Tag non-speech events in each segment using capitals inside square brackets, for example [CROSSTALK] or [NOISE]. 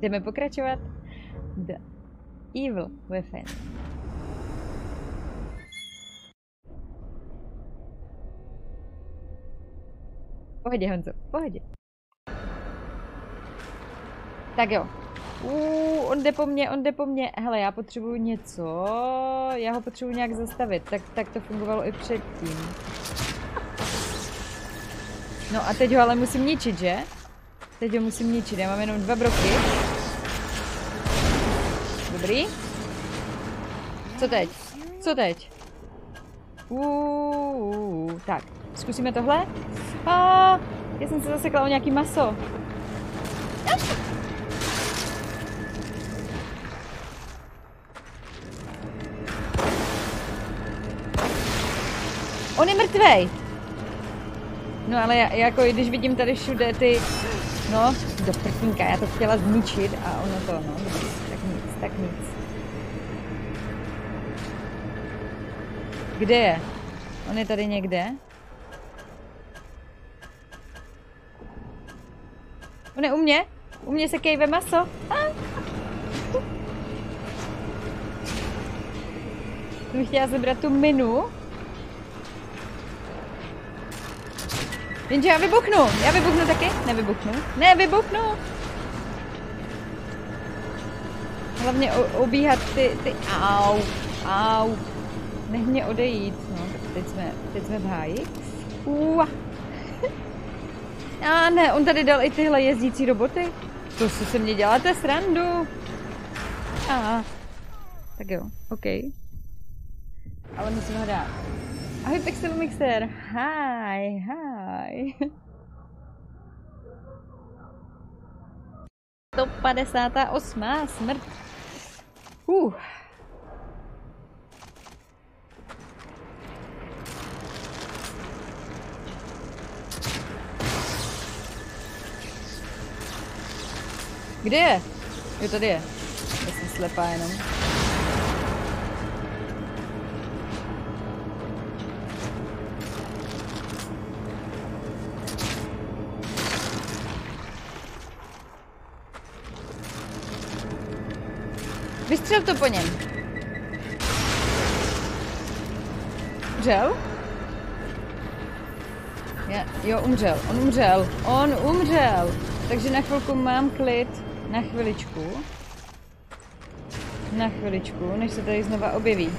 Jdeme pokračovat. The Evil Within. Pohodě, Honzo, pohodě. Tak jo. Uuu, on jde po mně, on jde po mně. Hele, já potřebuju něco. Já ho potřebuji nějak zastavit. Tak, tak to fungovalo i předtím. No a teď ho ale musím ničit, že? Teď ho musím ničit. Já mám jenom dva broky. Dobrý. Co teď? Co teď? Uuu, tak. Zkusíme tohle? A, já jsem se zasekla o nějaký maso. On je mrtvej. No ale já, jako když vidím tady všude ty, no, do prkínka, já to chtěla zničit a ono to, no, dobrý, tak nic. Kde je? On je tady někde? On je u mě? U mě se kejve maso? Ah. [LAUGHS] Jsem chtěla zebrat tu minu. Jenže já vybuchnu. Já vybuchnu taky? Nevybuchnu. Nevybuchnu. Hlavně obíhat ty, ty, au, au. Nech mě odejít. No, tak teď jsme, teď jsme v háji. Ua. [LAUGHS] A ne, on tady dal i tyhle jezdící roboty. To si se mě děláte srandu. A. Tak jo, OK. Ale musím ho dát. Ahoj Pixel Mixer. Hi, hi. [LAUGHS] 158. smrt. Uh. Kde je? Jo, tady je. Já jsem slepá jenom. Vystřel to po něm. Umřel? Je, jo, umřel. On umřel. On umřel. Takže na chvilku mám klid. Na chviličku. Na chviličku, než se tady znova objeví.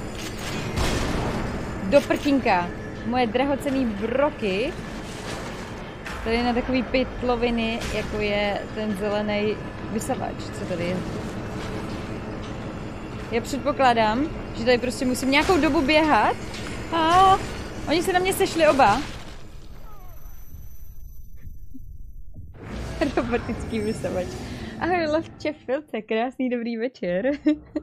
Do prkínka. Moje drahocený broky. Tady na takový pytloviny, jako je ten zelený vysavač, co tady je. Já předpokládám, že tady prostě musím nějakou dobu běhat. A oni se na mě sešli oba. [LAUGHS] Robotický vysavač. Ahoj, Lovče Filce, krásný dobrý večer.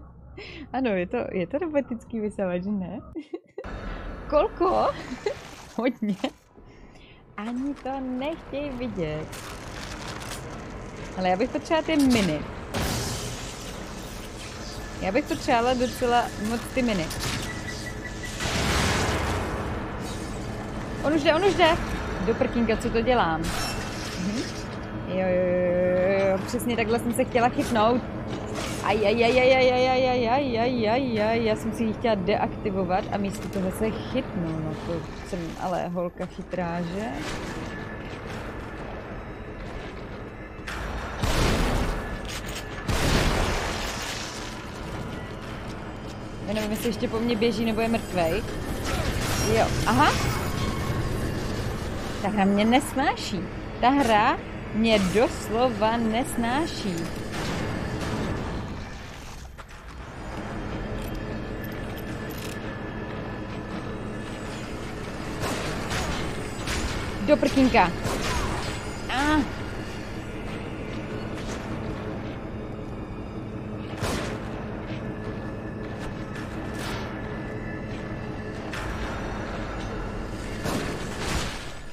[LAUGHS] ano, je to, je to robotický vysavač, ne? [LAUGHS] Kolko? Hodně. Ani to nechtěj vidět. Ale já bych potřebovala ty miny. Já bych potřebovala docela moc ty miny. On už jde, on už jde. Do prkínka, co to dělám? Mhm. Jo, jo, jo, jo, přesně takhle jsem se chtěla chytnout. Aj, aj, aj, aj, aj, aj, aj, aj, aj, aj, aj, já jsem si ji chtěla deaktivovat a místo toho se chytnu, no to jsem ale holka chytrá, že? Já nevím, jestli ještě po mně běží nebo je mrtvej. Jo, aha. Ta hra mě nesnáší. Ta hra mě doslova nesnáší. Do prkínka. Ah.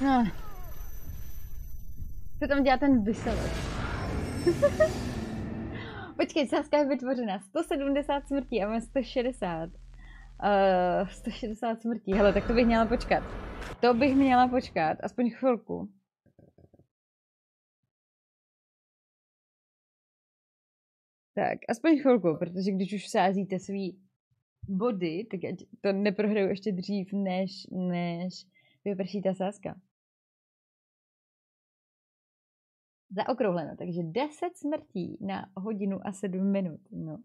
Ah. Co tam dělá ten vysavač? [LAUGHS] Počkej, sázka je vytvořena. 170 smrtí a mám 160. Uh, 160 smrtí. Hele, tak to bych měla počkat. To bych měla počkat, aspoň chvilku. Tak, aspoň chvilku, protože když už sázíte svý body, tak ať to neprohraju ještě dřív, než, než vyprší ta sázka. Zaokrouhleno, takže 10 smrtí na hodinu a 7 minut. No.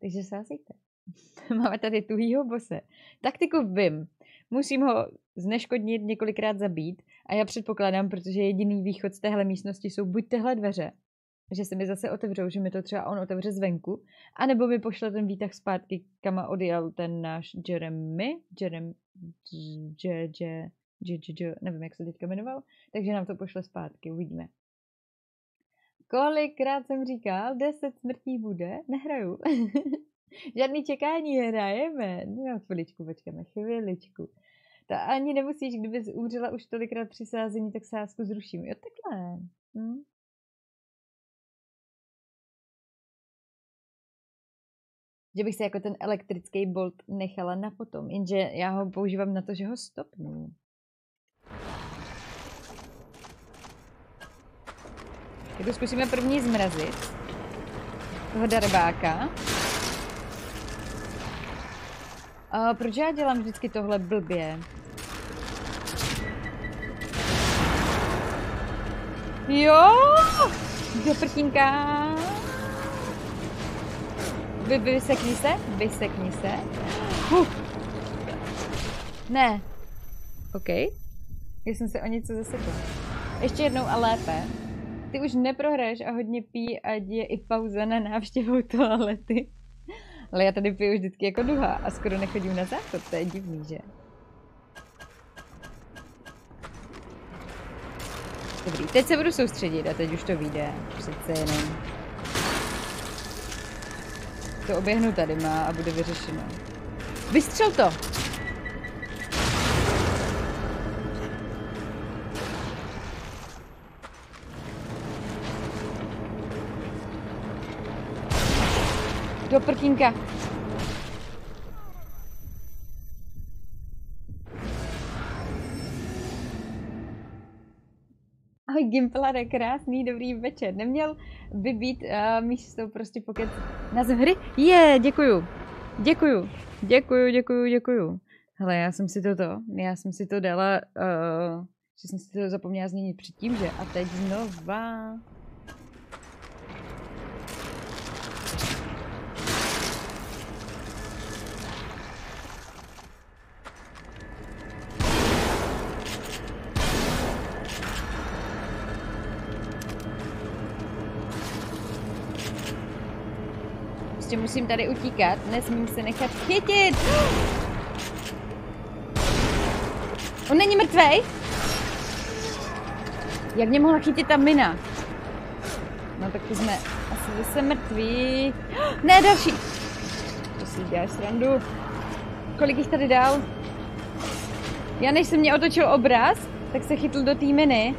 Takže sázíte. [LAUGHS] Máme tady tuhýho bose. Taktiku vím. Musím ho zneškodnit, několikrát zabít a já předpokládám, protože jediný východ z téhle místnosti jsou buď tyhle dveře, že se mi zase otevřou, že mi to třeba on otevře zvenku, anebo mi pošle ten výtah zpátky, kam odjel ten náš Jeremy, Jeremy, je, je, nevím, jak se teďka jmenoval, takže nám to pošle zpátky, uvidíme. Kolikrát jsem říkal, deset smrtí bude, nehraju. [LAUGHS] Žádný čekání hrajeme. No, chviličku, počkáme, chviličku. To ani nemusíš, kdyby umřela už tolikrát při sázení, tak sázku zruším. Jo, takhle. Hm? Že bych si jako ten elektrický bolt nechala na potom, jenže já ho používám na to, že ho stopnu. Tak to zkusíme první zmrazit. Toho darebáka. A proč já dělám vždycky tohle blbě? Jo! Do prtínka! Vy, vysekni se, vysekni se. Uh. Ne. OK. Já jsem se o něco zasekla. Ještě jednou a lépe. Ty už neprohraješ a hodně pí, ať je i pauza na návštěvu toalety. Ale já tady piju vždycky jako duha a skoro nechodím na záchod, to je divný, že? Dobrý, teď se budu soustředit a teď už to vyjde. Přece jenom. To oběhnu tady má a bude vyřešeno. Vystřel to! Do prkínka. Ahoj Gimplare, krásný dobrý večer. Neměl by být uh, místo prostě pokud na hry? Je, yeah, děkuju. Děkuju. Děkuju, děkuju, děkuju. Hele, já jsem si toto, já jsem si to dala, uh, že jsem si to zapomněla změnit předtím, že? A teď znova. Musím tady utíkat, nesmím se nechat chytit. On není mrtvej? Jak mě mohla chytit ta mina? No tak to jsme asi zase mrtví. Ne, další. To si děláš srandu. Kolik jich tady dal? Já než jsem mě otočil obraz, tak se chytl do té miny.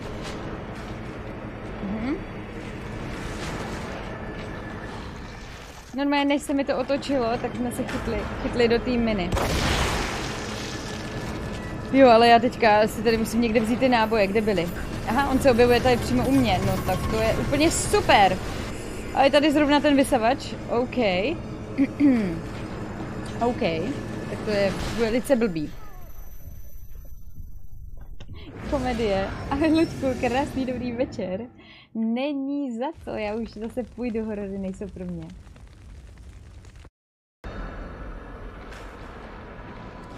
Normálně, než se mi to otočilo, tak jsme se chytli, chytli do té miny. Jo, ale já teďka si tady musím někde vzít ty náboje, kde byly. Aha, on se objevuje tady přímo u mě, no tak to je úplně super. A je tady zrovna ten vysavač, OK. [CLEARS THROAT] OK, tak to je velice blbý. Komedie. Ahoj Luďku, krásný dobrý večer. Není za to, já už zase půjdu, horory nejsou pro mě.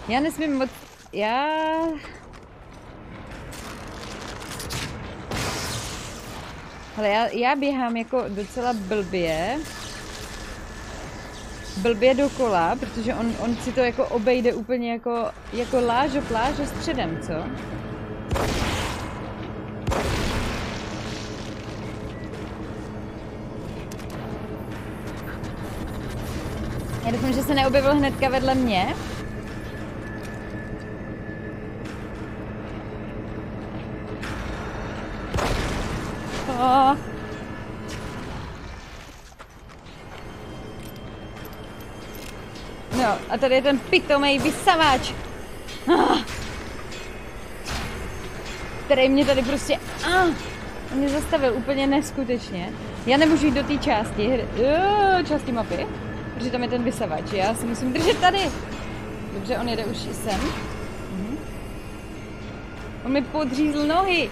Já nesmím moc... Já... Ale já, já běhám jako docela blbě. Blbě dokola, protože on, on si to jako obejde úplně jako, jako lážo pláže středem, co? Já doufám, že se neobjevil hnedka vedle mě. A tady je ten pitomej vysavač. Ah. Který mě tady prostě... Ah. On mě zastavil úplně neskutečně. Já nemůžu jít do té části, uh, části mapy, protože tam je ten vysavač. Já si musím držet tady. Dobře, on jede už sem. Mhm. On mi podřízl nohy.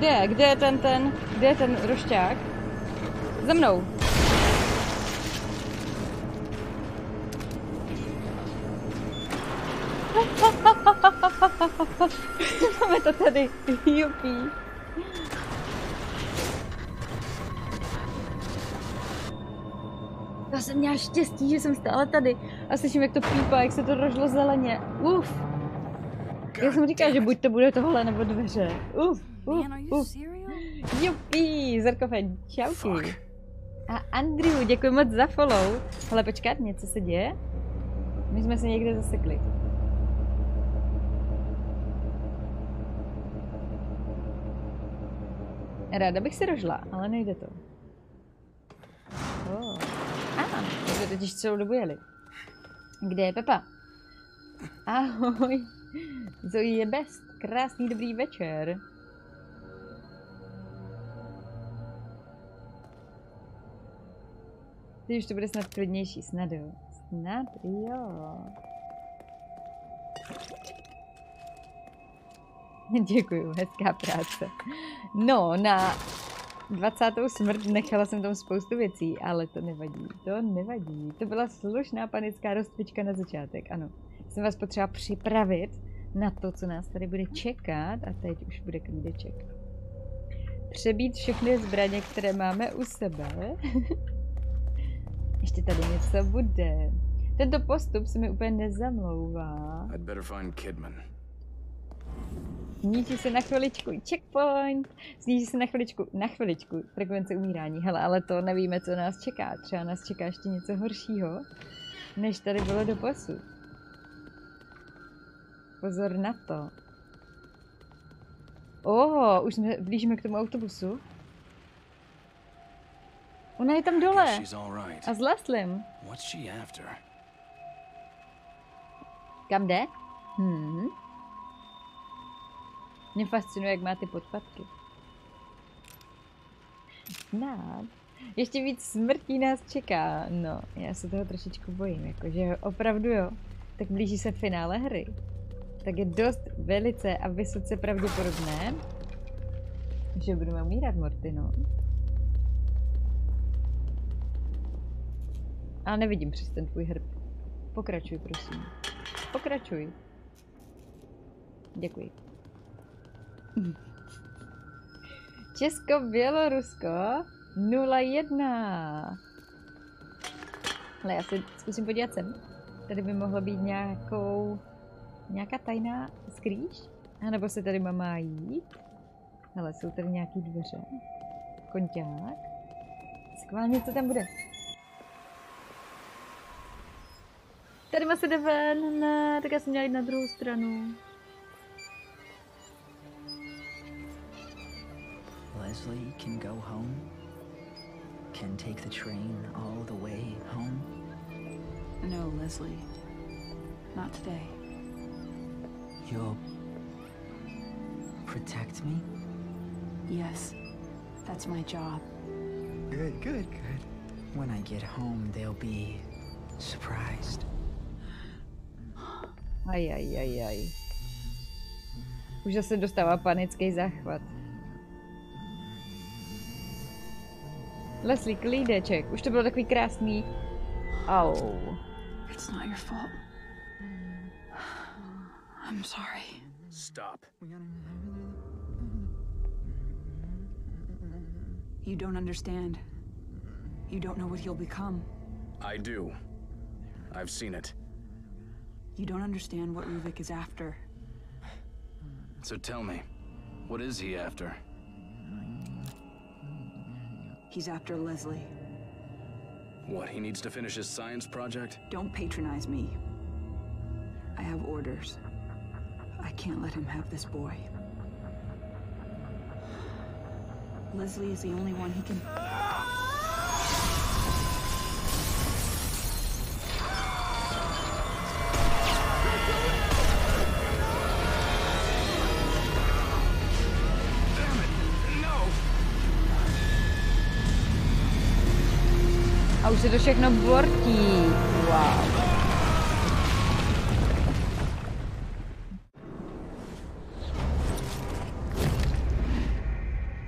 Kde? Kde je ten ten? Kde je ten rošťák? Za mnou. [LAUGHS] Máme to tady. Jupí. Já jsem měla štěstí, že jsem stále tady a slyším, jak to pípá, jak se to rožlo zeleně. Uf. Já jsem říkala, že buď to bude tohle, nebo dveře. Uf, uf, uf. Jupí, Zrkofe, čauky. A Andrew, děkuji moc za follow. Ale počkat, něco se děje? My jsme se někde zasekli. Ráda bych si rožla, ale nejde to. Oh. A, ah, to totiž celou dobu jeli. Kde je Pepa? Ahoj. Zoe je best. Krásný dobrý večer. Teď už to bude snad klidnější, snad jo. Snad jo. [LAUGHS] Děkuju, hezká práce. No, na 20. smrt nechala jsem tam spoustu věcí, ale to nevadí, to nevadí. To byla slušná panická rozcvička na začátek, ano. Jsem vás potřeba připravit na to, co nás tady bude čekat a teď už bude klídeček. Přebít všechny zbraně, které máme u sebe. [LAUGHS] Ještě tady něco bude. Tento postup se mi úplně nezamlouvá. Sníží se na chviličku checkpoint. Sníží se na chviličku, na chviličku frekvence umírání. Hele, ale to nevíme, co nás čeká. Třeba nás čeká ještě něco horšího, než tady bylo do posu. Pozor na to. Oh, už jsme blížíme k tomu autobusu. Ona je tam dole. A s Leslem. Kam jde? Hmm. Mě fascinuje, jak má ty podpatky. Snad. Ještě víc smrtí nás čeká. No, já se toho trošičku bojím, jakože opravdu jo. Tak blíží se finále hry. Tak je dost velice a vysoce pravděpodobné, že budeme umírat, Morty, Ale nevidím přes ten tvůj hrb. Pokračuj, prosím. Pokračuj. Děkuji. [LAUGHS] Česko, Bělorusko 01. Ale já se zkusím podívat sem. Tady by mohlo být nějakou, nějaká tajná skrýž? A nebo se tady má jít? Hele, jsou tady nějaký dveře. Konťák. Skválně, co tam bude? Tady má se jde ven, ne, tak já jsem měla jít na druhou stranu. Leslie can go home? Can take the train all the way home? No, Leslie. Not today. You'll protect me? Yes. That's my job. Good, good, good. When I get home, they'll be surprised. Aj, aj, aj, aj. Už zase dostává panický záchvat. Leslie, klídeček. Už to bylo takový krásný. Au. It's not your fault. I'm sorry. Stop. You don't understand. You don't know what he'll become. I do. I've seen it. You don't understand what Ruvik is after. So tell me, what is he after? He's after Leslie. What, he needs to finish his science project? Don't patronize me. I have orders. I can't let him have this boy. Leslie is the only one he can... se to všechno bortí. Wow.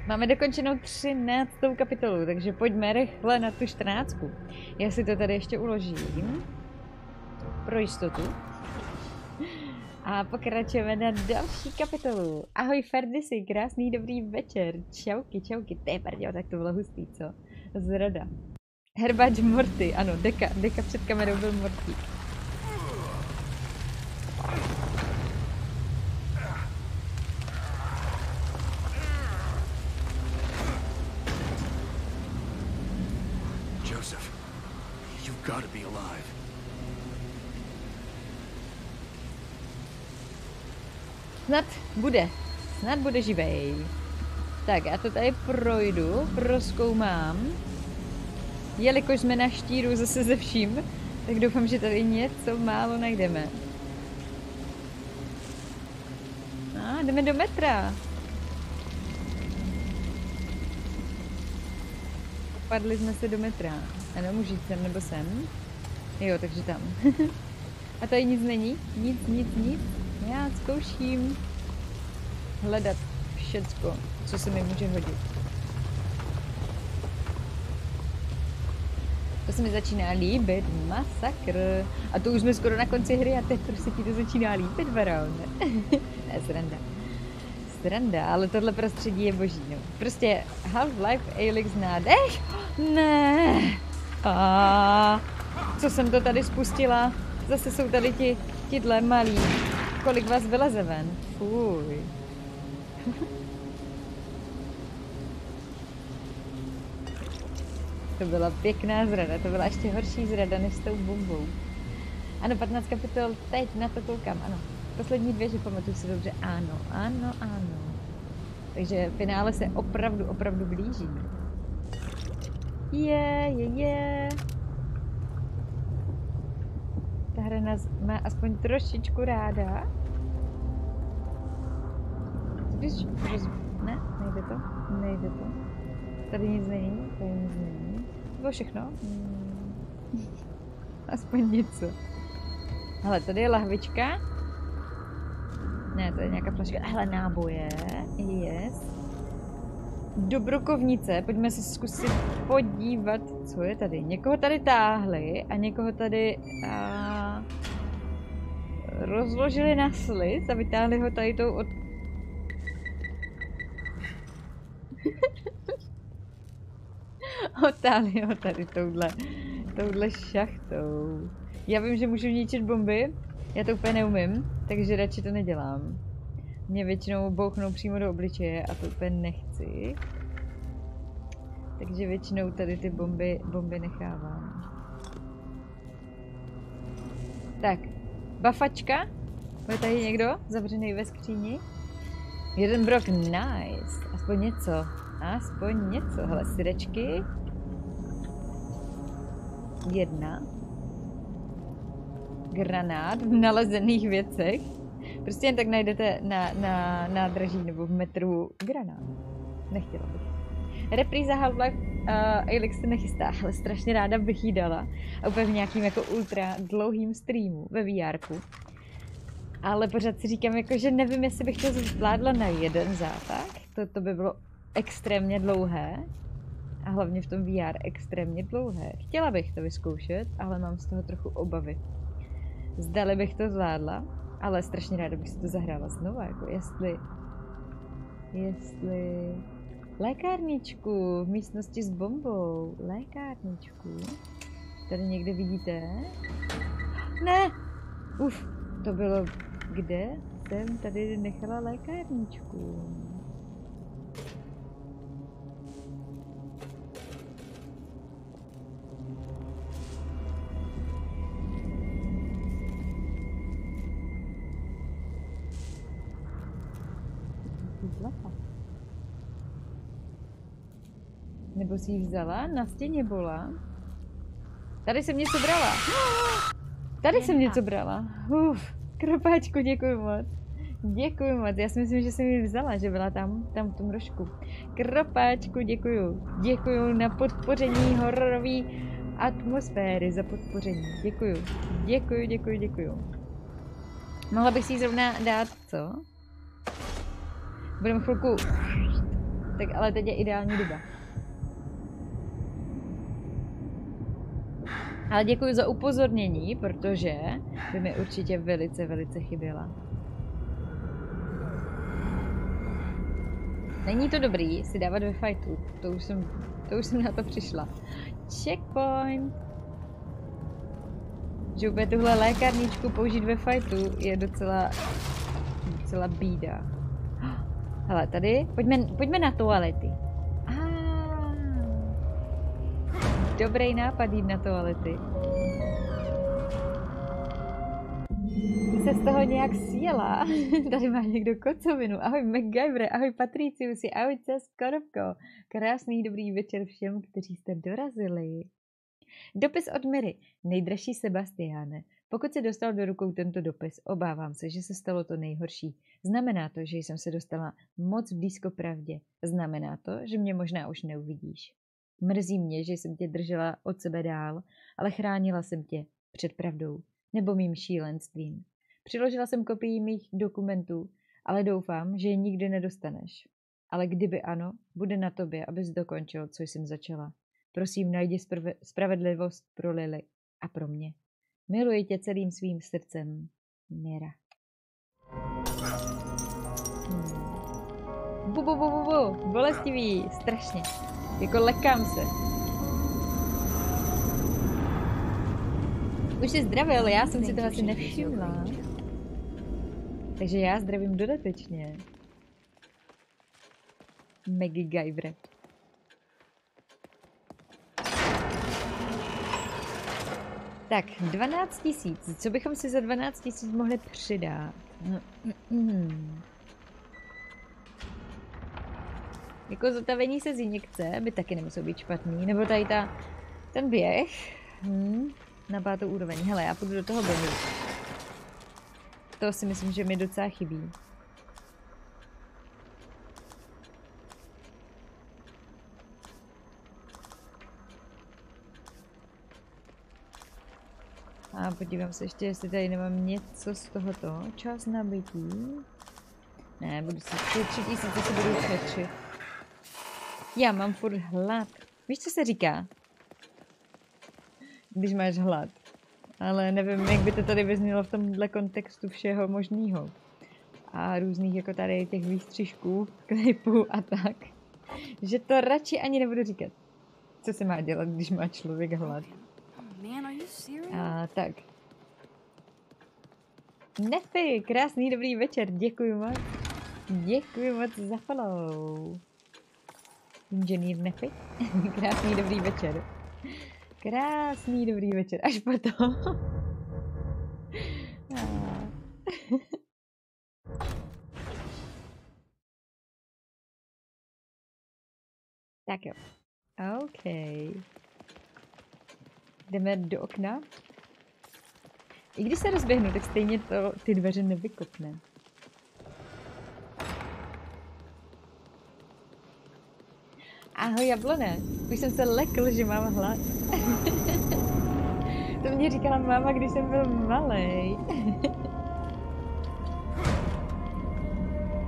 Máme dokončenou 13. kapitolu, takže pojďme rychle na tu 14. Já si to tady ještě uložím. Pro jistotu. A pokračujeme na další kapitolu. Ahoj Ferdisi, krásný dobrý večer. Čauky, čauky. Ty prděl, tak to bylo hustý, co? Zrada. Herbáč Morty, ano, deka, deka před kamerou byl Morty. Joseph, you've got to be alive. Snad bude. Snad bude živej. Tak, já to tady projdu, proskoumám. Jelikož jsme na štíru zase ze vším, tak doufám, že tady něco málo najdeme. A, ah, jdeme do metra. Padli jsme se do metra. Ano, můžu jít sem nebo sem? Jo, takže tam. [LAUGHS] A tady nic není? Nic, nic, nic? Já zkouším hledat všecko, co se mi může hodit. To se mi začíná líbit, masakr. A to už jsme skoro na konci hry a teď prostě ti to začíná líbit, Baron. [LAUGHS] ne, sranda. Sranda, ale tohle prostředí je boží, no. Prostě Half-Life Alyx nádech? Ne. A co jsem to tady spustila? Zase jsou tady ti, tidle malí. Kolik vás vyleze ven? Fuj. [LAUGHS] to byla pěkná zrada, to byla ještě horší zrada než s tou bombou. Ano, 15 kapitol, teď na to koukám, ano. Poslední dvě, že pamatuju si dobře, ano, ano, ano. Takže finále se opravdu, opravdu blíží. Je, je, je. Ta hra nás má aspoň trošičku ráda. Když roz... Ne, nejde to, nejde to. Tady nic není, tady nic není. Bylo všechno? Hmm. Aspoň něco. Hele, tady je lahvička. Ne, to je nějaká flaška. Hele, náboje. Yes. Do brokovnice. Pojďme se zkusit podívat, co je tady. Někoho tady táhli a někoho tady a, rozložili na sliz a vytáhli ho tady tou od... [LAUGHS] Otáhli ho tady touhle, touhle šachtou. Já vím, že můžu ničit bomby, já to úplně neumím, takže radši to nedělám. Mě většinou bouchnou přímo do obličeje a to úplně nechci. Takže většinou tady ty bomby, bomby nechávám. Tak, bafačka. Je tady někdo zavřený ve skříni? Jeden brok, nice. Aspoň něco. Aspoň něco. Hele, syrečky. Jedna. Granát v nalezených věcech. Prostě jen tak najdete na, na nádraží nebo v metru granát. Nechtěla bych. Repríza Half-Life uh, Alyx se nechystá, ale strašně ráda bych jí dala. A úplně v nějakým jako ultra dlouhým streamu ve VR. Ale pořád si říkám, jako, že nevím, jestli bych to zvládla na jeden zátah. To, to by bylo extrémně dlouhé. A hlavně v tom VR extrémně dlouhé. Chtěla bych to vyzkoušet, ale mám z toho trochu obavy. Zdali bych to zvládla, ale strašně ráda bych si to zahrála znova, jako jestli... Jestli... Lékárničku v místnosti s bombou. Lékárničku. Tady někde vidíte? Ne! Uf, to bylo... Kde jsem tady nechala lékárničku? Nebo si ji vzala? Na stěně byla. Tady jsem něco brala. Tady jsem něco brala. Uf, kropáčku, děkuji moc. Děkuji moc, já si myslím, že jsem ji vzala, že byla tam, tam v tom rožku. Kropáčku, děkuju. Děkuju na podpoření hororový atmosféry za podpoření. Děkuju. Děkuju, děkuju, děkuju. Mohla bych si ji zrovna dát, co? Budeme chvilku... Tak ale teď je ideální doba. Ale děkuji za upozornění, protože by mi určitě velice, velice chyběla. Není to dobrý si dávat ve fightu. To už jsem, to už jsem na to přišla. Checkpoint. Že úplně tuhle lékárničku použít ve fightu je docela, docela bída. Hele, tady, pojďme, pojďme na toalety. Dobrý nápad jít na toalety. se z toho nějak sjela. [LAUGHS] Tady má někdo kocovinu. Ahoj MacGyver, ahoj Patriciusi, ahoj Skorovko. Krásný dobrý večer všem, kteří jste dorazili. Dopis od Miry. Nejdražší Sebastiáne. Pokud se dostal do rukou tento dopis, obávám se, že se stalo to nejhorší. Znamená to, že jsem se dostala moc blízko pravdě. Znamená to, že mě možná už neuvidíš. Mrzí mě, že jsem tě držela od sebe dál, ale chránila jsem tě před pravdou nebo mým šílenstvím. Přiložila jsem kopii mých dokumentů, ale doufám, že je nikdy nedostaneš. Ale kdyby ano, bude na tobě, abys dokončil, co jsem začala. Prosím, najdi spravedlivost pro Lily a pro mě. Miluji tě celým svým srdcem. Mira. Hmm. Bu, bu, bu, bu, bu. Bolestivý, strašně. Jako lekám se. Už jsi zdravil, já jsem si to asi nevšimla. Takže já zdravím dodatečně. Maggie Guyver. Tak, 12 tisíc. Co bychom si za 12 tisíc mohli přidat? Mm-mm. Jako zotavení se z injekce by taky nemuselo být špatný. Nebo tady ta, ten běh. Hmm, na pátou úroveň. Hele, já půjdu do toho běhu. To si myslím, že mi docela chybí. A podívám se ještě, jestli tady nemám něco z tohoto. Čas nabití. Ne, budu si ty tři tisíce si budu šetřit. Já mám furt hlad. Víš, co se říká? Když máš hlad ale nevím, jak by to tady vyznělo v tomhle kontextu všeho možného. A různých jako tady těch výstřižků, klipů a tak. Že to radši ani nebudu říkat. Co se má dělat, když má člověk hlad. A tak. Nefy, krásný dobrý večer, děkuji moc. Děkuji moc za follow. Inženýr Nefy, [LAUGHS] krásný dobrý večer. Krásný dobrý večer, až potom. [LAUGHS] [LAUGHS] tak jo. OK. Jdeme do okna. I když se rozběhnu, tak stejně to ty dveře nevykopne. Ahoj jablone, už jsem se lekl, že mám hlad. [LAUGHS] to mě říkala máma, když jsem byl malý.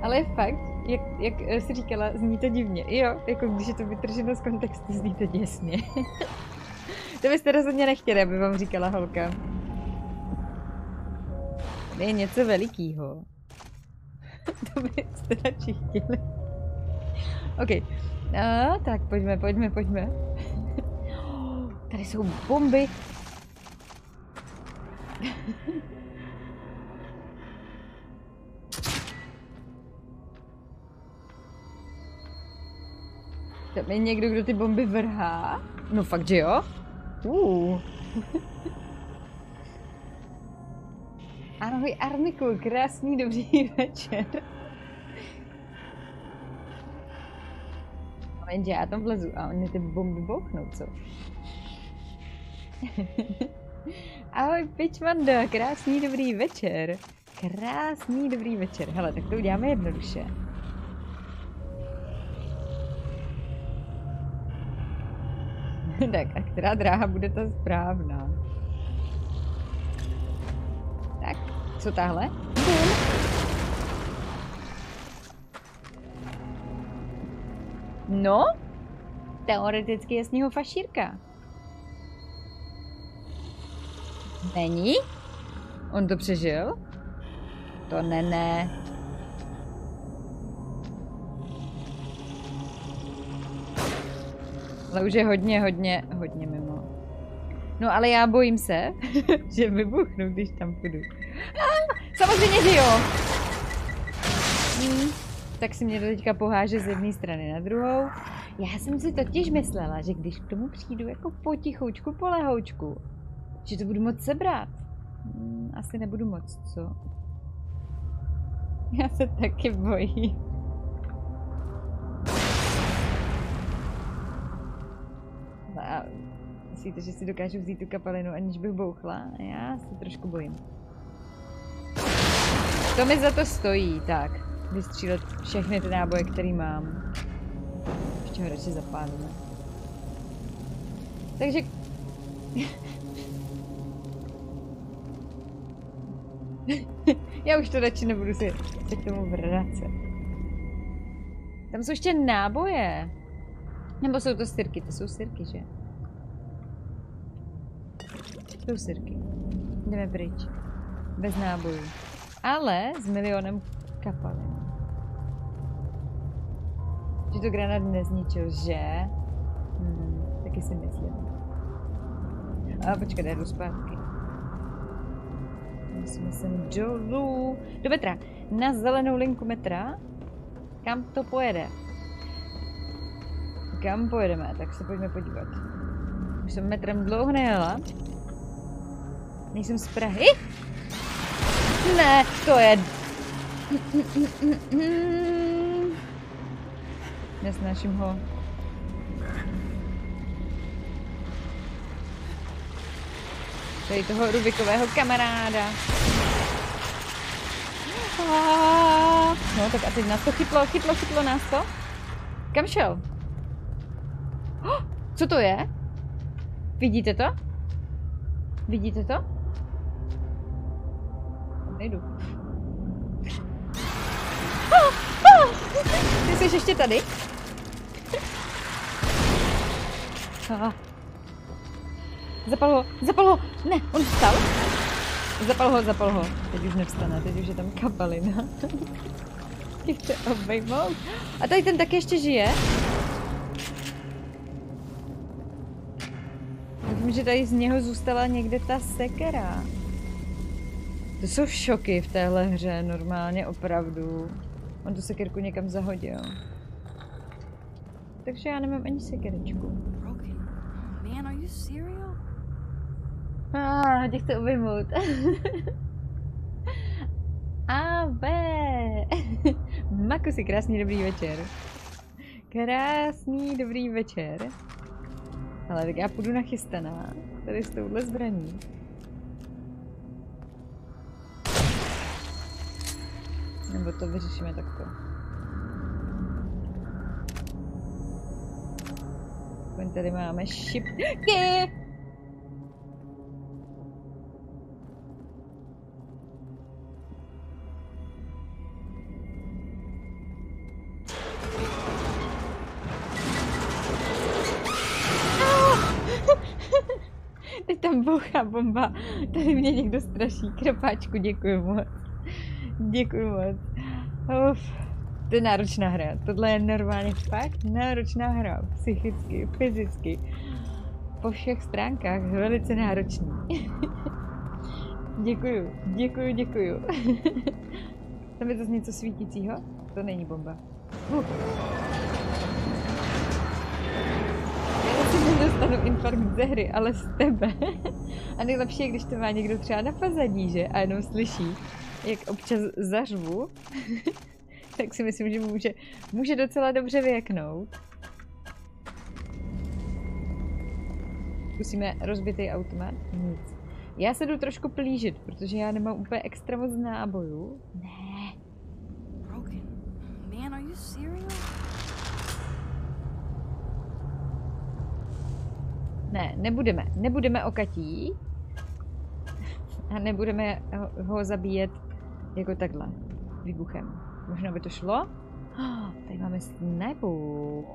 Ale je fakt, jak, jak jsi říkala, zní to divně. Jo, jako když je to vytrženo z kontextu, zní to děsně. [LAUGHS] to byste rozhodně nechtěli, aby vám říkala holka. Je něco velikýho. [LAUGHS] to byste radši chtěli. OK, a, tak pojďme, pojďme, pojďme. Tady jsou bomby. Tam je někdo, kdo ty bomby vrhá? No fakt, že jo? Uh. Ahoj Armiku, krásný dobrý večer. Moment, že já tam vlezu a oni ty bomby bouchnou, co? [LAUGHS] Ahoj Pičmanda, krásný dobrý večer. Krásný dobrý večer. Hele, tak to uděláme jednoduše. [LAUGHS] tak a která dráha bude ta správná? Tak, co tahle? Bum. No, teoreticky je z něho fašírka. Není? On to přežil? To ne, ne. Ale už je hodně, hodně, hodně mimo. No ale já bojím se, [LAUGHS] že vybuchnu, když tam půjdu. Ah, samozřejmě, že jo. Hmm, tak si mě to teďka poháže z jedné strany na druhou. Já jsem si totiž myslela, že když k tomu přijdu jako potichoučku, polehoučku, že to budu moc sebrat. Hmm, asi nebudu moc, co? [LAUGHS] Já se taky bojím. A myslíte, že si dokážu vzít tu kapalinu, aniž bych bouchla? Já se trošku bojím. To mi za to stojí, tak. Vystřílet všechny ty náboje, které mám. Ještě ho radši zapálíme. Takže... [LAUGHS] Já už to radši nebudu si se k tomu vracet. Tam jsou ještě náboje. Nebo jsou to sirky? To jsou sirky, že? To jsou sirky. Jdeme pryč. Bez nábojů. Ale s milionem kapalin. Že to granát nezničil, že? Hmm, taky si myslím. A počkej, jdu zpátky. Musíme sem dolů. Do metra. Na zelenou linku metra. Kam to pojede? Kam pojedeme? Tak se pojďme podívat. Už jsem metrem dlouho nejela. Nejsem z Prahy? Ne, to je... Nesnáším ho. Tady toho Rubikového kamaráda. No tak a teď nás to chytlo, chytlo, chytlo nás to. Kam šel? Oh, co to je? Vidíte to? Vidíte to? Nejdu. Oh, oh, ty jsi ještě tady? Ah. Zapal ho, zapal ho! Ne, on vstal? Zapal ho, zapal ho. Teď už nevstane, teď už je tam kapalina. [LAUGHS] Chce obejmout. A tady ten taky ještě žije? Myslím, že tady z něho zůstala někde ta sekera. To jsou šoky v téhle hře, normálně, opravdu. On tu sekerku někam zahodil. Takže já nemám ani sekerečku. Man, are you serial? Ah, tě chci obejmout. [LAUGHS] Ave! [LAUGHS] Makusy, krásný dobrý večer. Krásný dobrý večer. Ale tak já půjdu nachystaná. Tady s touhle zbraní. Nebo to vyřešíme takto. Aspoň tady máme šipky. [LAUGHS] Teď tam bouchá bomba. Tady mě někdo straší. Krepáčku, děkuji moc. Děkuji moc. Uf. To je náročná hra. Tohle je normálně fakt náročná hra. Psychicky, fyzicky. Po všech stránkách velice náročný. [LAUGHS] děkuju, děkuju, děkuju. [LAUGHS] Tam je to něco svítícího? To není bomba. Uh. Nedostanu infarkt ze hry, ale z tebe. [LAUGHS] A nejlepší je, když to má někdo třeba na pozadí, že? A jenom slyší, jak občas zařvu. [LAUGHS] tak si myslím, že může, může docela dobře vyjeknout. Zkusíme rozbitý automat? Nic. Já se jdu trošku plížit, protože já nemám úplně extra moc nábojů. Ne. Broken. Man, are you serial? Ne, nebudeme. Nebudeme okatí. A nebudeme ho, ho zabíjet jako takhle. Výbuchem. Možná by to šlo? Oh, tady máme snipu.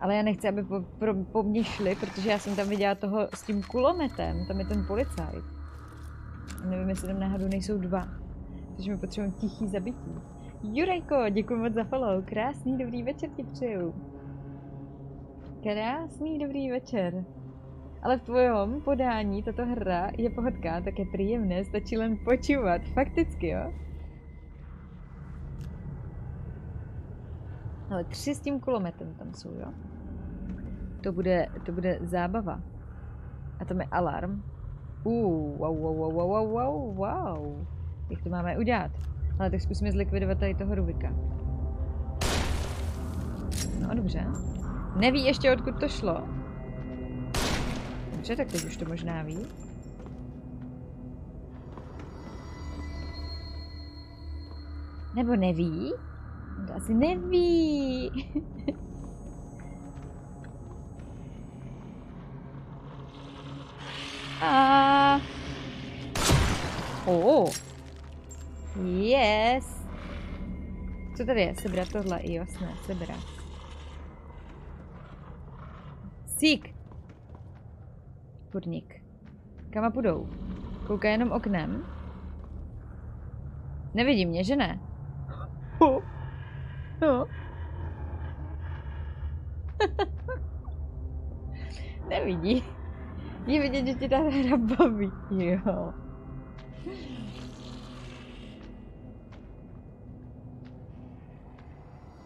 Ale já nechci, aby po, pro, po mně šli, protože já jsem tam viděla toho s tím kulometem. Tam je ten policajt. Nevím, jestli tam náhodou nejsou dva. Takže mi potřebujeme tichý zabití. Jurejko, děkuji moc za follow. Krásný dobrý večer ti přeju. Krásný dobrý večer. Ale v tvojom podání tato hra je pohodká, tak je příjemné, stačí len počívat. Fakticky, jo? Ale tři s tím kulometem tam jsou, jo? To bude, to bude zábava. A tam je alarm. Wow, wow, wow, wow, wow, wow, wow. Jak to máme udělat? Ale tak zkusíme zlikvidovat tady toho Rubika. No dobře. Neví ještě, odkud to šlo. Dobře, tak teď už to možná ví. Nebo neví? To asi neví. A... Oh. Yes. Co tady je? Sebrat tohle, jo, jasné, sebrat. Sík. Podnik. Kam půjdou? Kouká jenom oknem. Nevidí mě, že ne? [LAUGHS] No. [LAUGHS] Nevidí. Je vidět, že ti ta hra baví. Jo.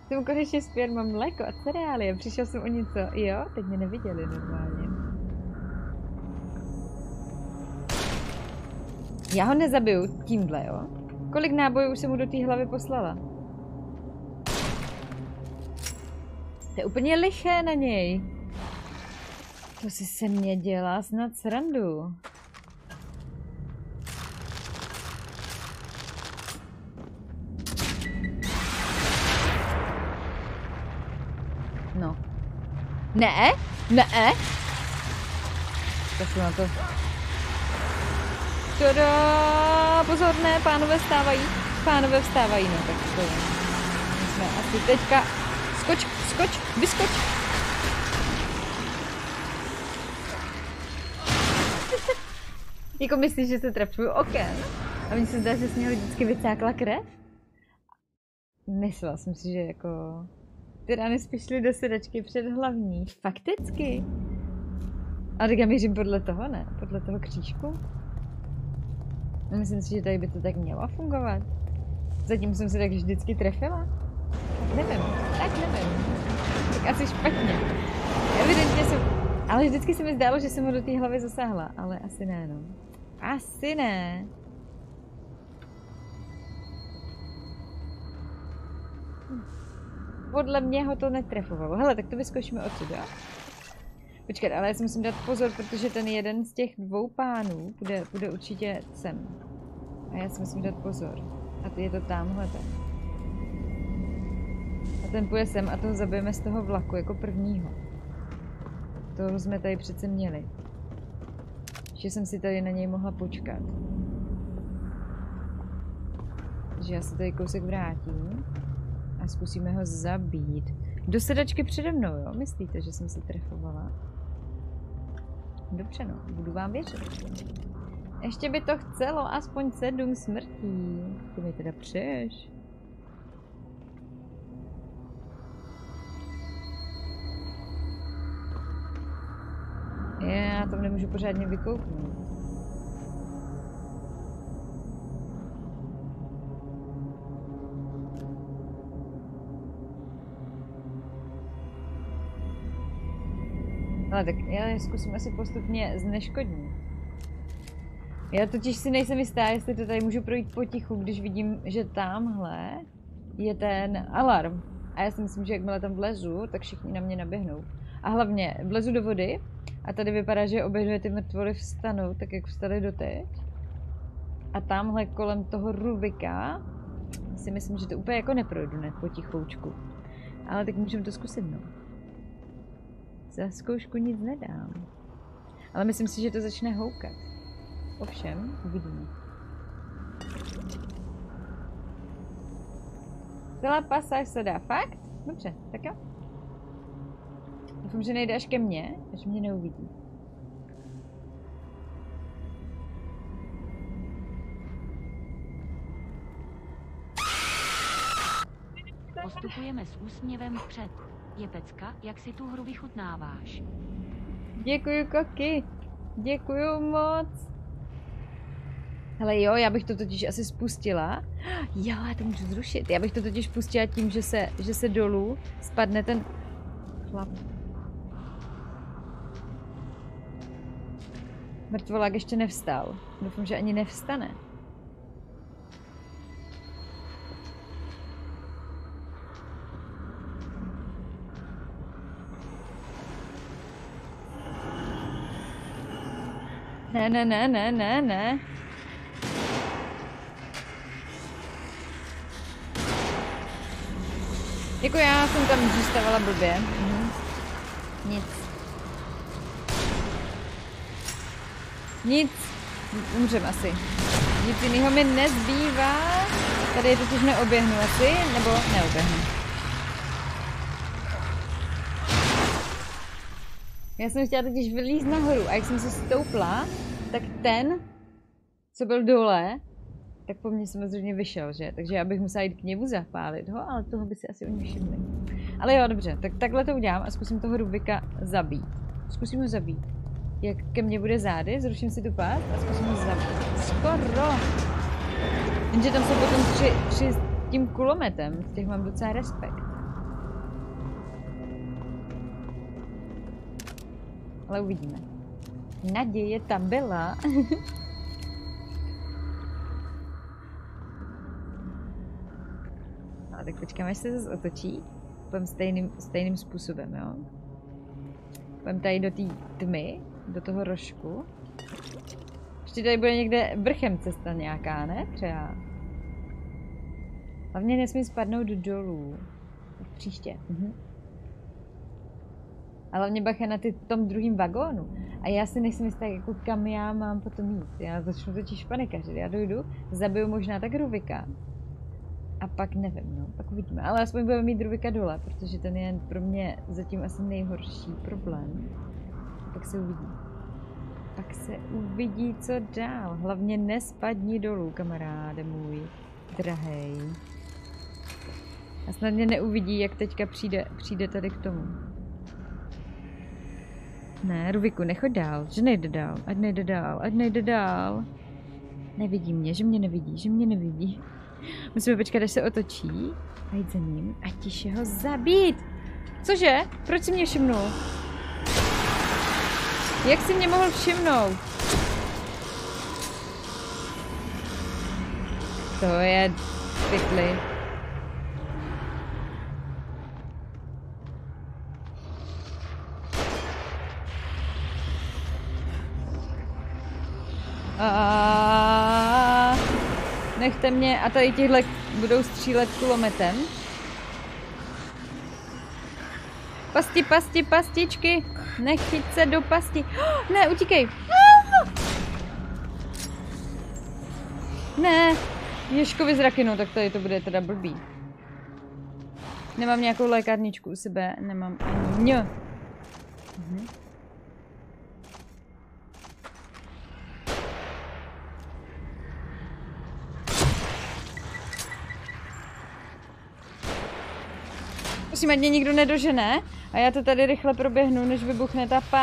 Jsem konečně zpět, mám mléko a cereálie. Přišel jsem o něco. Jo, teď mě neviděli normálně. Já ho nezabiju tímhle, jo? Kolik nábojů jsem mu do té hlavy poslala? To je úplně liché na něj. To si se mě dělá snad srandu. No. Ne? Ne? Tak na to. Tada! Pozor, ne, pánové vstávají. Pánové vstávají, no tak to je. Jsme asi teďka... Skoč, skoč, vyskoč. [LAUGHS] jako myslíš, že se trafuju oken? A mně se zdá, že z něho vždycky vycákla krev? Myslela jsem si, že jako... Ty rány spíš do sedačky před hlavní. Fakticky. A tak já mířím podle toho, ne? Podle toho křížku. No, myslím si, že tady by to tak mělo fungovat. Zatím jsem se tak vždycky trefila. Tak nevím, tak nevím. Tak asi špatně. Evidentně jsem... Ale vždycky se mi zdálo, že jsem ho do té hlavy zasáhla, ale asi ne, no. Asi ne. Podle mě ho to netrefovalo. Hele, tak to vyzkoušíme odsud, jo? Počkat, ale já si musím dát pozor, protože ten jeden z těch dvou pánů bude, bude určitě sem. A já si musím dát pozor. A je to tamhle ten. Ten půjde sem a toho zabijeme z toho vlaku jako prvního. Toho jsme tady přece měli. Že jsem si tady na něj mohla počkat. Takže já se tady kousek vrátím a zkusíme ho zabít. Do sedačky přede mnou, jo? Myslíte, že jsem se trefovala? Dobře no, budu vám věřit. Ještě by to chcelo aspoň sedm smrtí. Ty mi teda přeješ. Já tam nemůžu pořádně vykouknout. Ale tak já je zkusím asi postupně zneškodnit. Já totiž si nejsem jistá, jestli to tady můžu projít potichu, když vidím, že tamhle je ten alarm. A já si myslím, že jakmile tam vlezu, tak všichni na mě naběhnou. A hlavně vlezu do vody a tady vypadá, že obě dvě ty mrtvoly vstanou, tak jak vstaly doteď. A tamhle kolem toho Rubika si myslím, že to úplně jako neprojdu, ne, potichoučku. Ale tak můžeme to zkusit, no. Za zkoušku nic nedám. Ale myslím si, že to začne houkat. Ovšem, uvidíme. Celá pasáž se dá. Fakt? Dobře, tak jo. Doufám, že nejde až ke mně, až mě neuvidí. Postupujeme s úsměvem vpřed. Je pecka, jak si tu hru vychutnáváš. Děkuju, Koky. Děkuju moc. Hele jo, já bych to totiž asi spustila. Jo, [GASPS] já to můžu zrušit. Já bych to totiž pustila tím, že se, že se dolů spadne ten chlap. Mrtvolák ještě nevstal. Doufám, že ani nevstane. Ne, ne, ne, ne, ne, ne. Jako já jsem tam zůstávala blbě. Mhm. Nic. Nic. Umřem asi. Nic jiného mi nezbývá. Tady je totiž neoběhnu asi, nebo neoběhnu. Já jsem chtěla totiž vylízt nahoru a jak jsem se stoupla, tak ten, co byl dole, tak po mně samozřejmě vyšel, že? Takže já bych musela jít k němu zapálit ho, ale toho by si asi oni všimli. Ale jo, dobře, tak takhle to udělám a zkusím toho Rubika zabít. Zkusím ho zabít. Jak ke mně bude zády, zruším si tu pás a zkusím ho zabít. Skoro! Jenže tam jsou potom tři, tři s tím kulometem, z těch mám docela respekt. Ale uvidíme. Naděje tam byla. [LAUGHS] A tak počkáme, až se zase otočí. Půjdeme stejným, stejným způsobem, jo? Půjdeme tady do té tmy, do toho rožku. Ještě tady bude někde vrchem cesta nějaká, ne? Třeba. Hlavně nesmí spadnout dolů. Tak příště. Mhm. A hlavně bacha na ty, tom druhém vagónu. A já si nejsem jistá, jako kam já mám potom jít. Já začnu totiž panikařit. Já dojdu, zabiju možná tak Ruvika. A pak nevím, no, pak uvidíme. Ale aspoň budeme mít Ruvika dole, protože ten je pro mě zatím asi nejhorší problém. Pak se uvidí. Pak se uvidí, co dál. Hlavně nespadni dolů, kamaráde můj. Drahej. A snad mě neuvidí, jak teďka přijde, přijde tady k tomu. Ne, Rubiku, nechoď dál, že nejde dál, ať nejde dál, ať nejde dál. Nevidí mě, že mě nevidí, že mě nevidí. Musíme počkat, až se otočí a jít za ním a tiše ho zabít. Cože? Proč si mě všimnul? Jak si mě mohl všimnout? To je pytli. Nechte mě, a tady tihle budou střílet kulometem. Pasti, pasti, pastičky. Nechyť se do pasti. Oh, ne, utíkej. Ne, Ježkovi zraky, no tak tady to bude teda blbý. Nemám nějakou lékárničku u sebe, nemám ani Mhm. Prosím, ať mě nikdo nedožene. A já to tady rychle proběhnu, než vybuchne ta pást.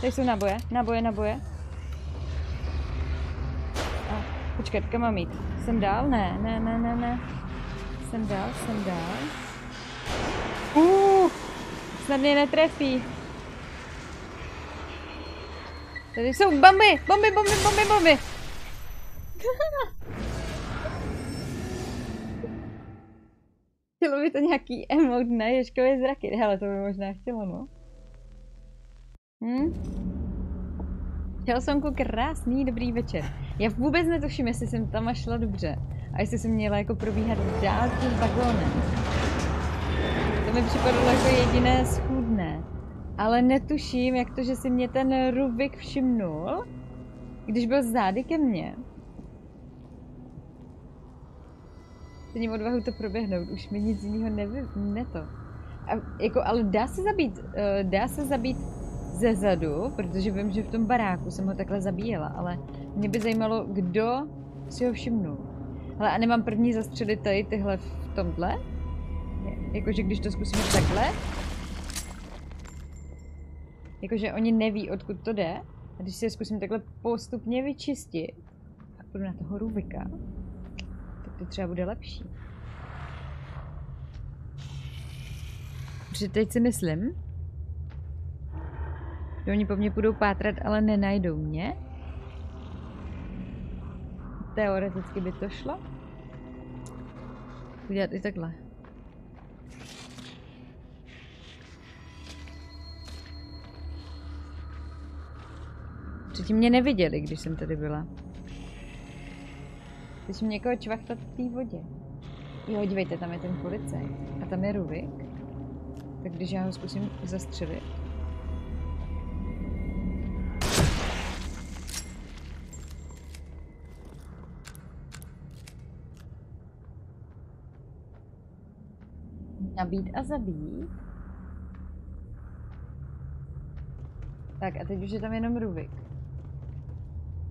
Tady jsou naboje, naboje, naboje. A, počkat, kam mám jít? Jsem dál? Ne, ne, ne, ne, ne. Jsem dál, jsem dál. Uh, snad mě netrefí. Tady jsou bomby, bomby, bomby, bomby, bomby. [LAUGHS] Chtělo by to nějaký emote, ne? Ježkové zraky. Hele, to by možná chtělo, no. Hm? Helsonku, krásný, dobrý večer. Já vůbec netuším, jestli jsem tam šla dobře. A jestli jsem měla jako probíhat dál tím vagónem. To mi připadalo jako jediné schůdné. Ale netuším, jak to, že si mě ten Rubik všimnul, když byl zády ke mně. Cením odvahu to proběhnout, už mi nic jiného nevy, ne to. A, jako, ale dá se zabít, uh, dá se zabít ze zadu, protože vím, že v tom baráku jsem ho takhle zabíjela, ale mě by zajímalo, kdo si ho všimnul. Ale a nemám první zastřelit tady tyhle v tomhle? Jakože když to zkusíme takhle? Jakože oni neví, odkud to jde. A když si je zkusím takhle postupně vyčistit, a půjdu na toho Rubika, tak to třeba bude lepší. Protože teď si myslím, že oni po mně budou pátrat, ale nenajdou mě. Teoreticky by to šlo. Udělat i takhle. Předtím mě neviděli, když jsem tady byla. Teď mě někoho čvachtat v té vodě. Jo, dívejte, tam je ten policajt. A tam je Rubik. Tak když já ho zkusím zastřelit. Nabít a zabít. Tak a teď už je tam jenom Rubik.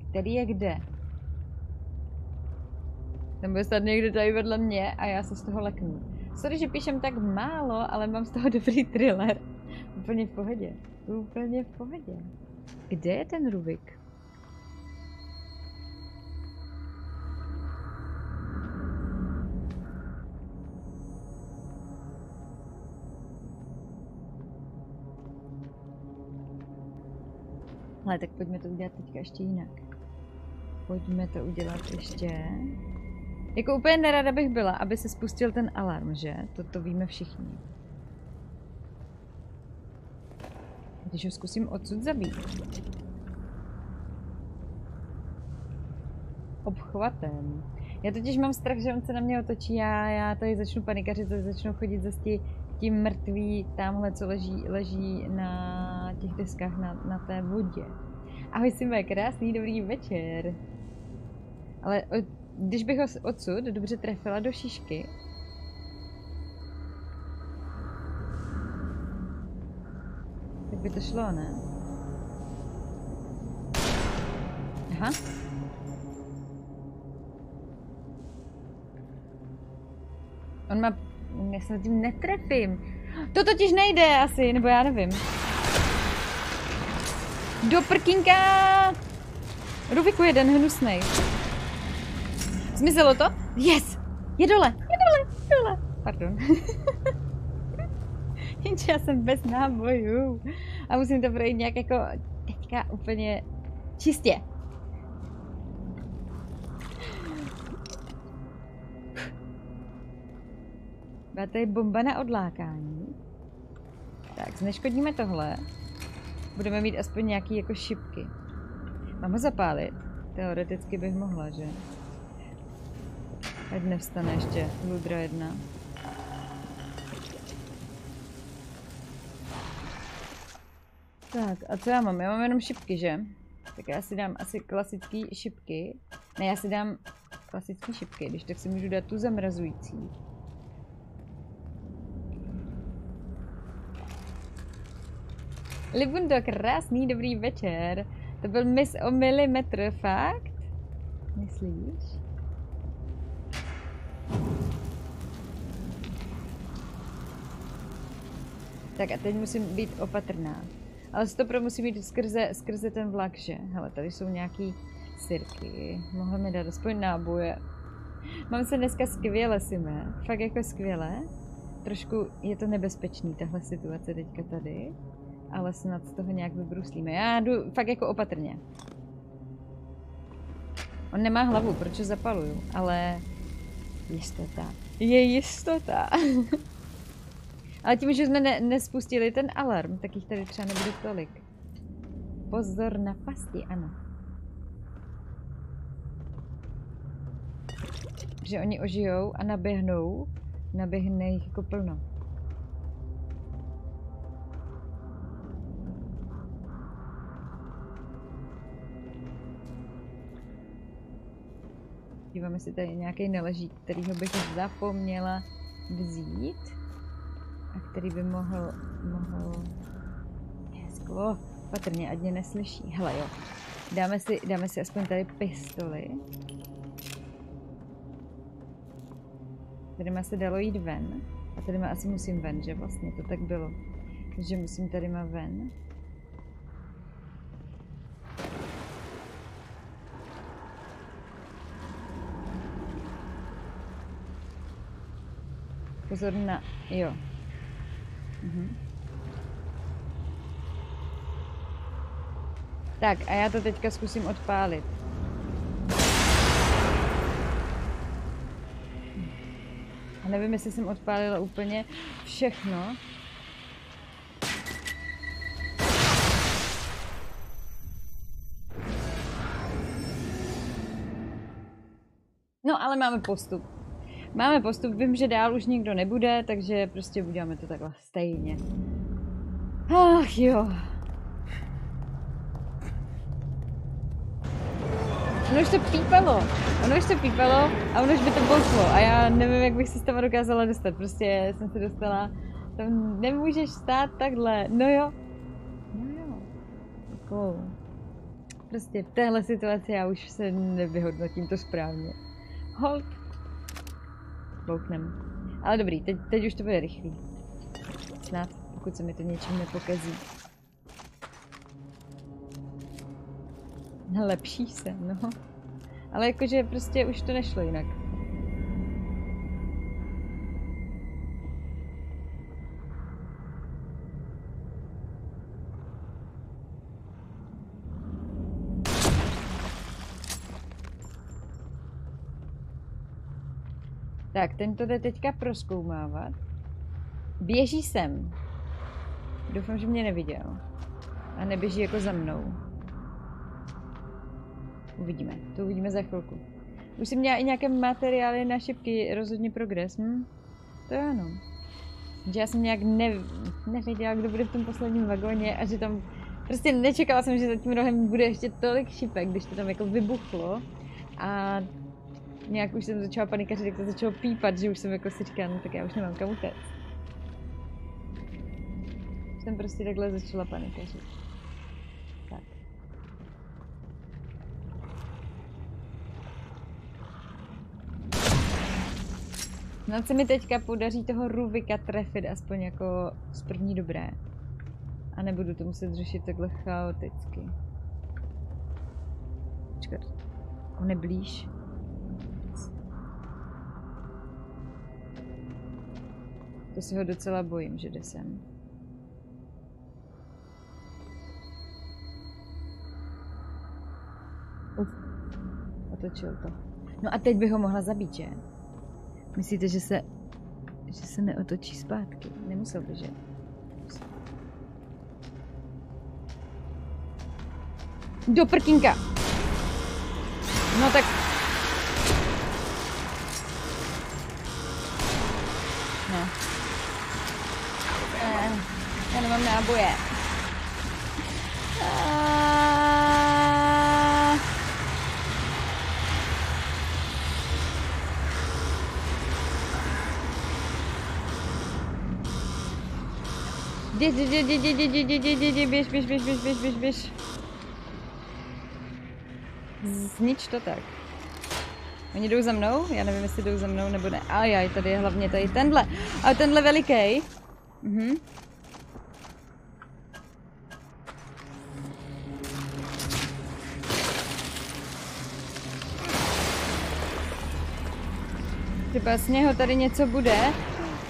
Který je kde? Ten bude stát někde tady vedle mě a já se z toho leknu. Sorry, že píšem tak málo, ale mám z toho [LAUGHS] dobrý thriller. Úplně v pohodě. Úplně v pohodě. Kde je ten Rubik? Ale tak pojďme to udělat teďka ještě jinak. Pojďme to udělat ještě... Jako úplně nerada bych byla, aby se spustil ten alarm, že? To, to víme všichni. Když ho zkusím odsud zabít. Obchvatem. Já totiž mám strach, že on se na mě otočí, já, já tady začnu panikařit, začnu chodit za tím mrtvý tamhle, co leží, leží na těch deskách na, na té vodě. Ahoj Sime, krásný dobrý večer. Ale když bych ho odsud dobře trefila do šišky, tak by to šlo, ne? Aha. On má... Já se tím netrefím. To totiž nejde asi, nebo já nevím. Do prkínka! Rubiku jeden hnusnej. Zmizelo to? Yes! Je dole! Je dole! Je dole! Pardon. [LAUGHS] Jenže já jsem bez nábojů. A musím to projít nějak jako teďka úplně čistě. Byla tady bomba na odlákání. Tak, zneškodíme tohle. Budeme mít aspoň nějaký jako šipky. Mám ho zapálit? Teoreticky bych mohla, že? Ať nevstane ještě Ludra jedna. Tak, a co já mám? Já mám jenom šipky, že? Tak já si dám asi klasický šipky. Ne, já si dám klasický šipky, když tak si můžu dát tu zamrazující. Libundo, krásný dobrý večer. To byl mis o milimetr, fakt? Myslíš? Tak a teď musím být opatrná. Ale pro musí být skrze, skrze ten vlak, že? Hele, tady jsou nějaký sirky. Mohla mi dát aspoň náboje. Mám se dneska skvěle, Sime. Fakt jako skvěle. Trošku je to nebezpečný, tahle situace teďka tady. Ale snad z toho nějak vybruslíme. Já jdu fakt jako opatrně. On nemá hlavu, proč ho zapaluju, ale jistota. Je jistota. [LAUGHS] Ale tím, že jsme ne nespustili ten alarm, tak jich tady třeba nebude tolik. Pozor na pasti, ano. Že oni ožijou a naběhnou. Naběhne jich jako plno. Dívám, jestli tady nějaký neleží, kterýho bych zapomněla vzít. A který by mohl, mohl... Je sklo, patrně, ať mě neslyší. Hele jo, dáme si, dáme si aspoň tady pistoli. Tady má se dalo jít ven. A tady má asi musím ven, že vlastně to tak bylo. Takže musím tady má ven. Pozor na... Jo. Mhm. Tak a já to teďka zkusím odpálit. A nevím, jestli jsem odpálila úplně všechno. No, ale máme postup. Máme postup, vím, že dál už nikdo nebude, takže prostě uděláme to takhle stejně. Ach jo. Ono už to pípalo. Ono už to pípalo a ono už by to bolklo. A já nevím, jak bych se z toho dokázala dostat. Prostě jsem se dostala. Tam nemůžeš stát takhle. No jo. No jo. Jako... Prostě v téhle situaci já už se nevyhodnotím to správně. Hold. Bouchnem. Ale dobrý, teď, teď už to bude rychlý. Snad, pokud se mi to něčím nepokazí. Lepší se, no. Ale jakože prostě už to nešlo jinak. Tak, ten to jde teďka proskoumávat. Běží sem. Doufám, že mě neviděl. A neběží jako za mnou. Uvidíme. To uvidíme za chvilku. Už jsem měla i nějaké materiály na šipky, rozhodně progres. Hm? To je ano. Že já jsem nějak ne, nevěděla, kdo bude v tom posledním vagóně a že tam... Prostě nečekala jsem, že za tím rohem bude ještě tolik šipek, když to tam jako vybuchlo. A nějak už jsem začala panikařit, jak to začalo pípat, že už jsem jako si říkala, no tak já už nemám kam utéct. Jsem prostě takhle začala panikařit. Tak. Snad se mi teďka podaří toho Ruvika trefit aspoň jako z první dobré. A nebudu to muset řešit takhle chaoticky. Počkat. On je blíž. To se ho docela bojím, že jde sem. Uf, otočil to. No a teď bych ho mohla zabít, že? Myslíte, že se, že se neotočí zpátky? Nemusel by, že? Do prkínka! No tak... No. Eh, já nemám náboje. Ah. Jdi, jdi, jdi, jdi, jdi, jdi, jdi, jdi, jdi, běž, běž, běž, běž, běž, běž, běž. Znič to tak. Oni jdou za mnou? Já nevím, jestli jdou za mnou nebo ne. A jaj, tady je hlavně tady tenhle. A tenhle veliký. Mhm. Třeba z něho tady něco bude.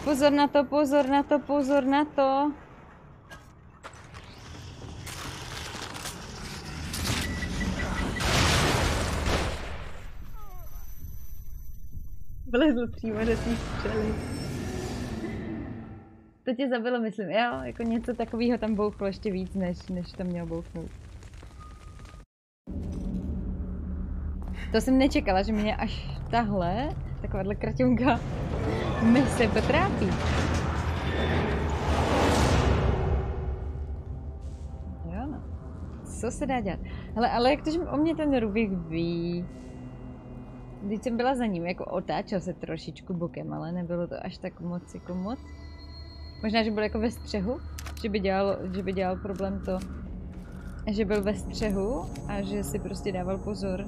Pozor na to, pozor na to, pozor na to. Vlezl přímo do té střely. To tě zabilo, myslím, jo? Jako něco takového tam bouchlo ještě víc, než, než to mělo bouchnout. To jsem nečekala, že mě až tahle, takováhle mi se potrápí. Jo no. Co se dá dělat? Hele, ale jak to, že o mě ten Rubik ví? Když jsem byla za ním, jako otáčel se trošičku bokem, ale nebylo to až tak moc jako moc. Možná, že byl jako ve střehu, že by dělal, že by dělal problém to, že byl ve střehu a že si prostě dával pozor.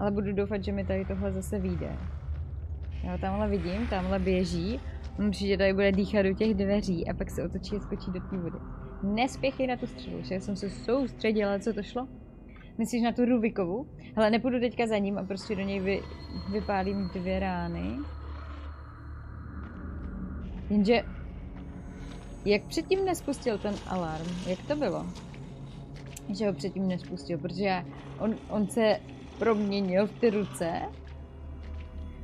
Ale budu doufat, že mi tady tohle zase vyjde. Já ho tamhle vidím, tamhle běží. On přijde tady bude dýchat do těch dveří a pak se otočí a skočí do té vody. Nespěchej na tu střelu, že jsem se soustředila, co to šlo? Myslíš na tu Rubikovu? Hele, nepůjdu teďka za ním a prostě do něj vy, vypálím dvě rány. Jenže... Jak předtím nespustil ten alarm? Jak to bylo? Že ho předtím nespustil, protože on, on se proměnil v ty ruce.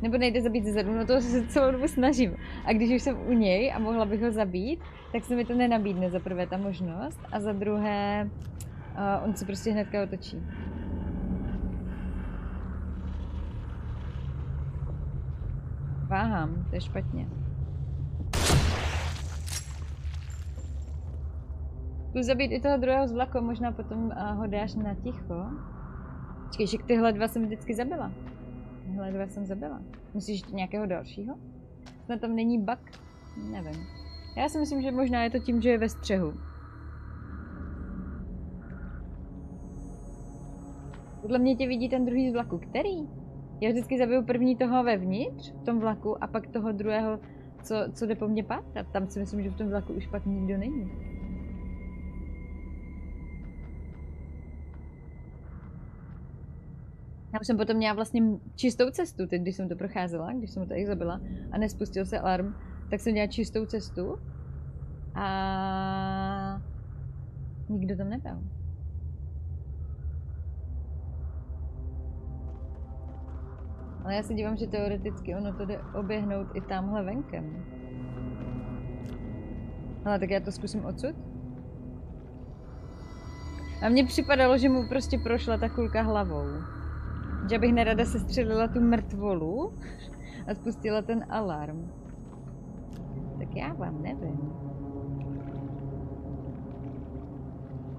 Nebo nejde zabít zezadu, no to se celou dobu snažím. A když už jsem u něj a mohla bych ho zabít, tak se mi to nenabídne za prvé ta možnost a za druhé uh, on se prostě hnedka otočí. Váhám, to je špatně. Jdu zabít i toho druhého z vlaku, možná potom uh, ho dáš na ticho. Počkej, že tyhle dva jsem vždycky zabila. Tyhle dva jsem zabila. Myslíš že nějakého dalšího? Na tam není bug? Nevím. Já si myslím, že možná je to tím, že je ve střehu. Podle mě tě vidí ten druhý z vlaku. Který? Já vždycky zabiju první toho vevnitř, v tom vlaku, a pak toho druhého, co, co jde po mně pátrat. Tam si myslím, že v tom vlaku už pak nikdo není. Já jsem potom měla vlastně čistou cestu, teď když jsem to procházela, když jsem to tady zabila a nespustil se alarm, tak jsem měla čistou cestu a nikdo tam nebyl. Ale já se dívám, že teoreticky ono to jde oběhnout i tamhle venkem. Ale tak já to zkusím odsud. A mně připadalo, že mu prostě prošla ta kulka hlavou. Že bych nerada se střelila tu mrtvolu a spustila ten alarm. Tak já vám nevím.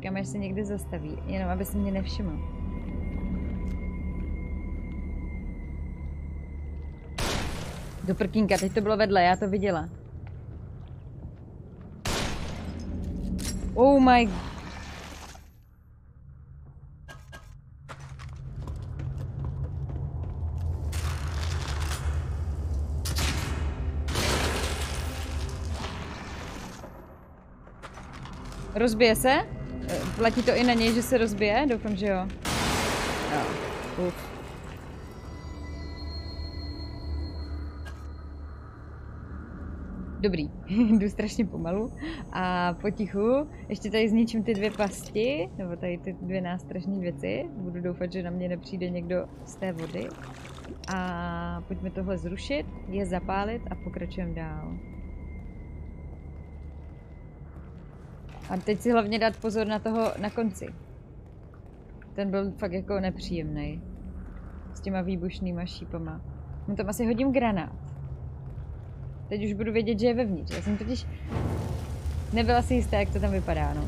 Kam až se někde zastaví, jenom aby se mě nevšiml. Do prkínka, teď to bylo vedle, já to viděla. Oh my Rozbije se? Eh, Platí to i na něj, že se rozbije? Doufám, že jo. Jo. Uf. Dobrý, [LAUGHS] jdu strašně pomalu a potichu. Ještě tady zničím ty dvě pasti, nebo tady ty dvě nástražné věci. Budu doufat, že na mě nepřijde někdo z té vody. A pojďme tohle zrušit, je zapálit a pokračujeme dál. A teď si hlavně dát pozor na toho na konci. Ten byl fakt jako nepříjemný. S těma výbušnýma šípama. No tam asi hodím granát. Teď už budu vědět, že je vevnitř. Já jsem totiž nebyla si jistá, jak to tam vypadá, no.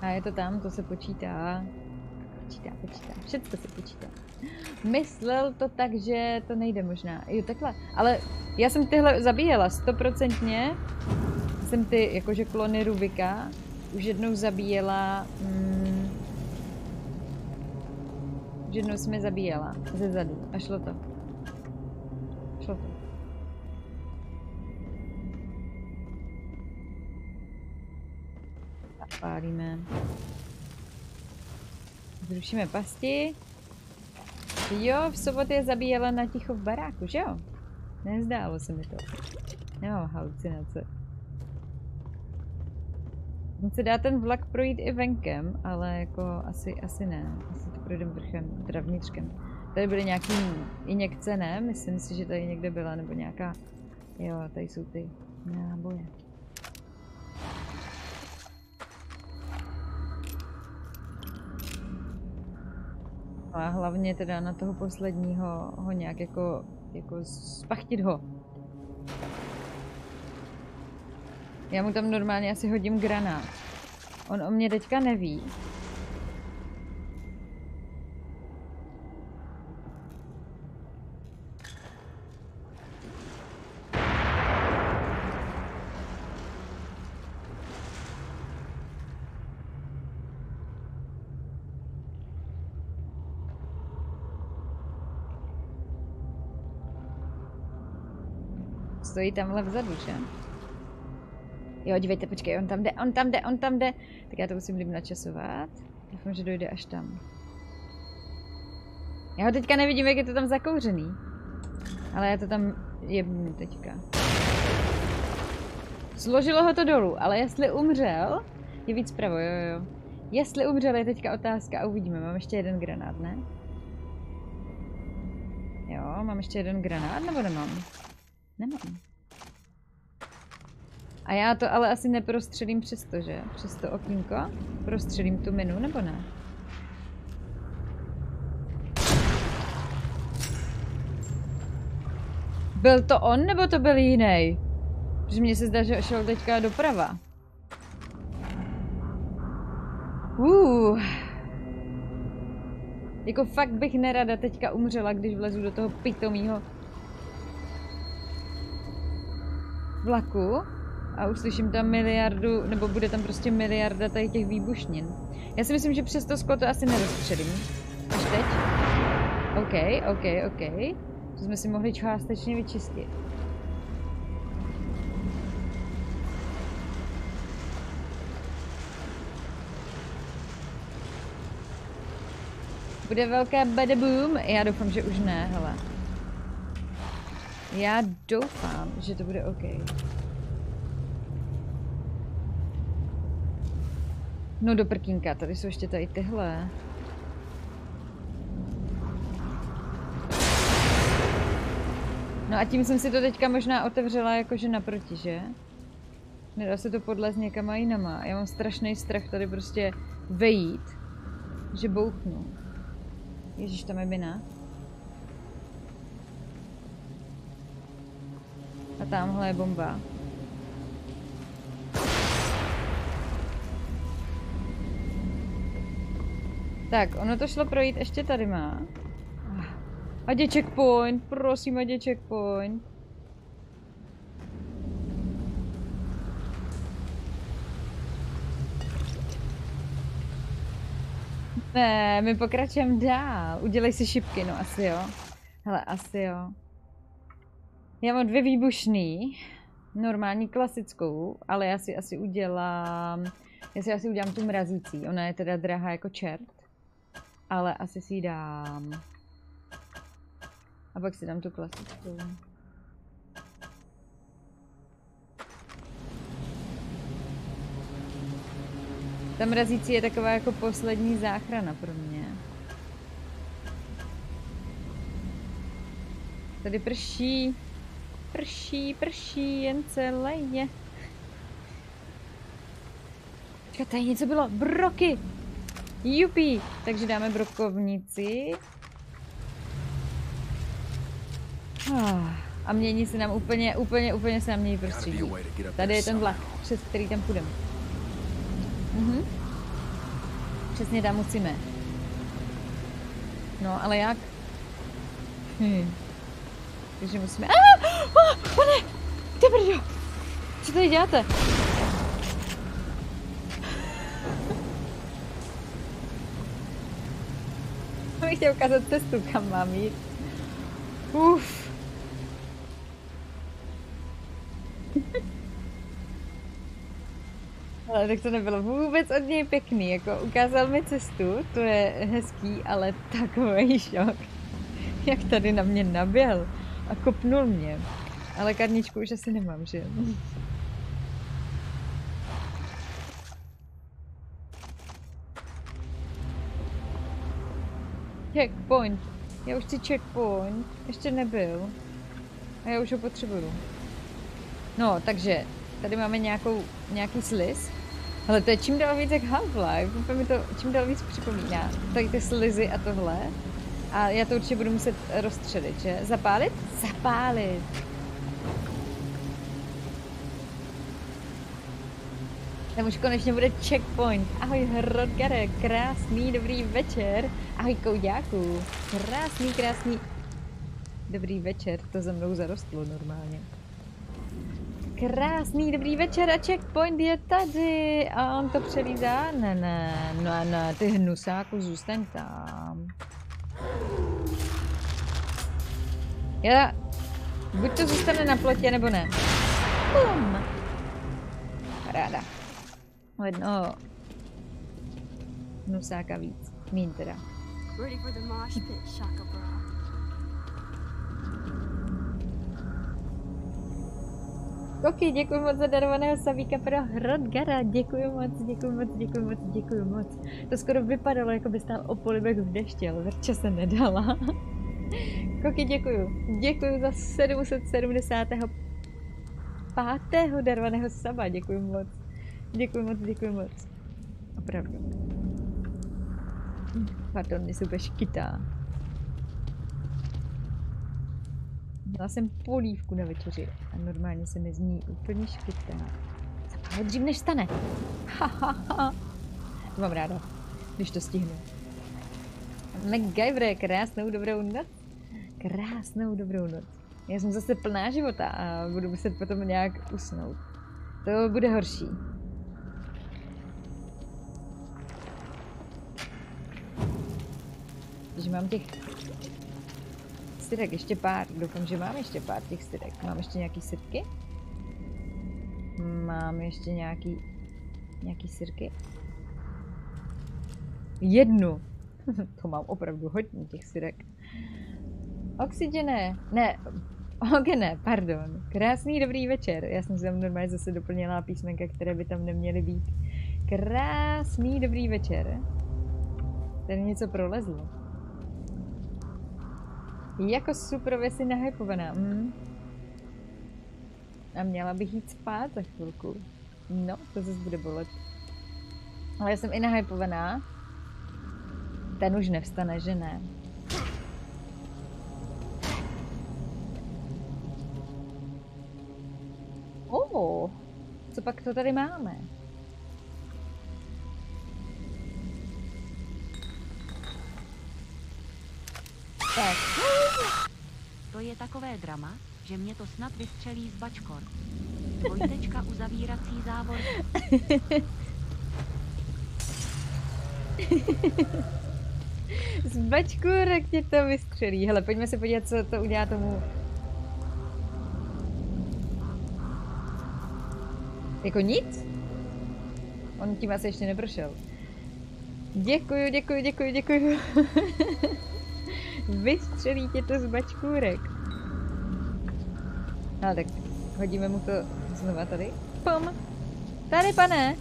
A je to tam, to se počítá. Počítá, počítá. Všechno se počítá. [LAUGHS] Myslel to tak, že to nejde možná. Jo, takhle. Ale já jsem tyhle zabíjela, stoprocentně. Jsem ty, jakože klony Rubika, už jednou zabíjela... Mm, už jednou jsem je zabíjela ze zadu a šlo to. Šlo to. Zrušíme pasti. Jo, v sobotu je zabíjela na ticho v baráku, že jo? Nezdálo se mi to. Nemám halucinace. On se dá ten vlak projít i venkem, ale jako asi, asi ne. Asi to projdeme vrchem, teda vnitřkem. Tady byly nějaký injekce, ne? Myslím si, že tady někde byla, nebo nějaká... Jo, tady jsou ty náboje. A hlavně teda na toho posledního ho nějak jako, jako spachtit ho. Já mu tam normálně asi hodím granát. On o mě teďka neví. Stojí tamhle vzadu, že? Jo, dívejte, počkej, on tam jde, on tam jde, on tam jde. Tak já to musím líp načasovat. Doufám, že dojde až tam. Já ho teďka nevidím, jak je to tam zakouřený. Ale já to tam jebnu teďka. Složilo ho to dolů, ale jestli umřel, je víc pravo, jo, jo. Jestli umřel, je teďka otázka a uvidíme. Mám ještě jeden granát, ne? Jo, mám ještě jeden granát, nebo nemám? Nemám. A já to ale asi neprostřelím přes to, že? Přes to okýnko? Prostřelím tu minu, nebo ne? Byl to on, nebo to byl jiný? Protože mně se zdá, že šel teďka doprava. Uh. Jako fakt bych nerada teďka umřela, když vlezu do toho pitomího vlaku a uslyším tam miliardu, nebo bude tam prostě miliarda tady těch výbušnin. Já si myslím, že přes to sklo to asi nerozstřelím. Až teď. OK, OK, OK. To jsme si mohli částečně vyčistit. Bude velká badaboom? Já doufám, že už ne, hele. Já doufám, že to bude OK. No do prkínka, tady jsou ještě tady tyhle. No a tím jsem si to teďka možná otevřela jakože naproti, že? Nedá se to podlézt někam a jinama. Já mám strašný strach tady prostě vejít, že bouchnu. Ježíš, tam je mina. A tamhle je bomba. Tak, ono to šlo projít, ještě tady má. Ať je checkpoint, prosím, ať je checkpoint. Ne, my pokračujeme dál. Udělej si šipky, no asi jo. Hele, asi jo. Já mám dvě výbušný. Normální klasickou, ale já si asi udělám... Já si asi udělám tu mrazící. Ona je teda drahá jako čert. Ale asi si ji dám. A pak si dám tu klasickou. Ta mrazící je taková jako poslední záchrana pro mě. Tady prší. Prší, prší, jen leje. Počkat, tady něco bylo. Broky! Jupi! Takže dáme brokovnici. Ah, a mění se nám úplně, úplně, úplně se nám mění prostředí. Tady je ten vlak, přes který tam půjdeme. Mhm. Přesně tam musíme. No, ale jak? Hm. Takže musíme... Ah! Ah! Pane! Ty brdo! Co tady děláte? Chtěl ukázat cestu, kam mám jít. Uf. [LAUGHS] Ale tak to nebylo vůbec od něj pěkný, jako ukázal mi cestu, to je hezký, ale takový [LAUGHS] šok. Jak tady na mě naběl a kopnul mě. Ale karničku už asi nemám, že? Checkpoint. Já už chci checkpoint. Ještě nebyl. A já už ho potřebuju. No, takže tady máme nějakou, nějaký sliz. Ale to je čím dál víc jak Half-Life. Úplně mi to čím dál víc připomíná. Tady ty slizy a tohle. A já to určitě budu muset rozstředit, že? Zapálit? Zapálit. Tam už konečně bude checkpoint. Ahoj Rodgare, krásný dobrý večer. Ahoj Kouďáku, krásný, krásný dobrý večer. To za mnou zarostlo normálně. Krásný dobrý večer a checkpoint je tady. A on to přelízá? Ne, ne, no ne, ty hnusáku, zůstaň tam. Já, buď to zůstane na plotě, nebo ne. Bum. Ráda. O jednoho hnusáka víc. Mín teda. Koky, děkuji moc za darovaného sabíka pro Hrodgara. Děkuji moc, děkuji moc, děkuji moc, děkuji moc. To skoro vypadalo, jako by stál o polibek v dešti, ale Verča se nedala. [LAUGHS] Koky, děkuji. Děkuji za 775. darovaného saba. Děkuji moc. Děkuji moc, děkuji moc. Opravdu. Pardon, mě se úplně škytá. Měla jsem polívku na večeři a normálně se mi z ní úplně škytá. Ale dřív než stane. Ha, ha, ha. Mám ráda, když to stihnu. MacGyver, krásnou dobrou noc. Krásnou dobrou noc. Já jsem zase plná života a budu muset potom nějak usnout. To bude horší. Když mám těch syrek, ještě pár. Doufám, že mám ještě pár těch syrek. Mám ještě nějaký syrky? Mám ještě nějaký, nějaký syrky? Jednu. [LAUGHS] to mám opravdu hodně těch syrek. Oxygené, ne, Ogene, pardon. Krásný dobrý večer. Já jsem si tam normálně zase doplnila písmenka, které by tam neměly být. Krásný dobrý večer. Tady něco prolezlo. Jako super si nahypovaná. Mm. A měla bych jít spát za chvilku. No, to zase bude bolet. Ale já jsem i nahypovaná. Ten už nevstane, že ne? Oh, co pak to tady máme? To je takové drama, že mě to snad vystřelí z bačkor. Dvojtečka uzavírací závor. Z bačkůrek tě to vystřelí. Hele, pojďme se podívat, co to udělá tomu. Jako nic? On tím asi ještě neprošel. Děkuju, děkuju, děkuju, děkuju. [LAUGHS] Vystřelí tě to z bačkůrek. No tak hodíme mu to znova tady. Pum! Tady, pane!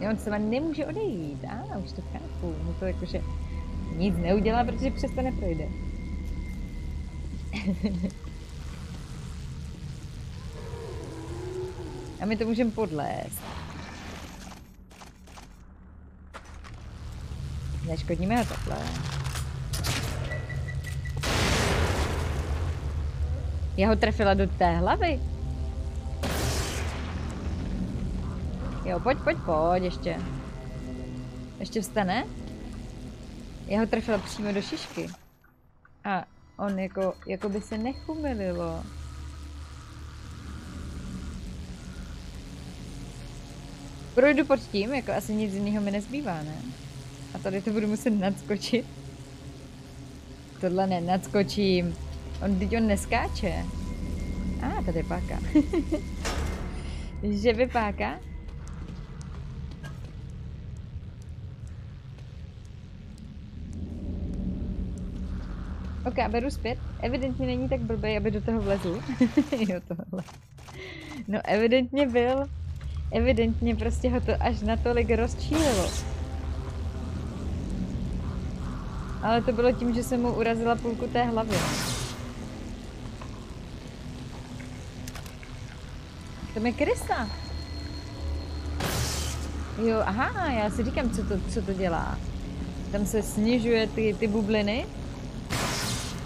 Jo, on se vám nemůže odejít. A, už to chápu. Mu to jakože nic neudělá, protože přesto neprojde. [LAUGHS] A my to můžeme podlézt. Neškodíme ho takhle. Já ho trefila do té hlavy. Jo, pojď, pojď, pojď ještě. Ještě vstane? Já ho trefila přímo do šišky. A on jako, jako by se nechumililo. Projdu pod tím, jako asi nic jiného mi nezbývá, ne? A tady to budu muset nadskočit. Tohle ne, nadskočím. On, teď on neskáče. A, ah, tady je páka. [LAUGHS] že by páka? Ok, beru zpět. Evidentně není tak blbý, aby do toho vlezl. [LAUGHS] jo, tohle. No, evidentně byl. Evidentně prostě ho to až natolik rozčílilo. Ale to bylo tím, že jsem mu urazila půlku té hlavy. To je krysa. Jo, aha, já si říkám, co to, co to dělá. Tam se snižuje ty, ty bubliny.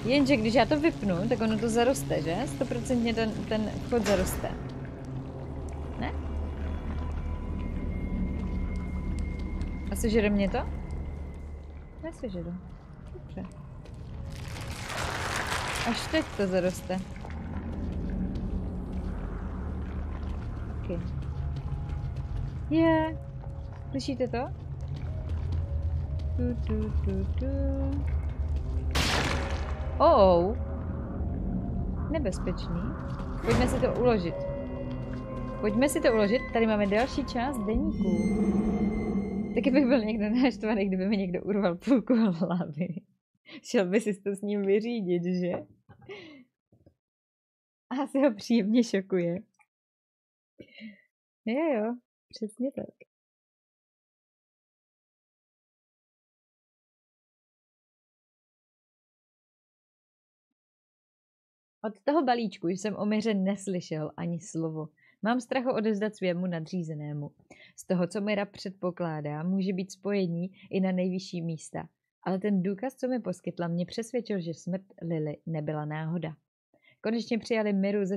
Jenže když já to vypnu, tak ono to zaroste, že? 100% ten, ten chod zaroste. Ne? A sežere mě to? Nesežere. Dobře. Až teď to zaroste. Je. Yeah. Slyšíte to? Tu, tu, tu, tu. Oh. Nebezpečný. Pojďme si to uložit. Pojďme si to uložit. Tady máme další část deníku. Taky bych byl někdo naštvaný, kdyby mi někdo urval půlku hlavy. Šel by si to s ním vyřídit, že? [LAUGHS] Asi ho příjemně šokuje. Jo, jo, přesně tak. Od toho balíčku jsem o Miře neslyšel ani slovo. Mám strach odezdat svému nadřízenému. Z toho, co Mira předpokládá, může být spojení i na nejvyšší místa. Ale ten důkaz, co mi poskytla, mě přesvědčil, že smrt Lily nebyla náhoda. Konečně přijali Miru ze,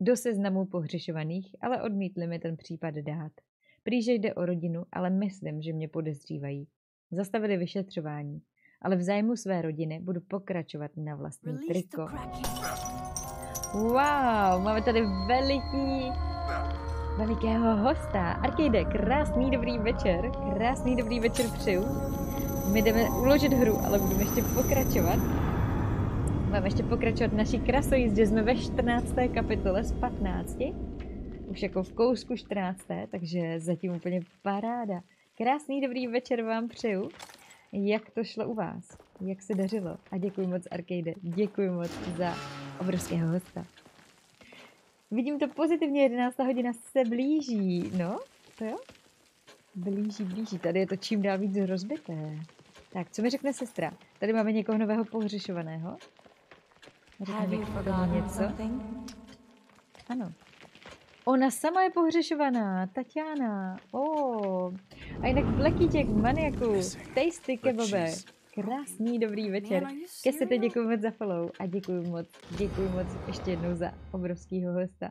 do seznamu pohřešovaných, ale odmítli mi ten případ dát. Prý, jde o rodinu, ale myslím, že mě podezřívají. Zastavili vyšetřování, ale v zájmu své rodiny budu pokračovat na vlastní triko. Wow, máme tady veliký, velikého hosta. Arcade, krásný dobrý večer, krásný dobrý večer přeju. My jdeme uložit hru, ale budeme ještě pokračovat. Budeme ještě pokračovat naší krasojízdě, jsme ve 14. kapitole z 15. Už jako v kousku 14. takže zatím úplně paráda. Krásný dobrý večer vám přeju. Jak to šlo u vás? Jak se dařilo? A děkuji moc Arcade, děkuji moc za obrovského hosta. Vidím to pozitivně, 11. hodina se blíží. No, to jo? Blíží, blíží. Tady je to čím dál víc rozbité. Tak, co mi řekne sestra? Tady máme někoho nového pohřešovaného. Řekne mi něco. Ano. Ona sama je pohřešovaná, Tatiana. Oh. A jinak Blackyček, maniaku, tasty kebabe. Krásný dobrý večer. Kesete, děkuji moc za follow a děkuji moc, děkuji moc ještě jednou za obrovskýho hosta.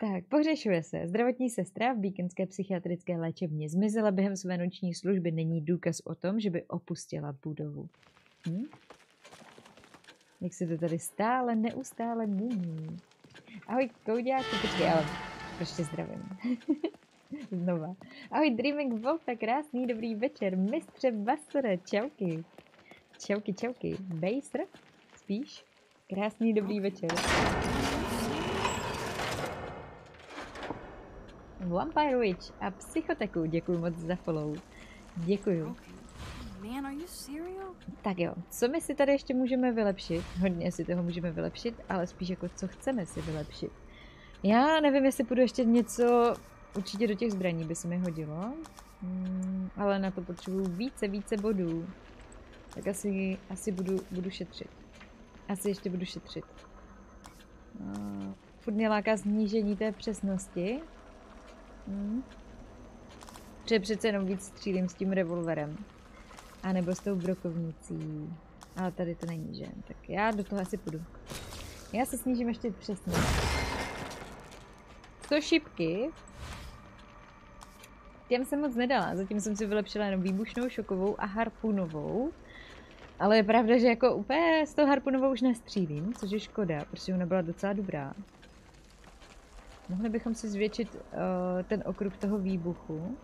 Tak, pohřešuje se. Zdravotní sestra v Beaconské psychiatrické léčebně zmizela během své noční služby. Není důkaz o tom, že by opustila budovu. Hm? Jak se to tady stále, neustále mění. Ahoj, kouďáku, počkej, ale prostě zdravím. [LAUGHS] Znova. Ahoj, Dreaming Wolfa, krásný dobrý večer. Mistře Basore, čauky. Čauky, čauky. Baser? Spíš? Krásný dobrý večer. Vampire Witch a Psychoteku, děkuji moc za follow. Serial? Tak jo, co my si tady ještě můžeme vylepšit? Hodně si toho můžeme vylepšit, ale spíš jako co chceme si vylepšit. Já nevím, jestli půjdu ještě něco, určitě do těch zbraní by se mi hodilo, hmm, ale na to potřebuju více, více bodů. Tak asi, asi budu, budu šetřit. Asi ještě budu šetřit. Uh, furt mě láká snížení té přesnosti. Hmm. Protože přece jenom víc střílím s tím revolverem. A nebo s tou brokovnicí. Ale tady to není, že? Tak já do toho asi půjdu. Já se snížím ještě přesně. 100 šipky. Těm jsem moc nedala. Zatím jsem si vylepšila jenom výbušnou, šokovou a harpunovou. Ale je pravda, že jako úplně s tou harpunovou už nestřílím, což je škoda, protože ona byla docela dobrá. Mohli bychom si zvětšit uh, ten okruh toho výbuchu.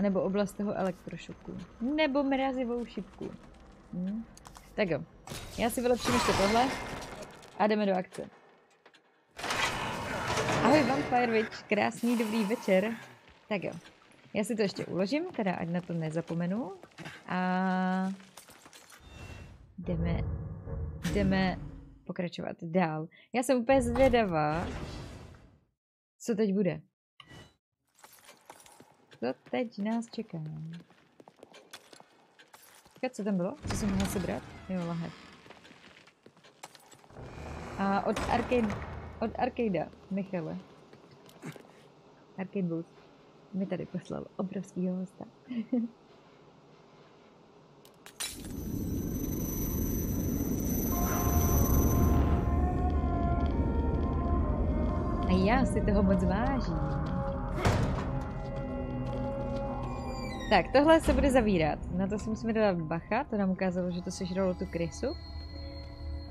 Nebo oblast toho elektrošoku. Nebo mrazivou šipku. Hm? Tak jo. Já si vylepším ještě tohle. A jdeme do akce. Ahoj Vampire Witch, krásný dobrý večer. Tak jo. Já si to ještě uložím, teda ať na to nezapomenu. A jdeme, jdeme pokračovat dál. Já jsem úplně zvědavá, co teď bude. Co teď nás čeká? Počkat, co tam bylo? Co jsem mohla sebrat? Jo, lahev. A od Arcade, od Arcadea, Michale. Arcade Booth mi tady poslal obrovskýho hosta. [LAUGHS] já si toho moc vážím. Tak, tohle se bude zavírat. Na to si musíme dát bacha, to nám ukázalo, že to sežralo tu krysu.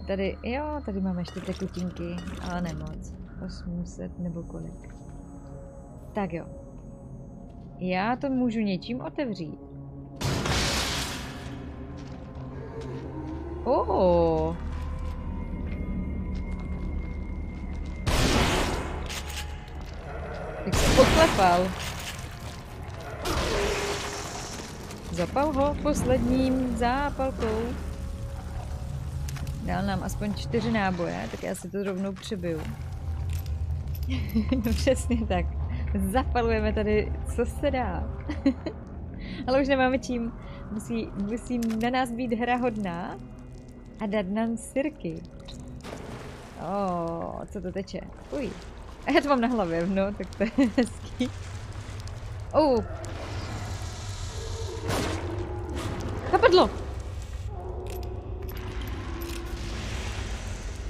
Tady, jo, tady máme ještě tekutinky, ale ne moc. 800 nebo kolik. Tak jo. Já to můžu něčím otevřít. Oh. Tak se poklepal. Zapal ho posledním zápalkou. Dal nám aspoň čtyři náboje, tak já si to rovnou přibiju. [LAUGHS] Přesně tak. Zapalujeme tady, co se dá. [LAUGHS] Ale už nemáme čím. Musí, musí na nás být hra hodná a dát nám sirky. Oh, co to teče? Uj. A [LAUGHS] já to mám na hlavě, no, tak to je hezký. Oh. Chapadlo!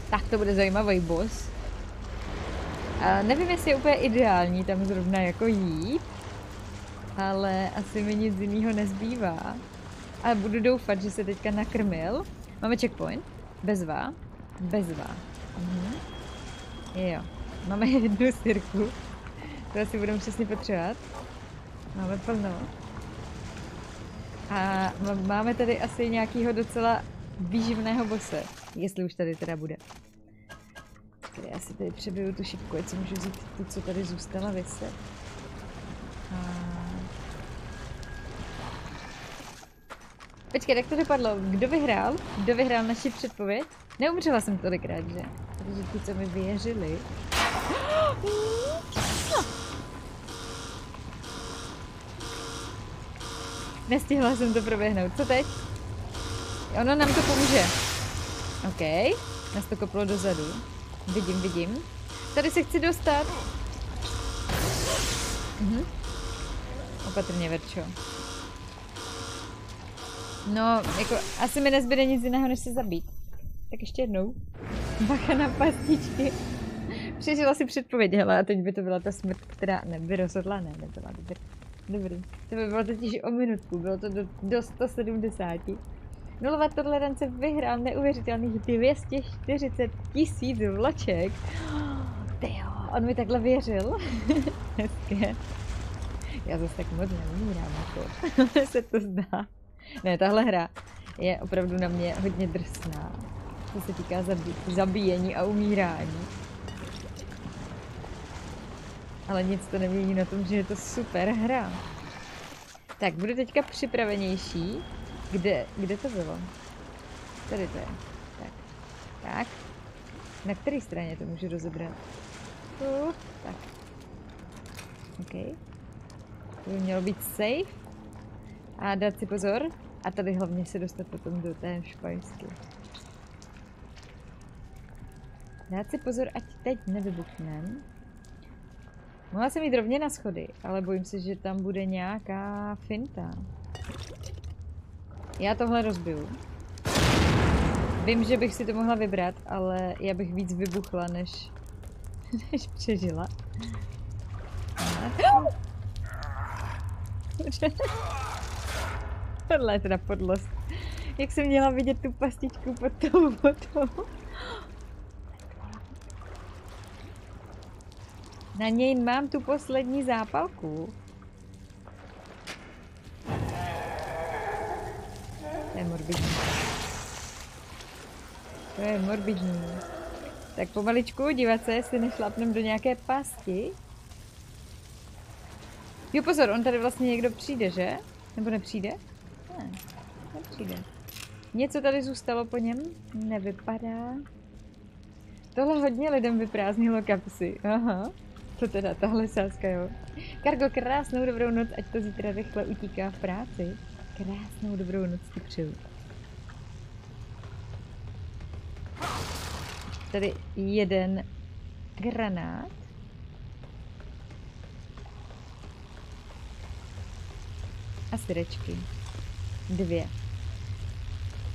Tak to bude zajímavý boss. A nevím, jestli je úplně ideální tam zrovna jako jít, ale asi mi nic jiného nezbývá. Ale budu doufat, že se teďka nakrmil. Máme checkpoint. Bezva. Bezva. Mhm. Jo. Máme jednu sirku. To asi budeme přesně potřebovat. Máme plno. A máme tady asi nějakýho docela výživného bose. Jestli už tady teda bude. Tak já si tady přebiju tu šipku, ať si můžu vzít tu, co tady zůstala vyset. A... Počkej, jak to dopadlo? Kdo vyhrál? Kdo vyhrál naši předpověď? Neumřela jsem tolikrát, že? Protože ti, co mi věřili. [GASPS] Nestihla jsem to proběhnout. Co teď? Ono nám to pomůže. OK. Nás to koplo dozadu. Vidím, vidím. Tady se chci dostat. Mhm. Opatrně, Verčo. No, jako, asi mi nezbyde nic jiného, než se zabít. Tak ještě jednou. Bacha na pastičky. Přežila si předpověď, hele, a teď by to byla ta smrt, která neby rozhodla, ne, nebyla dobrý. Dobrý. To by bylo totiž o minutku, bylo to do, do 170. Nulová tolerance vyhrál neuvěřitelných 240 tisíc vloček. [GASPS] Tyjo, on mi takhle věřil. [LAUGHS] Hezké. Já zase tak moc neumírám, jako. [LAUGHS] se to zdá. Ne, tahle hra je opravdu na mě hodně drsná. Co se týká zabí zabíjení a umírání. Ale nic to nemění na tom, že je to super hra. Tak, budu teďka připravenější. Kde, kde to bylo? Tady to je. Tak. Tak. Na které straně to můžu rozebrat? Uh, tak. OK. To by mělo být safe. A dát si pozor. A tady hlavně se dostat potom do té špajsky. Dát si pozor, ať teď nevybuchnem. Mohla jsem jít rovně na schody, ale bojím se, že tam bude nějaká finta. Já tohle rozbiju. Vím, že bych si to mohla vybrat, ale já bych víc vybuchla, než, [LAUGHS] než přežila. [GASPS] [LAUGHS] Tohle je teda podlost. Jak jsem měla vidět tu pastičku pod tou vodou. Na něj mám tu poslední zápalku. To je morbidní. To je morbidní. Tak pomaličku dívat se, jestli nešlapnem do nějaké pasti. Jo pozor, on tady vlastně někdo přijde, že? Nebo nepřijde? Ne, nepřijde. Něco tady zůstalo po něm? Nevypadá. Tohle hodně lidem vyprázdnilo kapsy. Aha. To teda, tahle sázka, jo. Kargo, krásnou dobrou noc, ať to zítra rychle utíká v práci. Krásnou dobrou noc ti přeju. Tady jeden granát. A syrečky. Dvě.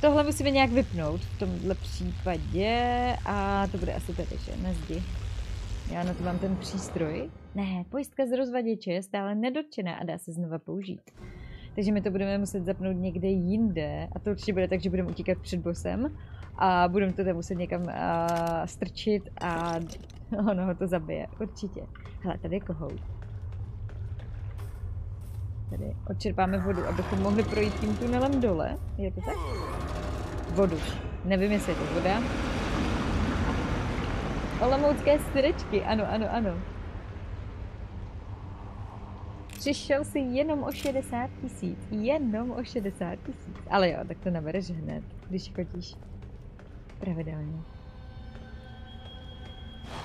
Tohle musíme nějak vypnout v tomhle případě a to bude asi tady, že? Na zdi. Já na to mám ten přístroj. Ne, pojistka z rozvaděče je stále nedotčená a dá se znova použít. Takže my to budeme muset zapnout někde jinde a to určitě bude tak, že budeme utíkat před bosem a budeme to tam muset někam uh, strčit a ono ho to zabije, určitě. Hele, tady je kohout. Tady odčerpáme vodu, abychom mohli projít tím tunelem dole. Je to tak? Vodu. Nevím, jestli je to voda. Olomoucké styrečky, ano, ano, ano. Přišel si jenom o 60 tisíc. Jenom o 60 tisíc. Ale jo, tak to nabereš hned, když chodíš pravidelně.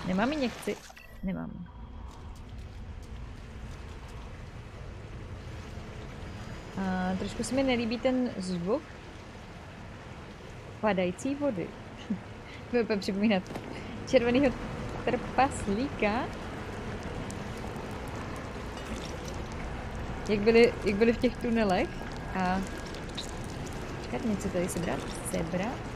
Nemám injekci? Nemám. Trošku se mi nelíbí ten zvuk padající vody. [LAUGHS] to bude připomínat červenýho trpaslíka. Jak byli, jak byli v těch tunelech a... Čekat, něco tady sebrat? Sebrat?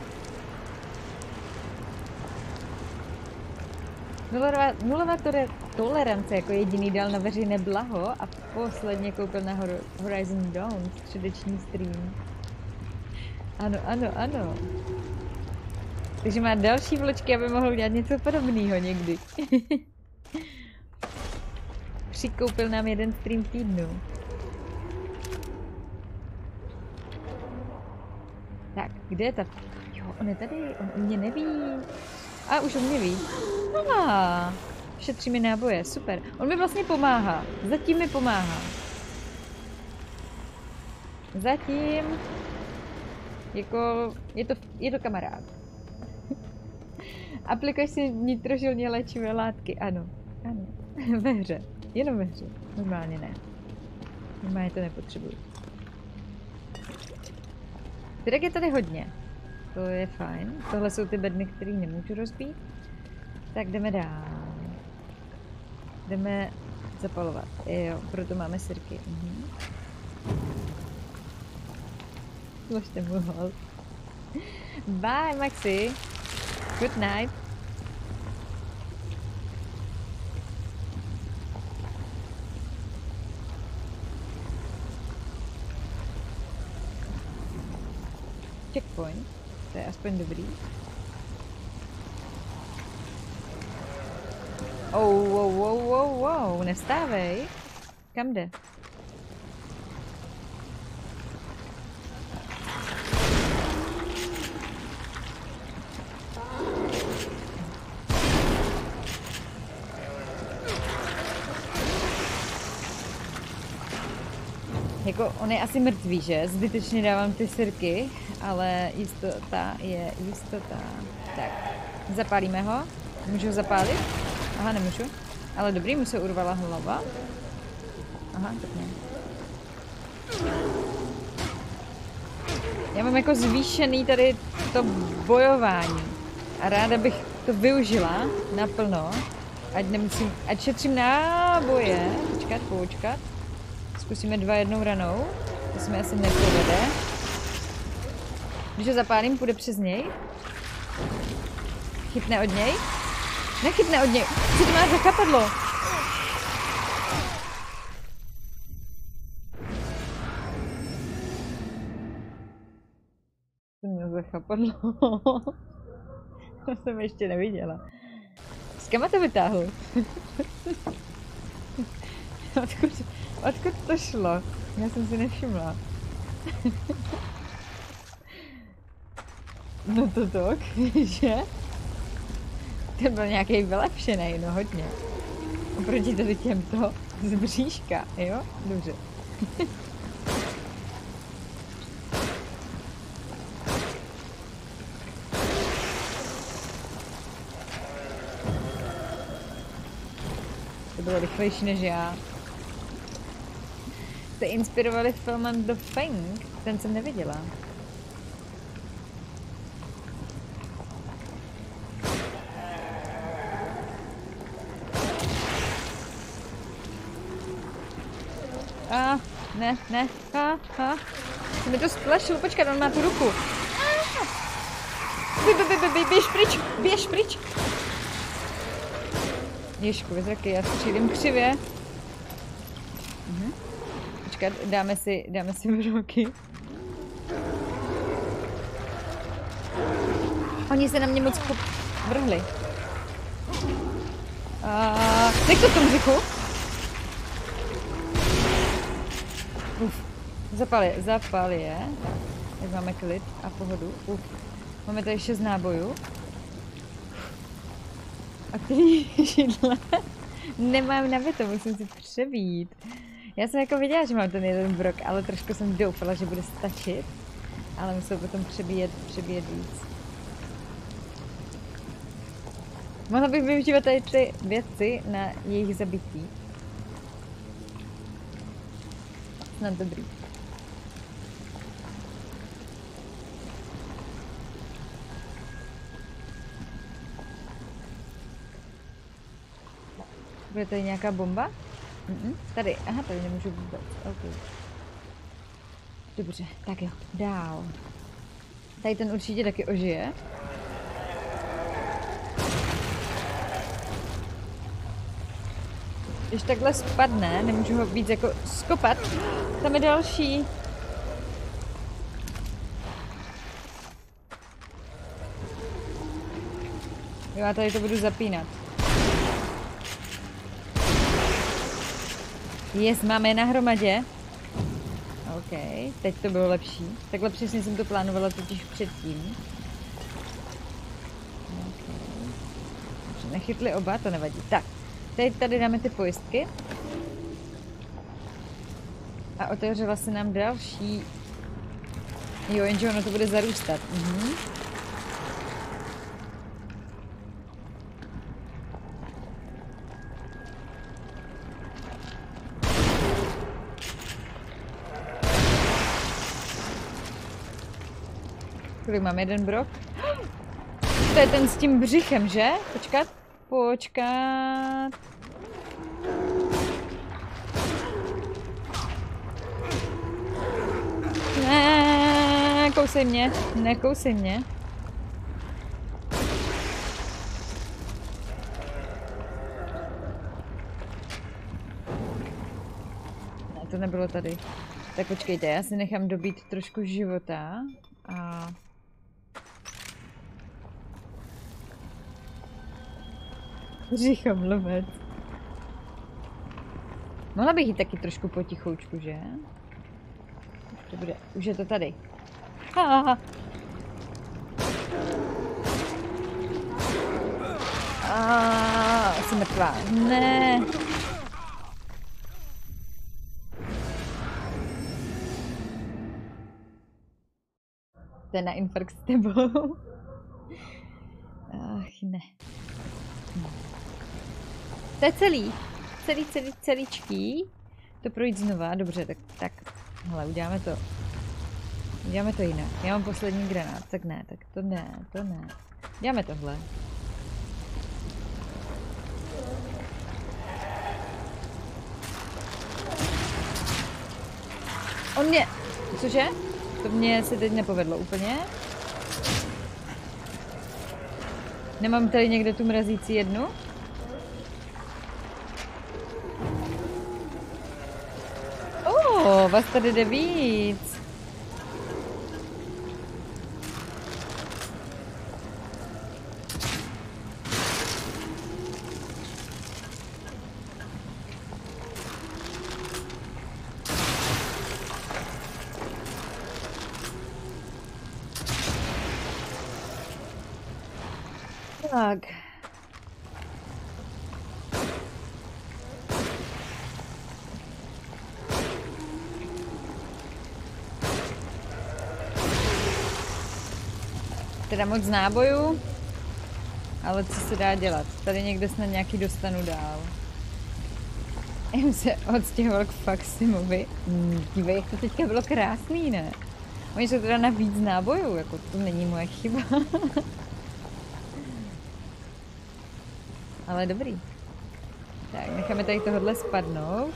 Nulová, nulová tolerance jako jediný dal na veřejné blaho a posledně koupil na Hor Horizon Dawn středeční stream. Ano, ano, ano. Takže má další vločky, aby mohl udělat něco podobného někdy. [LAUGHS] Přikoupil nám jeden stream týdnu. Tak, kde je ta... Jo, on je tady, on mě neví. A už o mě ví. Ah, šetří mi náboje, super. On mi vlastně pomáhá. Zatím mi pomáhá. Zatím jako je to, je to kamarád. [LAUGHS] Aplikuješ si nitrožilně léčivé látky, ano. Ano. [LAUGHS] ve hře. Jenom ve hře. Normálně ne. Normálně to nepotřebuji. Tyrek je tady hodně. To je fajn. Tohle jsou ty bedny, které nemůžu rozbít. Tak jdeme dál. Jdeme zapalovat. Jo, proto máme sirky. Mhm. Zložte mu. Bye, Maxi. Good night. Checkpoint. Aspoň dobrý. Oh, wow, wow, wow, wow, nevstávej. Kam jde? Jako, on je asi mrtvý, že? Zbytečně dávám ty sirky, ale jistota je jistota. Tak, zapálíme ho. Můžu ho zapálit? Aha, nemůžu. Ale dobrý, mu se urvala hlava. Aha, tak ne. Já mám jako zvýšený tady to bojování. A ráda bych to využila naplno. Ať nemusím, ať šetřím náboje. Počkat, počkat. Zkusíme dva jednou ranou. To se mi asi nepovede. Když ho zapálím, půjde přes něj. Chytne od něj. Nechytne od něj. Co to má za chapadlo? To měl za chapadlo. [LAUGHS] to jsem ještě neviděla. S kama to vytáhl? [LAUGHS] Odkud? Odkud to šlo? Já jsem si nevšimla. [LAUGHS] no to tak, [LAUGHS] že? To byl nějaký vylepšený, no hodně. Oproti tady těmto z bříška, jo? Dobře. [LAUGHS] to bylo rychlejší než já. Jste inspirovali filmem The Thing. Ten jsem neviděla. A, ne, ne, a, a. Se mi to splašil, počkat, on má tu ruku. Bě, bě, bě, bě, běž pryč, běž pryč. Ježku, zraky, já střílím křivě. Mhm. Počkat, dáme si, dáme si broky. Oni se na mě moc vrhli. A, nech to v tom. Uf. Zapal je, zapal je. Teď máme klid a pohodu. Uf. Máme tady šest nábojů. A který [LAUGHS] židle nemám nabito, musím si přebít. Já jsem jako viděla, že mám ten jeden brok, ale trošku jsem doufala, že bude stačit. Ale musel potom přebíjet, přebíjet víc. Mohla bych využívat tady ty věci na jejich zabití. Snad dobrý. Bude tady nějaká bomba? Mm-mm. Tady, aha, tady nemůžu vůbec. OK. Dobře, tak jo, dál. Tady ten určitě taky ožije. Když takhle spadne, nemůžu ho víc jako skopat. Tam je další. Jo, já tady to budu zapínat. Jest, máme na hromadě. OK, teď to bylo lepší. Takhle přesně jsem to plánovala totiž předtím. OK. Dobře, nechytli oba, to nevadí. Tak, teď tady dáme ty pojistky. A otevřela se nám další. Jo, jenže ono to bude zarůstat. Mhm. Kolik mám? Jeden brok? [GASPS] To je ten s tím břichem, že? Počkat. Počkat. Ne, kousej mě. Nekousej mě. To nebylo tady. Tak počkejte, já si nechám dobít trošku života. A... Břichomluvec. Mohla bych jít taky trošku potichoučku, že? Už to bude, už je to tady. Ha. A, jsem mrtvá. Ne. To je na infarkt s tebou. Ach, ne. To je celý. Celý, celý, celíčký. To projít znova. Dobře, tak, tak. Hele, uděláme to. Uděláme to jinak. Já mám poslední granát, tak ne, tak to ne, to ne. Děláme tohle. On mě... Cože? To mě se teď nepovedlo úplně. Nemám tady někde tu mrazící jednu? Oh, vás tady jde víc. Tak. Teda moc nábojů, ale co se dá dělat? Tady někde snad nějaký dostanu dál. Jsem se odstěhoval k Faximovi. Dívej, to teďka bylo krásný, ne? Oni jsou teda na víc nábojů, jako to není moje chyba. [LAUGHS] Ale dobrý. Tak, necháme tady tohle spadnout.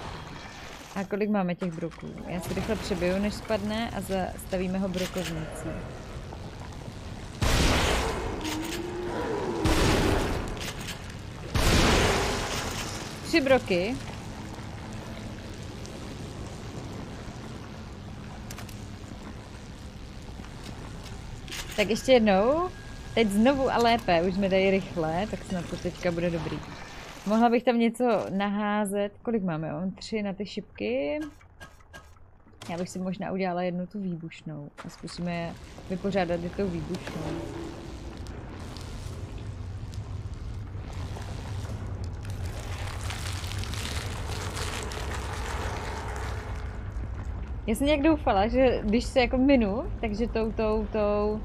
A kolik máme těch broků? Já si rychle přebiju, než spadne a zastavíme ho brokovnicí. Tři broky. Tak ještě jednou. Teď znovu a lépe, už jsme tady rychle, tak snad to teďka bude dobrý. Mohla bych tam něco naházet. Kolik máme? Mám tři na ty šipky. Já bych si možná udělala jednu tu výbušnou. A zkusíme vypořádat i tou výbušnou. Já jsem nějak doufala, že když se jako minu, takže tou, tou, tou...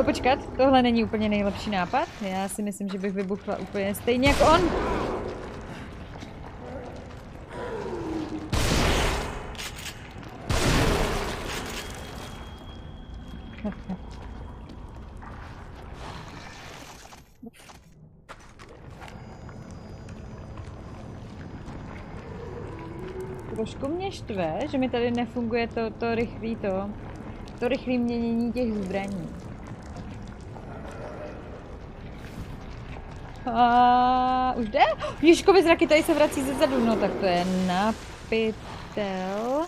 O, počkat, tohle není úplně nejlepší nápad. Já si myslím, že bych vybuchla úplně stejně jako on. Trošku mě štve, že mi tady nefunguje to, to rychlý to, to rychlé měnění těch zbraní. A už jde? Ježkovi zraky tady se vrací ze zadu, no tak to je na pytel.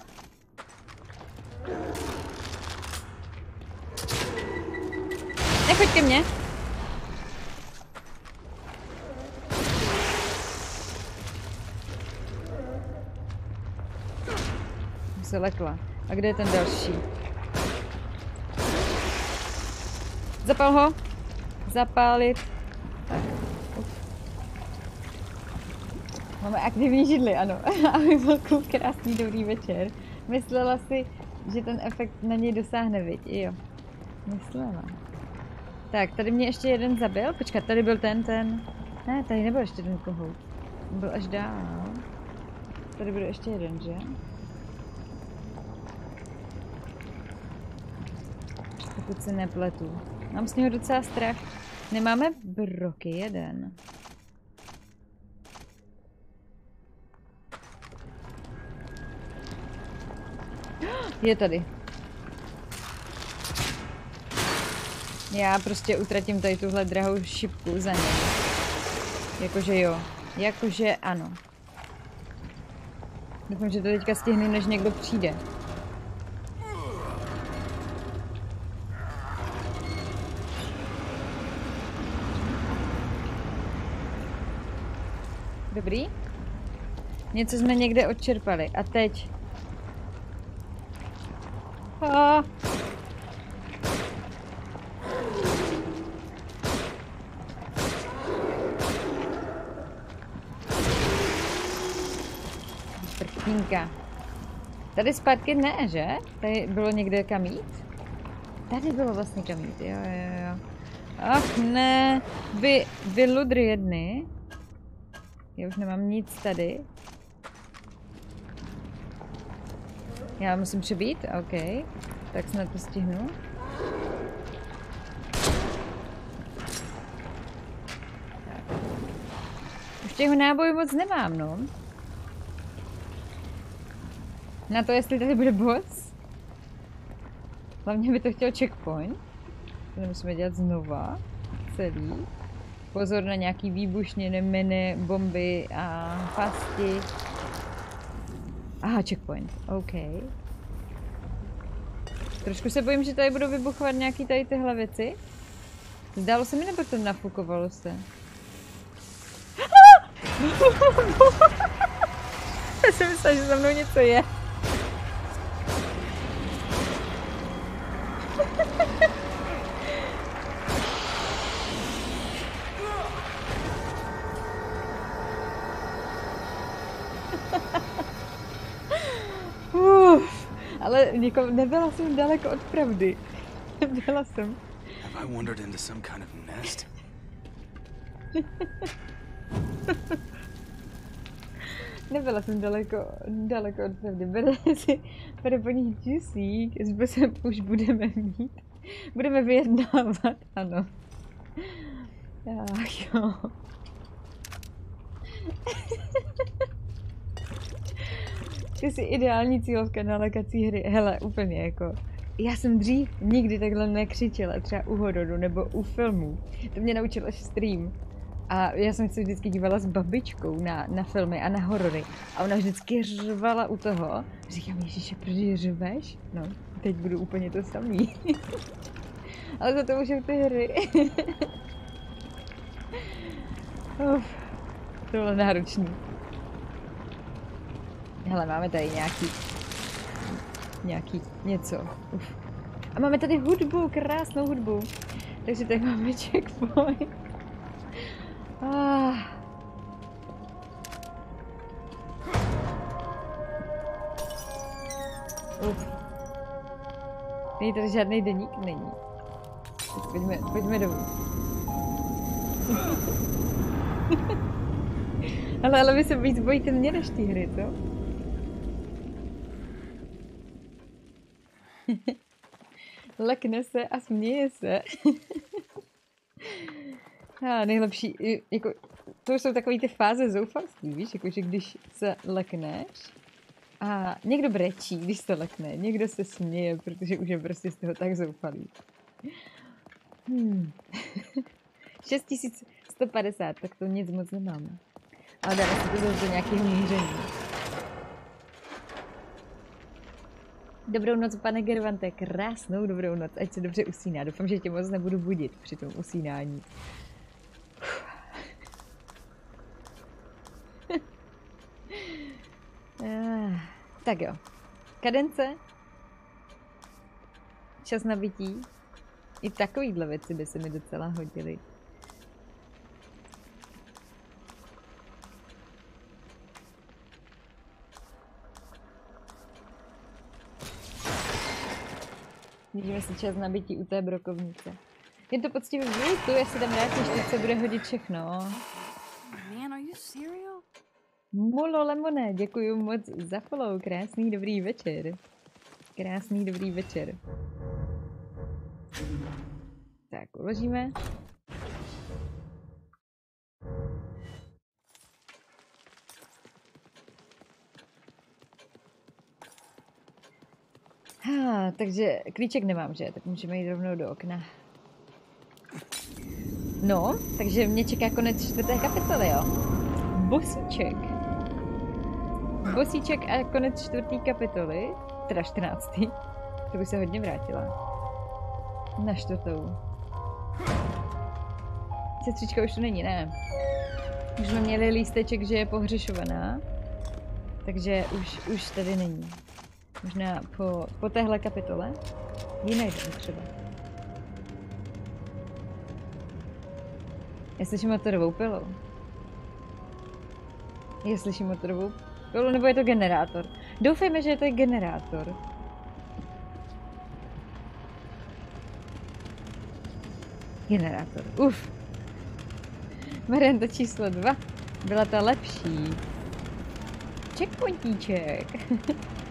Nechoď ke mně. Se lekla. A kde je ten další? Zapal ho. Zapálit. Máme aktivní židli, ano. [LAUGHS] A velkou krásný dobrý večer. Myslela si, že ten efekt na něj dosáhne, viď? Jo. Myslela. Tak, tady mě ještě jeden zabil. Počkat, tady byl ten, ten. Ne, tady nebyl ještě ten kohout. Byl až dál. Tady bude ještě jeden, že? Pokud se nepletu. Mám z něho docela strach. Nemáme broky, jeden. [GASPS] Je tady. Já prostě utratím tady tuhle drahou šipku za ně. Jakože jo. Jakože ano. Doufám, že to teďka stihnu, než někdo přijde. Dobrý. Něco jsme někde odčerpali. A teď. A. Prkínka. Tady zpátky ne, že? Tady bylo někde kam jít? Tady bylo vlastně kam jít, jo, jo, jo. Ach ne, vy, vy ludry jedny. Já už nemám nic tady. Já musím přebít? OK. Tak snad to stihnu. Už těch nábojů moc nemám, no. Na to, jestli tady bude boss. Hlavně by to chtěl checkpoint. To musíme dělat znova. Celý. Pozor na nějaký výbušniny, miny, bomby a pasti. Aha, checkpoint. OK. Trošku se bojím, že tady budou vybuchovat nějaký tady tyhle věci. Zdálo se mi, nebo to nafukovalo se? [LAUGHS] Já jsem myslela, že za mnou něco je. Niko, nebyla jsem daleko od pravdy. [LAUGHS] Byla jsem. Have I wandered into some kind of nest? [LAUGHS] Nebyla jsem daleko, daleko od pravdy. Bere si, bere po ní džusík, s bosem už budeme mít. Budeme vyjednávat, [LAUGHS] ano. Ach jo. Ty jsi ideální cílovka na lekací hry. Hele, úplně jako. Já jsem dřív nikdy takhle nekřičela, třeba u hororu nebo u filmů. To mě naučil až stream. A já jsem se vždycky dívala s babičkou na, na filmy a na horory. A ona vždycky řvala u toho. Říkám, Ježíše, proč řveš? No, teď budu úplně to samý. [LAUGHS] Ale za to už ty hry. [LAUGHS] Uf, to bylo náročný. Hele, máme tady nějaký... Nějaký něco. Uf. A máme tady hudbu, krásnou hudbu. Takže tady máme checkpoint. Ah. Uf. Není tady žádný deník? Není. Tak pojďme, pojďme domů. [LAUGHS] ale, ale vy se víc bojíte mě než ty hry, to? [LAUGHS] Lekne se a směje se. [LAUGHS] a nejlepší, jako, to jsou takové ty fáze zoufalství, víš, jakože když se lekneš a někdo brečí, když se lekne, někdo se směje, protože už je prostě z toho tak zoufalý. Hmm. [LAUGHS] 6150, tak to nic moc nemáme. Ale dáme si to zase do nějakého míření. Dobrou noc, pane Gervante, krásnou dobrou noc, ať se dobře usíná. Doufám, že tě moc nebudu budit při tom usínání. Ah, tak jo. Kadence. Čas nabití. I takovýhle věci by se mi docela hodily. Vidíme si čas nabití u té brokovnice. Je to poctivý tu, já si tam vrátím, teď se bude hodit všechno. Man, are you serial? Mulo Lemone, děkuji moc za follow, krásný dobrý večer. Krásný dobrý večer. Tak, uložíme. Ha, takže klíček nemám, že? Tak můžeme jít rovnou do okna. No, takže mě čeká konec čtvrté kapitoly, jo? Bosíček. Bosíček a konec čtvrté kapitoly, teda čtrnáctý. To by se hodně vrátila. Na čtvrtou. Sestřička už tu není, ne? Už jsme měli lísteček, že je pohřešovaná. Takže už, už tady není. Možná po, po téhle kapitole ji najdeme třeba. Já slyším motorovou pilu. Já slyším motorovou pilu, nebo je to generátor. Doufejme, že je to generátor. Generátor, uf. Varianta číslo dva. Byla ta lepší. Checkpointíček. [LAUGHS]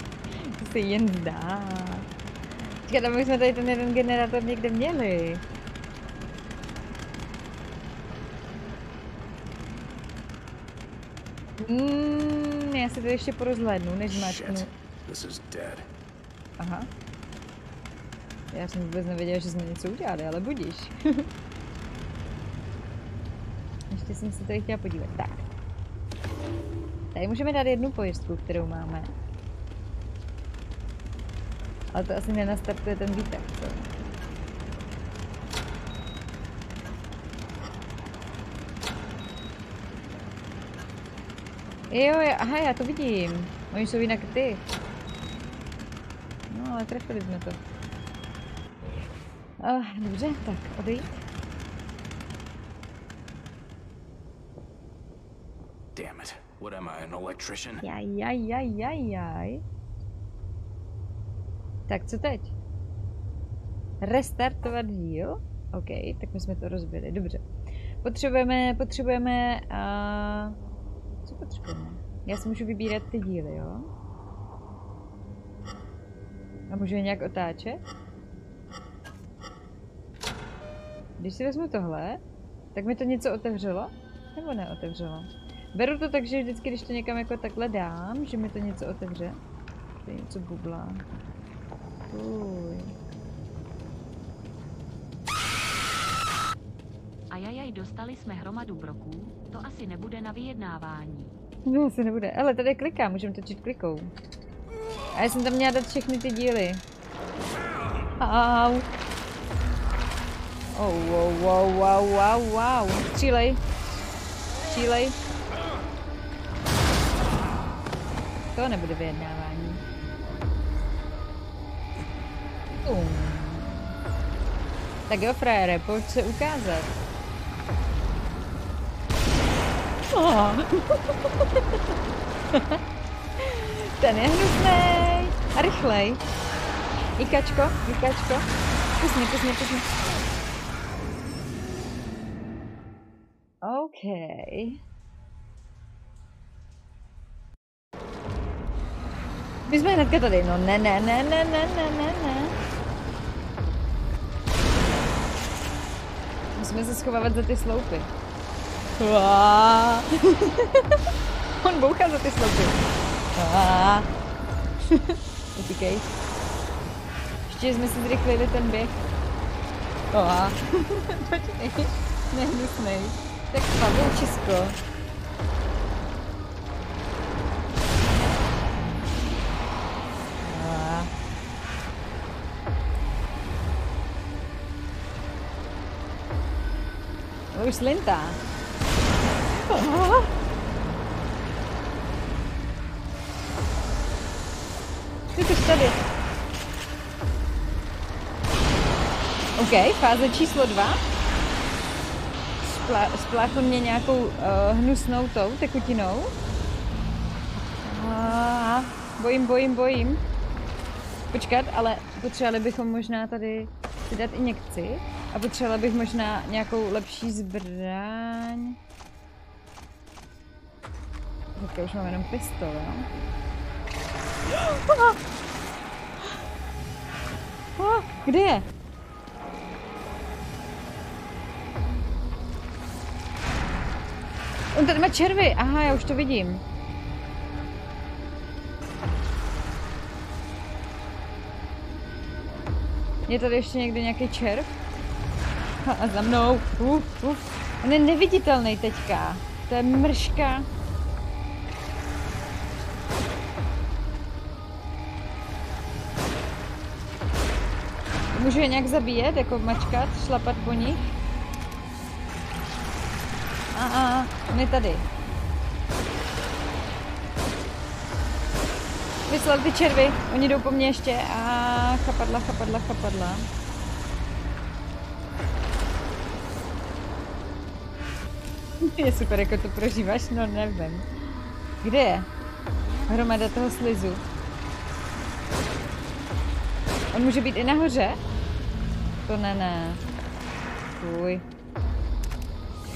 se jen zdá. Čekat, tam jsme tady ten jeden generátor někde měli. Mm, já se to ještě porozhlédnu, než dead. Aha. Já jsem vůbec nevěděla, že jsme něco udělali, ale budíš. [LAUGHS] Ještě jsem se tady chtěla podívat. Tak. Tady můžeme dát jednu pojistku, kterou máme. Ale to asi nenastartuje ten výtah, co? Jo, já, aha, já to vidím. Oni jsou jinak ty. No, ale trefili jsme to. Uh, dobře, tak odejít. Damn it. What am I, an electrician? Jaj, jaj, jaj, jaj, jaj. Tak co teď? Restartovat díl? OK, tak my jsme to rozbili, dobře. Potřebujeme, potřebujeme a... Co potřebujeme? Já si můžu vybírat ty díly, jo? A můžu je nějak otáčet? Když si vezmu tohle, tak mi to něco otevřelo? Nebo neotevřelo? Beru to tak, že vždycky, když to někam jako takhle dám, že mi to něco otevře. Tady něco bublá. Uj. Ajajaj, dostali jsme hromadu broků, to asi nebude na vyjednávání. No, asi nebude. Ale tady klikám, můžeme točit klikou. A já jsem tam měla dát všechny ty díly. Au. Oh, wow, wow, wow, wow, wow. Střílej. Střílej. To nebude vyjednávání. Um. Tak jo, frajere, pojď se ukázat. Oh. [LAUGHS] Ten je hnusnej. A rychlej. Ikačko, Ikačko. Pusni, pusni, pusni. OK. My jsme hnedka tady. No ne, ne, ne, ne, ne, ne, ne, ne. Musíme se schovávat za ty sloupy. [LAUGHS] On bouchá za ty sloupy. [LAUGHS] Utíkej. Ještě jsme si zrychlili ten běh. [LAUGHS] Počkej. Nehnusnej. Tak pavoučisko. Uá. Už slintá. Uá. Ty jsi tady. OK, fáze číslo dva. Spla- spláchl mě nějakou uh, hnusnou tou tekutinou. A bojím, bojím, bojím. Počkat, ale potřebovali bychom možná tady si dát injekci. A potřebovala bych možná nějakou lepší zbraň. Teďka už mám jenom pistol, jo? Ah, kde je? On tady má červy. Aha, já už to vidím. Je tady ještě někde nějaký červ? A za mnou. Uf, uf. On je neviditelný teďka. To je mrška. Můžu je nějak zabíjet, jako mačkat, šlapat po nich? A, a, on je tady. Vyslal ty červy, oni jdou po mně ještě a chapadla, chapadla, chapadla. [LAUGHS] Je super, jako to prožíváš, no nevím. Kde je? Hromada toho slizu. On může být i nahoře? To ne, ne. Fuj.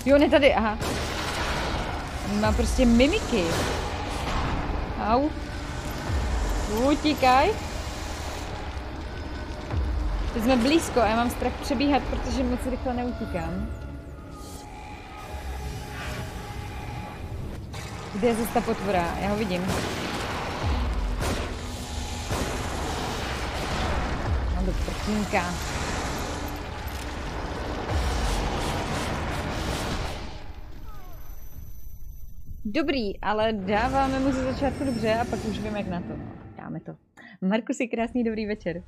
Jo, on je tady, aha. On má prostě mimiky. Au. Utíkaj. Teď jsme blízko a já mám strach přebíhat, protože moc rychle neutíkám. Kde je zase ta potvora? Já ho vidím. Mám do prkínka. Dobrý, ale dáváme mu ze začátku dobře a pak už vím, jak na to. Dáme to. Markusy, krásný dobrý večer.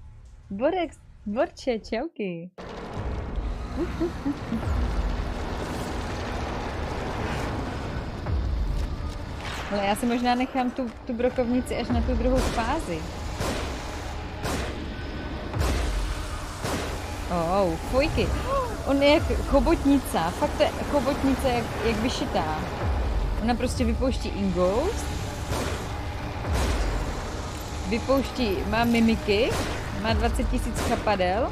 Borek, Borče, čauky. Ale já si možná nechám tu, tu brokovnici až na tu druhou fázi. Oh, fujky. On je jak chobotnica. Fakt to je chobotnice jak, jak vyšitá. Ona prostě vypouští ingoust. Vypouští, má mimiky. Má 20 tisíc chapadel.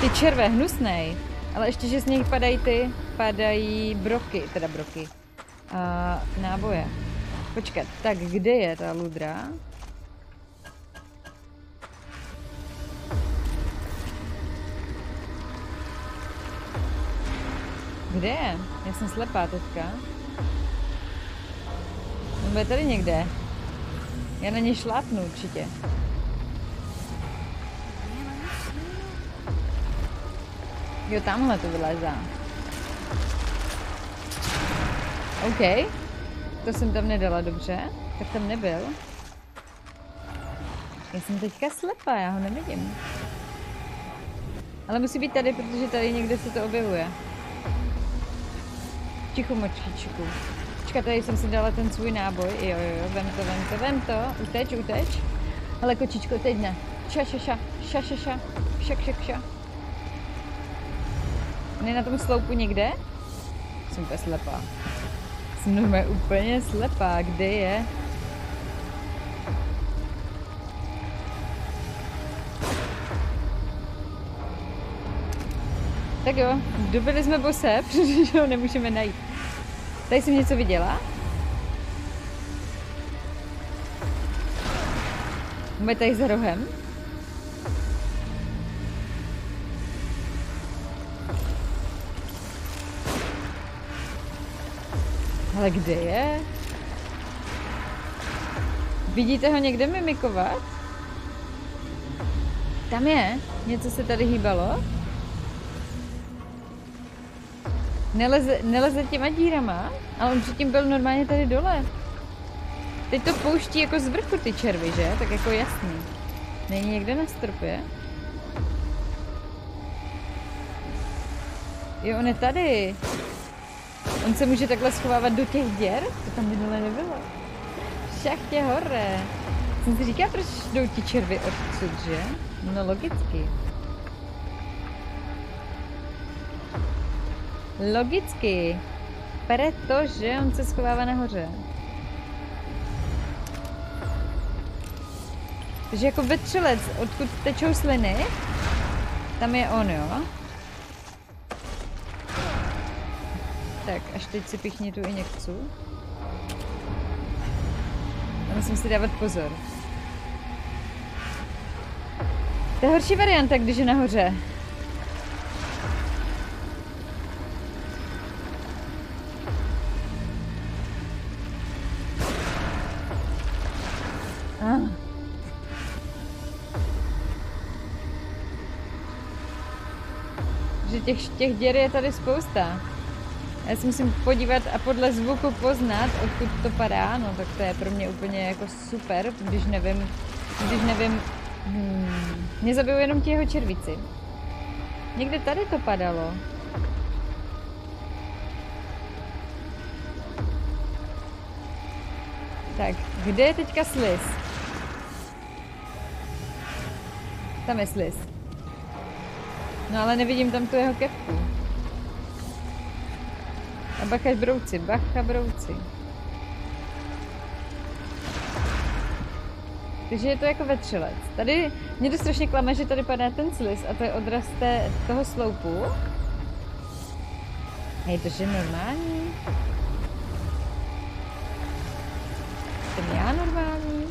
Ty červe, hnusnej. Ale ještě, že z nich padají ty, padají broky, teda broky. A náboje. Počkat, tak kde je ta ludra? Kde je? Já jsem slepá teďka. No bude tady někde. Já na ně šlápnu určitě. Jo, tamhle to vylezá. OK. To jsem tam nedala dobře. Tak tam nebyl. Já jsem teďka slepá, já ho nevidím. Ale musí být tady, protože tady někde se to objevuje. Ticho močičku. Počkat, tady jsem si dala ten svůj náboj. Jo, jo, jo, vem to, vem to, vem to. Uteč, uteč. Ale kočičko, teď ne. Ša, ša, ša, ša, ša, ša, šak, šak, ša. On je na tom sloupu někde? Jsem úplně slepá. Jsem úplně slepá. Kde je? Tak jo, dobili jsme bose, [LAUGHS] protože ho nemůžeme najít. Tady jsem něco viděla? Máme tady za rohem. Ale kde je? Vidíte ho někde mimikovat? Tam je. Něco se tady hýbalo? Neleze, neleze těma dírama, ale on předtím byl normálně tady dole. Teď to pouští jako z vrchu ty červy, že? Tak jako jasný. Není někde na stropě? Jo, on je tady. On se může takhle schovávat do těch děr? To tam minule nebylo. V šachtě hore. Jsem si říká, proč jdou ti červy odsud, že? No logicky. Logicky. Protože on se schovává nahoře. Takže jako vetřelec, odkud tečou sliny, tam je on, jo? Tak, až teď si pichni tu injekci. A musím si dávat pozor. To je horší varianta, když je nahoře. Ah. Těch, těch děr je tady spousta. Já si musím podívat a podle zvuku poznat, odkud to padá, no tak to je pro mě úplně jako super, když nevím, když nevím, hmm, mě zabijou jenom ti jeho červíci. Někde tady to padalo. Tak, kde je teďka sliz? Tam je sliz. No ale nevidím tam tu jeho kepku. A bacha brouci, bacha brouci. Takže je to jako vetřelec. Tady mě to strašně klame, že tady padá ten sliz a to je odraz té, toho sloupu. Hej, to je normální. Jsem já normální?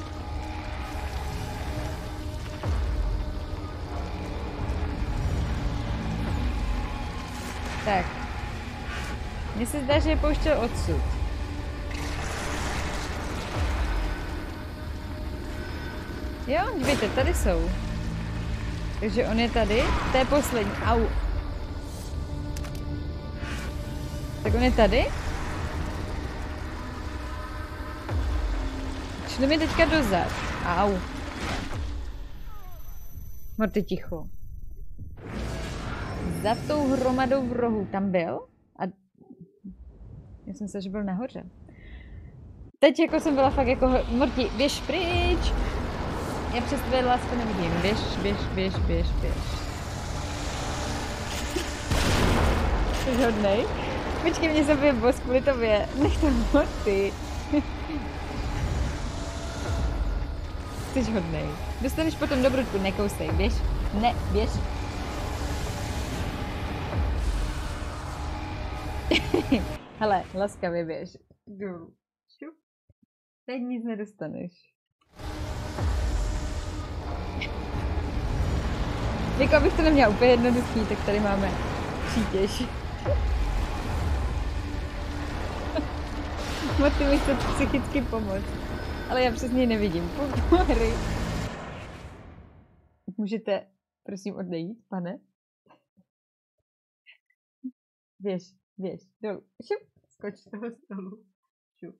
Tak. Mně se zdá, že je pouštěl odsud. Jo, dívejte, tady jsou. Takže on je tady, to je poslední, au. Tak on je tady. Šli mi teďka dozad. Au. Morty ticho. Za tou hromadou v rohu tam byl já jsem se, že byl nahoře. Teď jako jsem byla fakt jako, Morty, běž pryč. Já přes tvé lásku nevidím. Běž, běž, běž, běž, běž. Jsi hodnej? Počkej, mě zabije boss kvůli tobě. Nech to Morty. Jsi hodnej. Dostaneš potom dobrutku, nekousej, běž. Ne, běž. Hele, laskavě běž. Dolů. Šup. Teď nic nedostaneš. Jako abych to neměla úplně jednoduchý, tak tady máme přítěž. [LAUGHS] Mi chce psychicky pomoct. Ale já přesně nevidím. Půl hry. Můžete, prosím, odejít, pane? Běž, běž, dolů. Šup, skoč z toho stolu. Šup.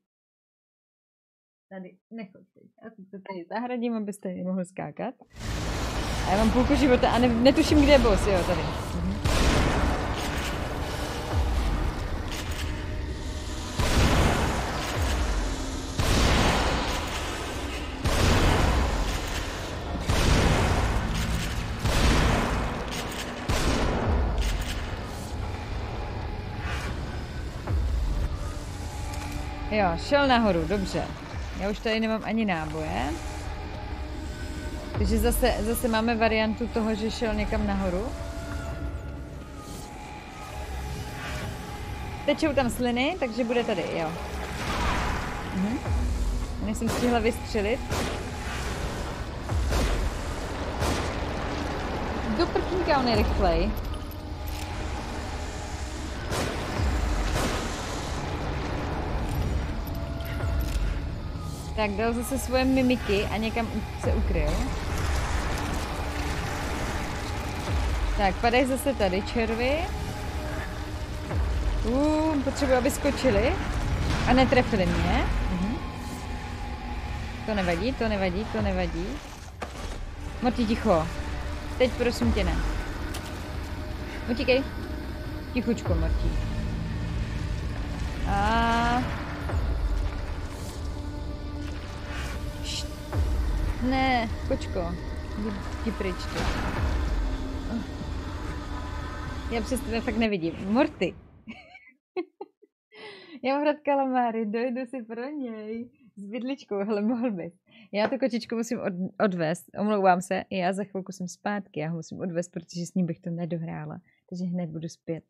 Tady, nechoď teď. Já si to tady zahradím, abyste mohl skákat. A já mám půlku života a ne, netuším, kde je boss, jo, tady. Mhm. Jo, šel nahoru, dobře. Já už tady nemám ani náboje. Takže zase, zase máme variantu toho, že šel někam nahoru. Tečou tam sliny, takže bude tady, jo. Mhm. Než jsem stihla vystřelit. Do prkínka on je Tak dal zase svoje mimiky a někam se ukryl. Tak, padají zase tady červy. Uh, potřebuji, aby skočili. A netrefili mě. Mhm. To nevadí, to nevadí, to nevadí. Morty, ticho. Teď prosím tě ne. Utíkej. Tichučko, Morty. A Ne, kočko. Jdi, pryč tu. Já přes tebe fakt nevidím. Morty. [LAUGHS] Já mám hrát kalamáry, dojdu si pro něj. S bydličkou, hele, mohl bys. Já tu kočičku musím od, odvést, omlouvám se, já za chvilku jsem zpátky, já ho musím odvést, protože s ním bych to nedohrála. Takže hned budu zpět.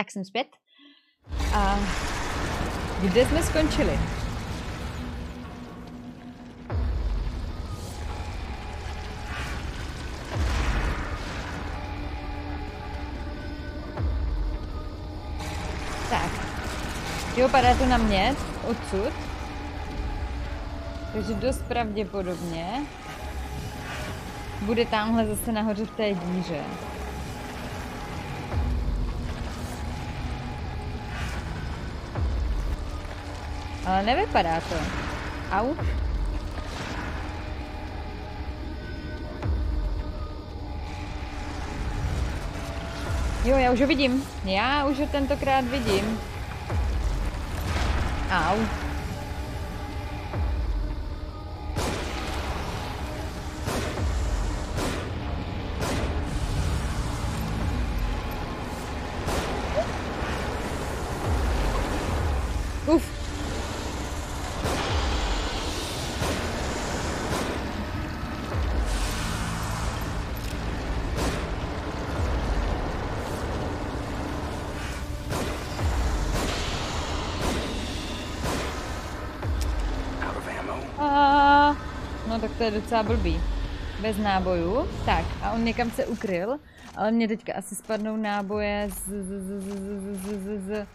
Tak jsem zpět. A kde jsme skončili? Tak. Jo, padá to na mě odsud. Takže dost pravděpodobně bude tamhle zase nahoře v té díře. Ale nevypadá to. Au. Jo, já už ho vidím. Já už ho tentokrát vidím. Au. To je docela blbý. Bez nábojů. Tak, a on někam se ukryl, ale mě teďka asi spadnou náboje z, z, z, z, z, z, z.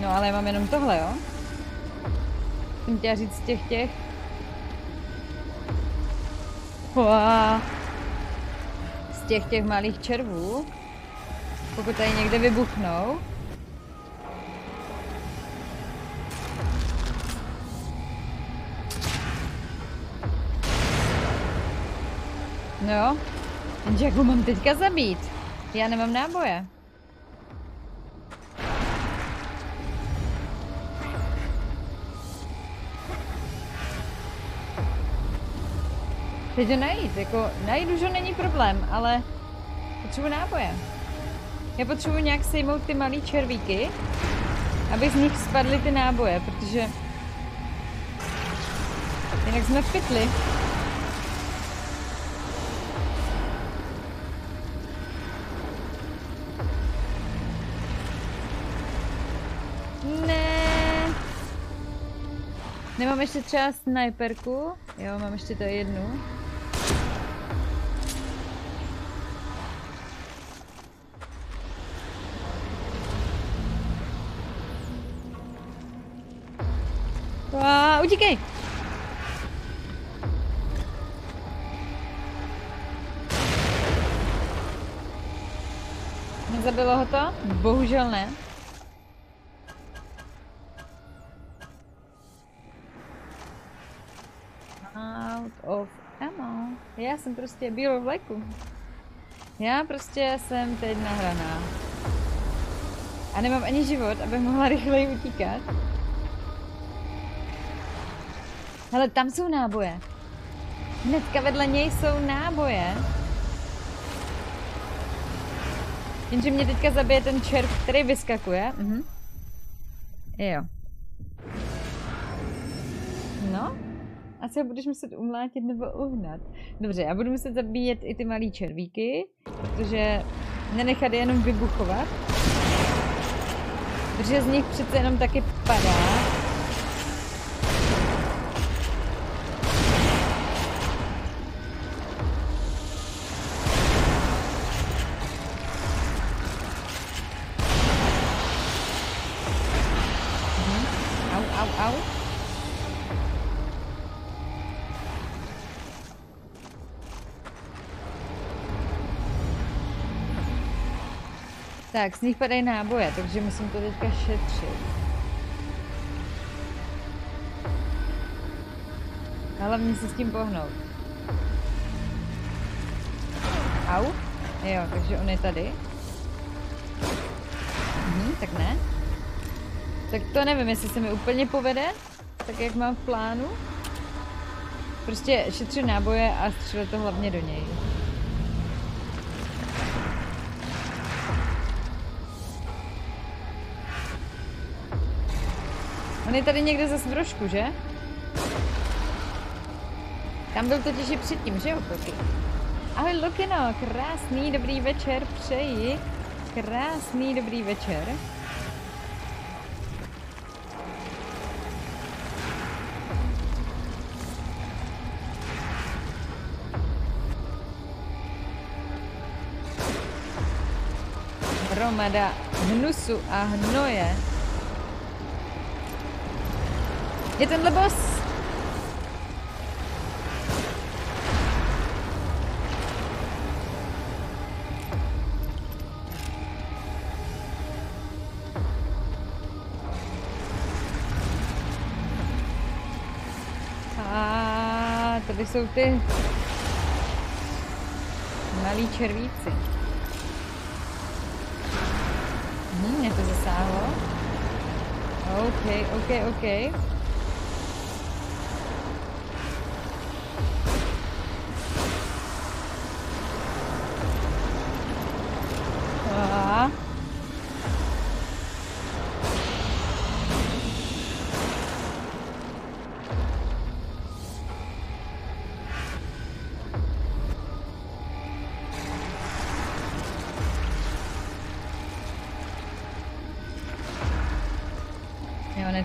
No ale já mám jenom tohle, jo? Jsem chtěla říct z těch těch. Uá. Z těch těch malých červů. Pokud tady někde vybuchnou. No, jenže jak ho mám teďka zabít? Já nemám náboje. Teď ho najít, jako najdu, že není problém, ale potřebuji náboje. Já potřebuji nějak sejmout ty malý červíky, aby z nich spadly ty náboje, protože jinak jsme v pytli. Nemám ještě třeba sniperku? Jo, mám ještě to jednu. Uá, utíkej! Nezabilo ho to? Bohužel ne. Out of ammo. Já jsem prostě bílou vleku. Já prostě jsem teď nahraná. A nemám ani život, abych mohla rychleji utíkat. Hele, tam jsou náboje. Hnedka vedle něj jsou náboje. Jenže mě teďka zabije ten červ, který vyskakuje. Mhm. Jo. No, asi ho budeš muset umlátit nebo uhnat. Dobře, já budu muset zabíjet i ty malý červíky, protože nenechat je jenom vybuchovat. Protože z nich přece jenom taky padá. Tak, z nich padají náboje, takže musím to teďka šetřit. Hlavně se s tím pohnout. Au? Jo, takže on je tady. Mhm, tak ne. Tak to nevím, jestli se mi úplně povede, tak jak mám v plánu. Prostě šetřit náboje a střílet to hlavně do něj. On je tady někde zase trošku, že? Tam byl totiž i předtím, že jo, Koky? Ahoj Lokino, krásný dobrý večer přeji. Krásný dobrý večer. Hromada hnusu a hnoje. Je tenhle boss? Tady jsou ty malí červíci. Hm, mě to zasáhlo. OK, OK, OK.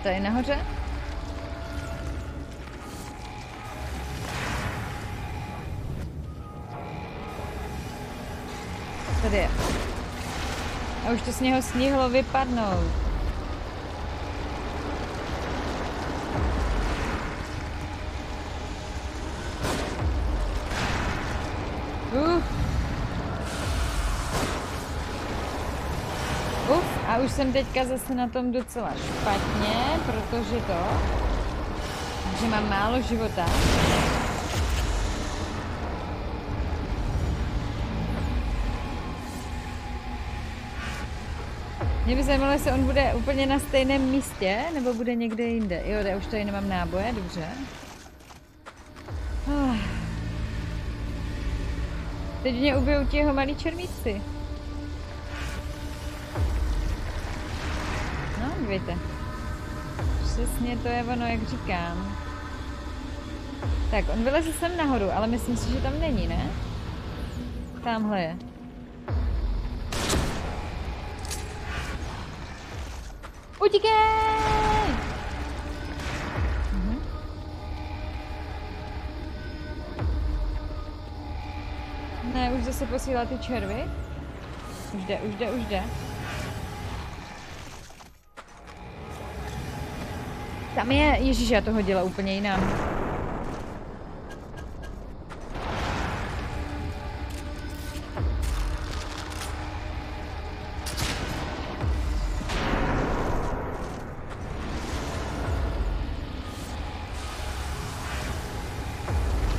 Tady nahoře? Tady je. A už to z něho snihlo vypadnout. Uf. A už jsem teďka zase na tom docela špatně, protože to, že mám málo života. Mě by zajímalo, jestli on bude úplně na stejném místě, nebo bude někde jinde. Jo, já už tady nemám náboje, dobře. Ah. Teď mě ubijou ti jeho malí červíci. Přesně to je ono, jak říkám. Tak, on vyleze sem nahoru, ale myslím si, že tam není, ne? Tamhle je. Utíkej! Mhm. Ne, už zase posílá ty červy. Už jde, už jde, už jde. Tam je, ježíš, já to hodila úplně jinam.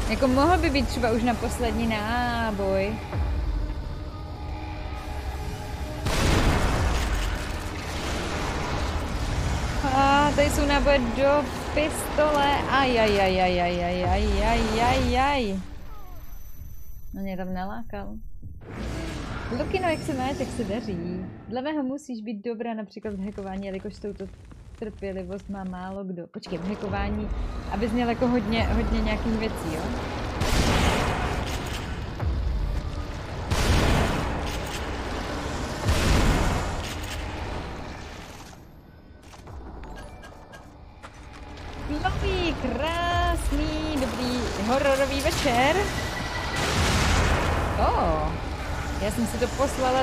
Jako mohl by být třeba už na poslední náboj. Jsou náboje do pistole. Aj, aj, aj, aj, aj, aj, aj, aj, aj, aj. No mě tam nalákal. Lukino, jak se máš, jak se daří? Dle mého musíš být dobrá například v hackování, jelikož touto trpělivost má málo kdo. Počkej, v hackování, abys měl jako hodně, hodně nějakých věcí, jo?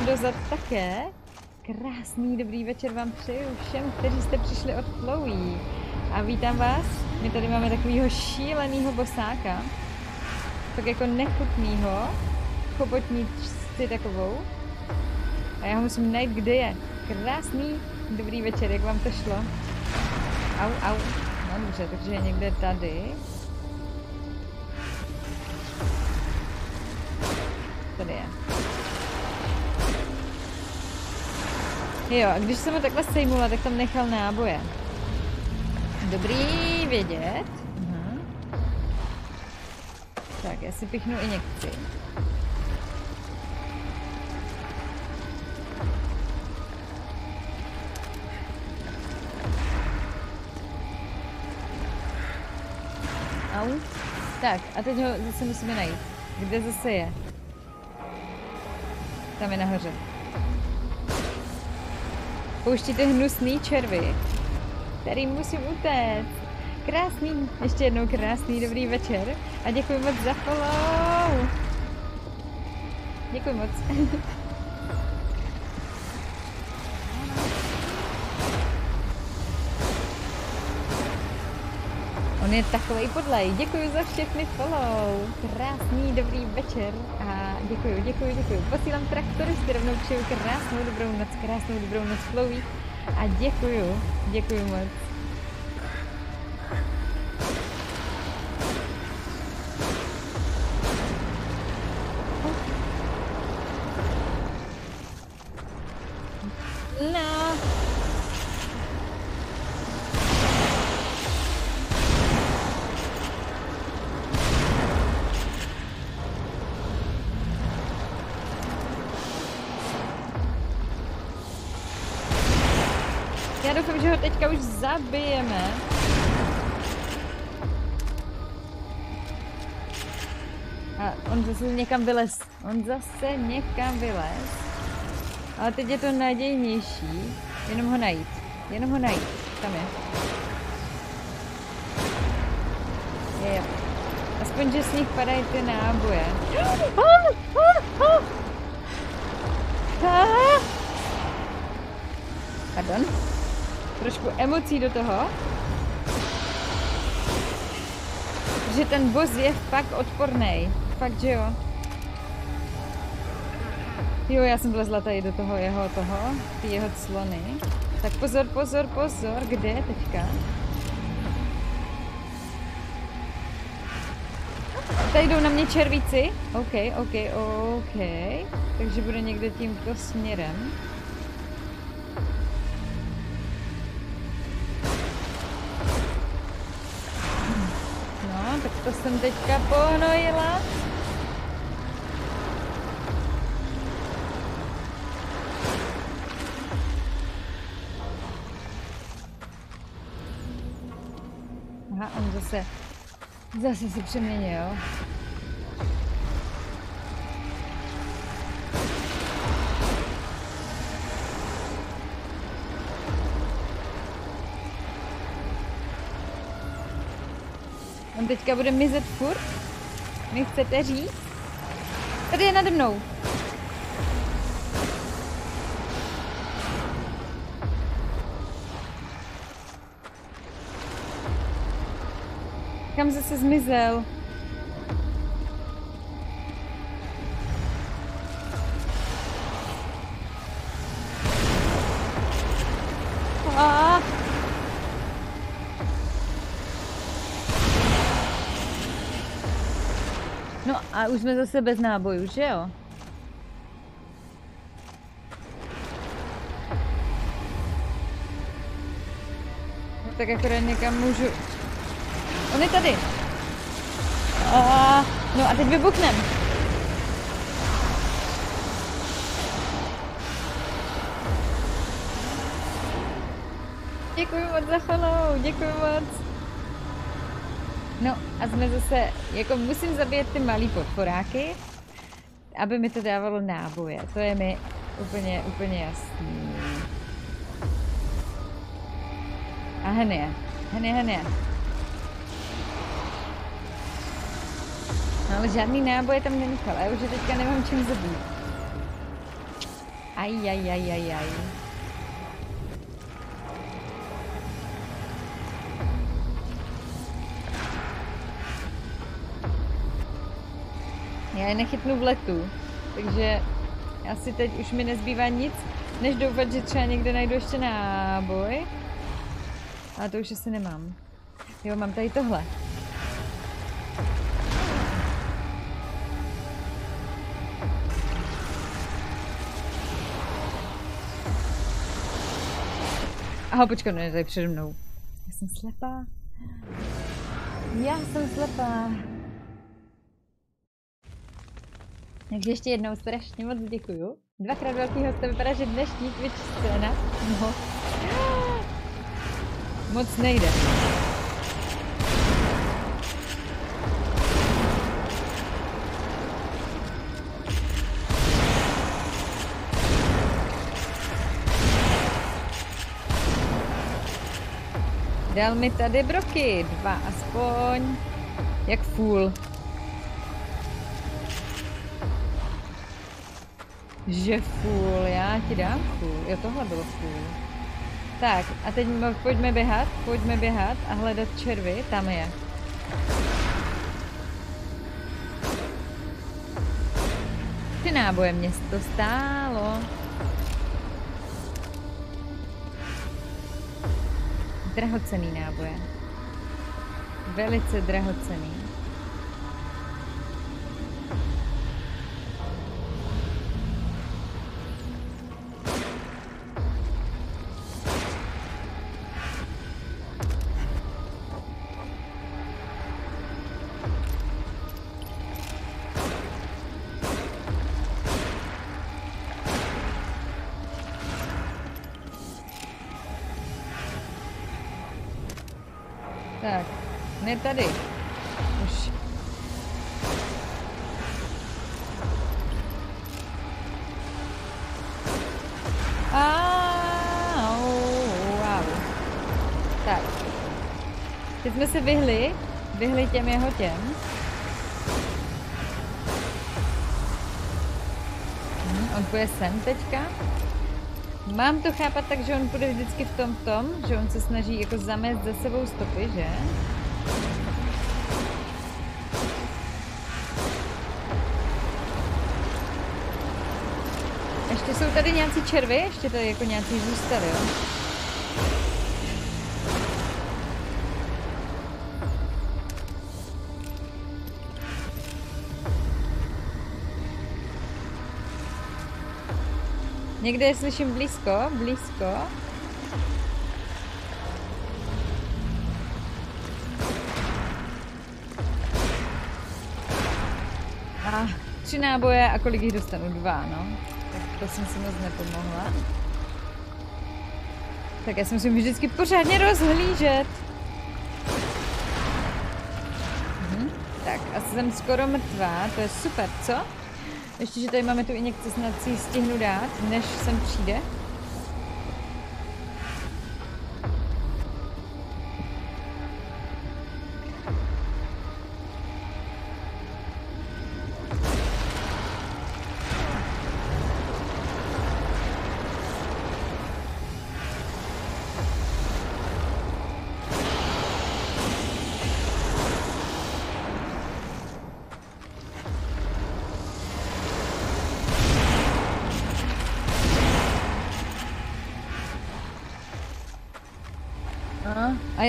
Poslala dozad také. Krásný, dobrý večer vám přeju všem, kteří jste přišli od Chloe. A vítám vás. My tady máme takového šíleného bosáka. Tak jako nechutnýho. Chobotničci takovou. A já musím najít, kde je. Krásný, dobrý večer, jak vám to šlo? Au, au. No dobře, takže je někde. Tady Jo, a když jsem ho takhle sejmula, tak tam nechal náboje. Dobrý vědět. Aha. Tak, já si pichnu injekci. Au. Tak, a teď ho zase musíme najít. Kde zase je? Tam je nahoře. Pouští ty hnusný červy, který musím utéct. Krásný, ještě jednou krásný dobrý večer a děkuji moc za follow. Děkuji moc. On je takovej podlej. Děkuji za všechny follow. Krásný dobrý večer a děkuji, děkuji, děkuji. Posílám traktoristy, rovnou přeju krásnou dobrou noc, krásnou dobrou noc Chloe. A děkuji, děkuji moc. Zabijeme. A on zase někam vylez. On zase někam vylez. Ale teď je to nadějnější. Jenom ho najít. Jenom ho najít. Tam je. Je, je. Aspoň, že z nich padají ty náboje. Pardon. Trošku emocí do toho. Že ten boss je fakt odporný. Fakt, že jo. Jo, já jsem vlezla tady do toho jeho toho, ty jeho clony. Tak pozor, pozor, pozor, kde je teďka? Tady jdou na mě červíci. OK, OK, OK. Takže bude někde tímto směrem. To jsem teďka pohnojila. Aha, on zase, zase se přeměnil. Teďka bude mizet furt? Mi chcete říct? Tady je nade mnou. Kam zase zmizel? A už jsme zase bez nábojů, že jo? No, tak akorát někam můžu... On je tady. A, no a teď vybuchnem. Děkuji moc za follow, děkuji moc. No a jsme zase, jako musím zabíjet ty malý podporáky, aby mi to dávalo náboje. To je mi úplně, úplně jasný. A Henie. Henie, Henie. No ale žádný náboje tam nenechal, já už teďka nemám čím zabít. Aj, aj, aj, aj, aj. Já je nechytnu v letu, takže asi teď už mi nezbývá nic, než doufat, že třeba někde najdu ještě náboj. Ale to už asi nemám. Jo, mám tady tohle. Aha, počkej, ne, tady přede mnou. Já jsem slepá. Já jsem slepá. Takže ještě jednou strašně moc děkuju. Dvakrát velký host, to vypadá, že dnešní Twitch scéna, no, [GASPS] moc nejde. Dal mi tady broky, dva aspoň, jak fůl. Že fůl, já ti dám fůl. Jo, tohle bylo fůl. Tak, a teď pojďme běhat, pojďme běhat a hledat červy, tam je. Ty náboje mě to stálo. Drahocený náboje. Velice drahocený. Tady. Už. Au, wow. Tak. Teď jsme se vyhli, vyhli těm jeho těm. Hm, on půjde sem teďka. Mám to chápat tak, že on bude vždycky v tom tom, že on se snaží jako zamést za sebou stopy, že? Nějací červy, ještě tady jako nějací zůstali, jo? Někde je slyším blízko, blízko. A tři náboje a kolik jich dostanu? Dva, no. To jsem si moc nepomohla. Tak já si musím vždycky pořádně rozhlížet. Mhm. Tak, asi jsem skoro mrtvá, to je super, co? Ještě, že tady máme tu injekci, snad si ji stihnu dát, než sem přijde.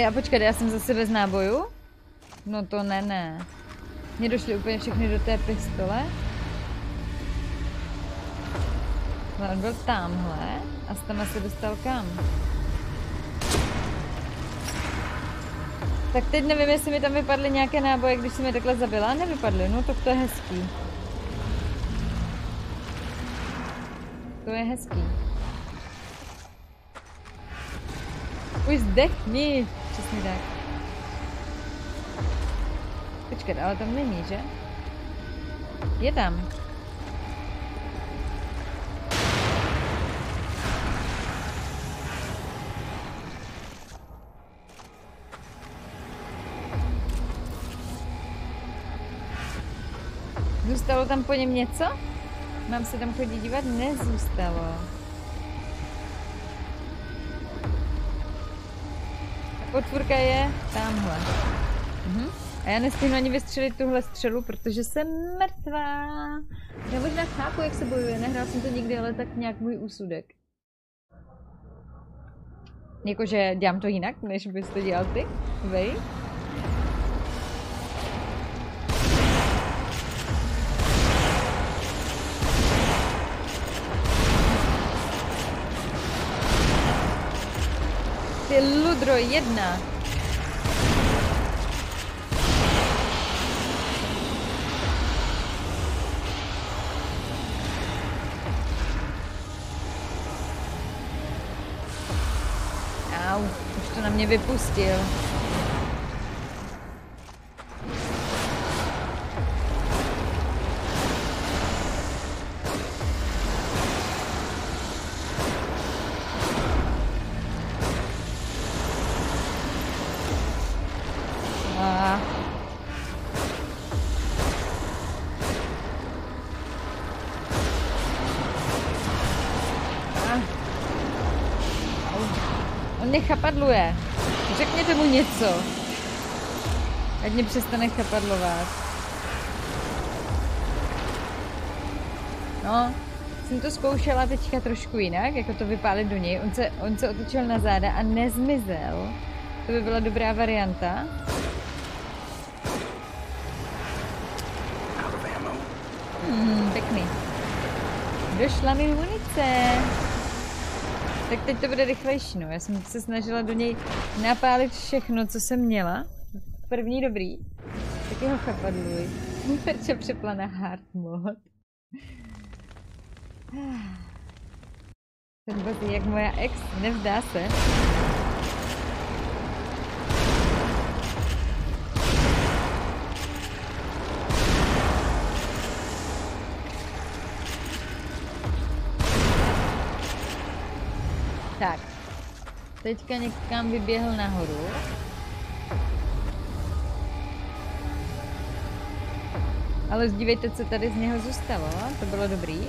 Já počkat, já jsem zase bez nábojů? No to ne, ne. Mně došly úplně všechny do té pistole. On byl tamhle a tam se dostal kam? Tak teď nevím, jestli mi tam vypadly nějaké náboje, když jsem je takhle zabila. Nevypadly, no tak to je hezký. To je hezký. Už zdechni. Přesně tak. Počkat, ale tam není, že? Je tam. Zůstalo tam po něm něco? Mám se tam chodit dívat? Nezůstalo. Potvůrka je tamhle. Mhm. A já nestihnu ani vystřelit tuhle střelu, protože jsem mrtvá. Já možná chápu, jak se bojuje, nehrál jsem to nikdy, ale tak nějak můj úsudek. Jakože dělám to jinak, než bys to dělal ty, vej? Ludro jedna. Au, už to na mě vypustil. Chapadluje. Řekněte mu něco. Ať mě přestane chapadlovat. No, jsem to zkoušela teďka trošku jinak, jako to vypálit do něj. On se, on se otočil na záda a nezmizel. To by byla dobrá varianta. Hmm, pěkný. Došla mi munice. Tak teď to bude rychlejší, no. Já jsem se snažila do něj napálit všechno, co jsem měla. První dobrý. Taky ho chapadluj. [LAUGHS] Perče přeplana hard mod. [SIGHS] Ten je jak moja ex, nevzdá se. Teďka někam vyběhl nahoru. Ale zdívejte, co tady z něho zůstalo. To bylo dobrý.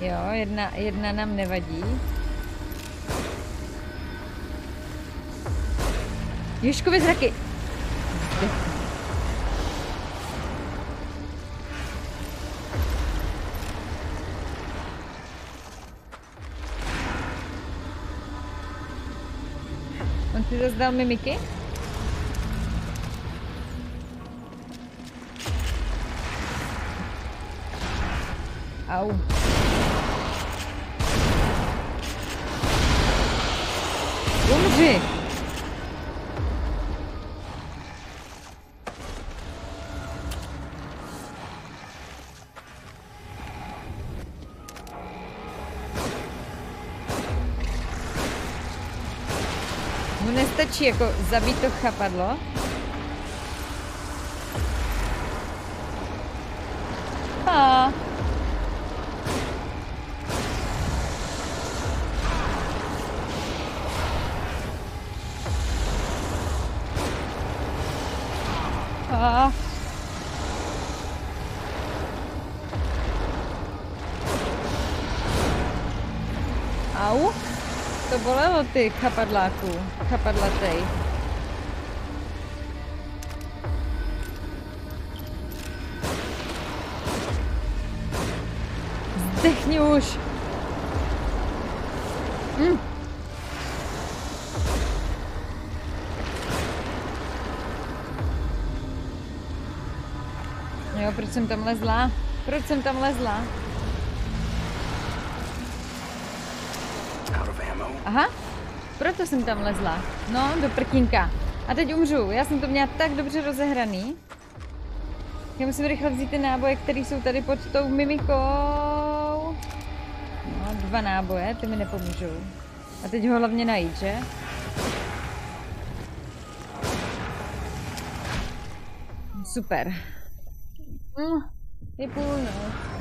Jo, jedna, jedna nám nevadí. Ježkovi zraky. On ti zase dal mimiky? Au. Mu nestačí jako zabít to chapadlo. Ty chapadláků. Chapadlatej. Zdechni už. Hm. Jo, proč jsem tam lezla? Proč jsem tam lezla? Out of ammo. Aha, proto jsem tam lezla. No, do prkínka. A teď umřu. Já jsem to měla tak dobře rozehraný. Já musím rychle vzít ty náboje, které jsou tady pod tou mimikou. No, dva náboje, ty mi nepomůžou. A teď ho hlavně najít, že? Super. Mm, je půlnoc.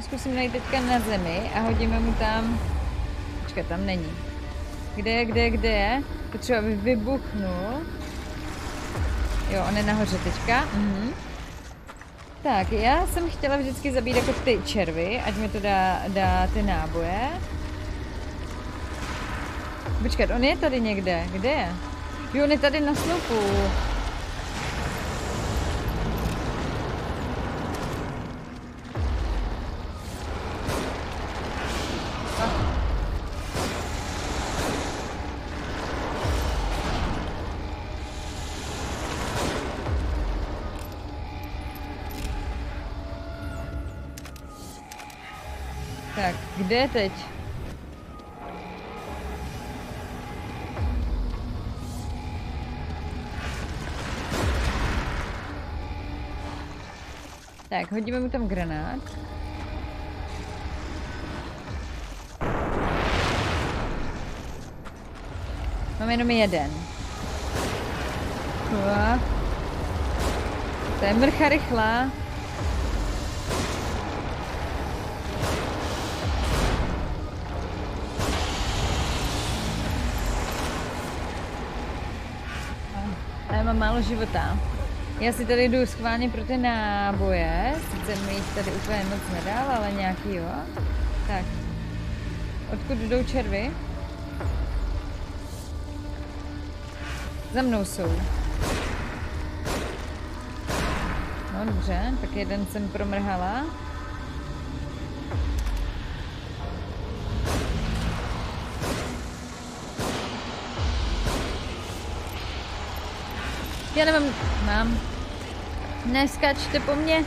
Ho zkusím najít teďka na zemi a hodíme mu tam... Počkej, tam není. Kde je, kde je, kde je? Potřeba, aby vybuchnul. Jo, on je nahoře teďka. Mhm. Tak, já jsem chtěla vždycky zabít jako ty červy, ať mi to dá, dá ty náboje. Počkat, on je tady někde. Kde je? Jo, on je tady na sloupu. Kde je teď? Tak, hodíme mu tam granát. Mám jenom jeden. To je mrcha rychlá. Mám málo života. Já si tady jdu schválně pro ty náboje, sice mi jich tady úplně moc nedal, ale nějaký jo. Tak. Odkud jdou červy? Za mnou jsou. No dobře, tak jeden jsem promrhala. Já nemám, mám. Neskačte po mně.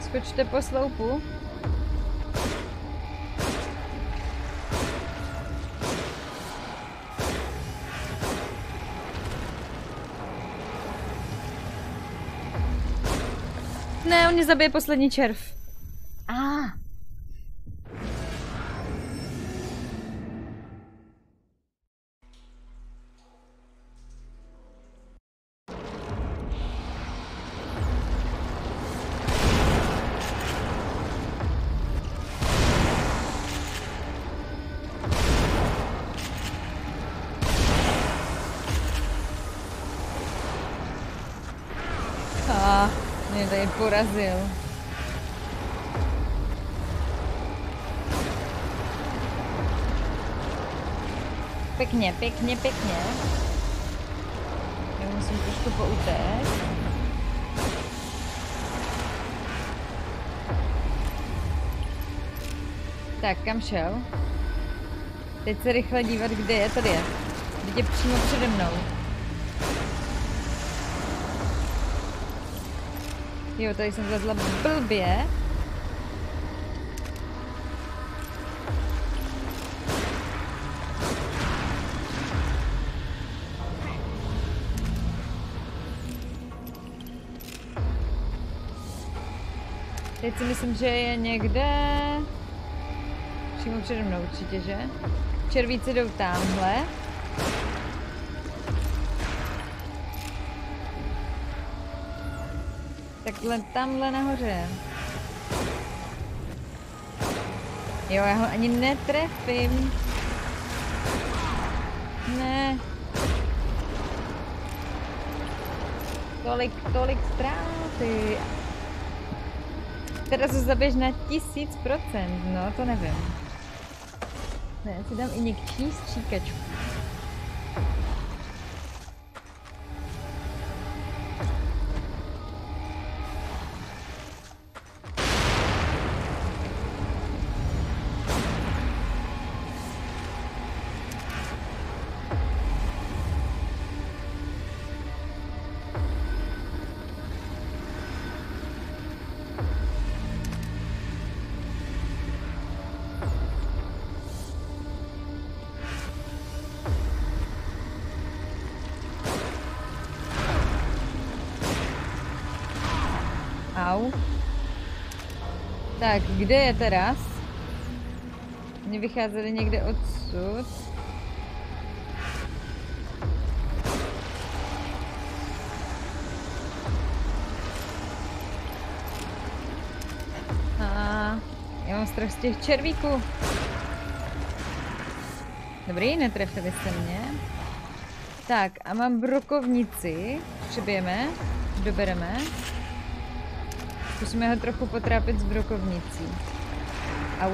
Skočte po sloupu. Ne, on mě zabije poslední červ. Porazil. Pěkně, pěkně, pěkně. Já musím trošku poutéct. Tak, kam šel? Teď se rychle dívat, kde je. Tady je. Je přímo přede mnou. Jo, tady jsem zlezla blbě. Teď si myslím, že je někde... Přímo přede mnou určitě, že? Červíci jdou tamhle. Takhle tamhle nahoře. Jo, já ho ani netrefím. Ne. Tolik, tolik ztráty. Teda se zabiješ na tisíc procent, no to nevím. Ne, já si dám i někčí stříkačku. Kde je teraz? Mě vycházeli někde odsud. A já mám strach z těch červíků. Dobrý, netrefili jste mě. Tak, a mám brokovnici. Přibijeme, dobereme. Zkusíme ho trochu potrápit s brokovnicí. Au.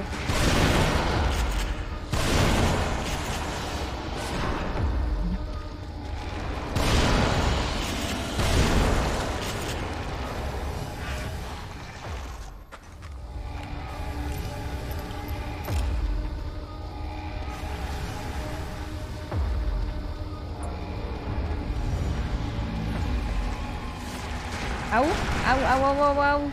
Au, au, au, au, au, au.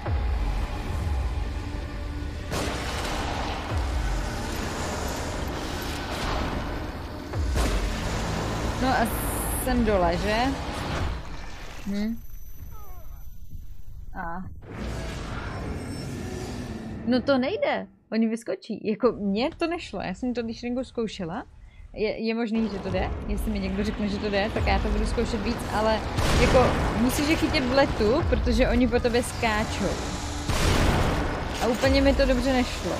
Jsem dole, že? Hm. A. No to nejde. Oni vyskočí. Jako mně to nešlo. Já jsem to když Ringo zkoušela. Je, je možný, že to jde? Jestli mi někdo řekne, že to jde, tak já to budu zkoušet víc, ale jako musíš je chytit v letu, protože oni po tobě skáčou. A úplně mi to dobře nešlo.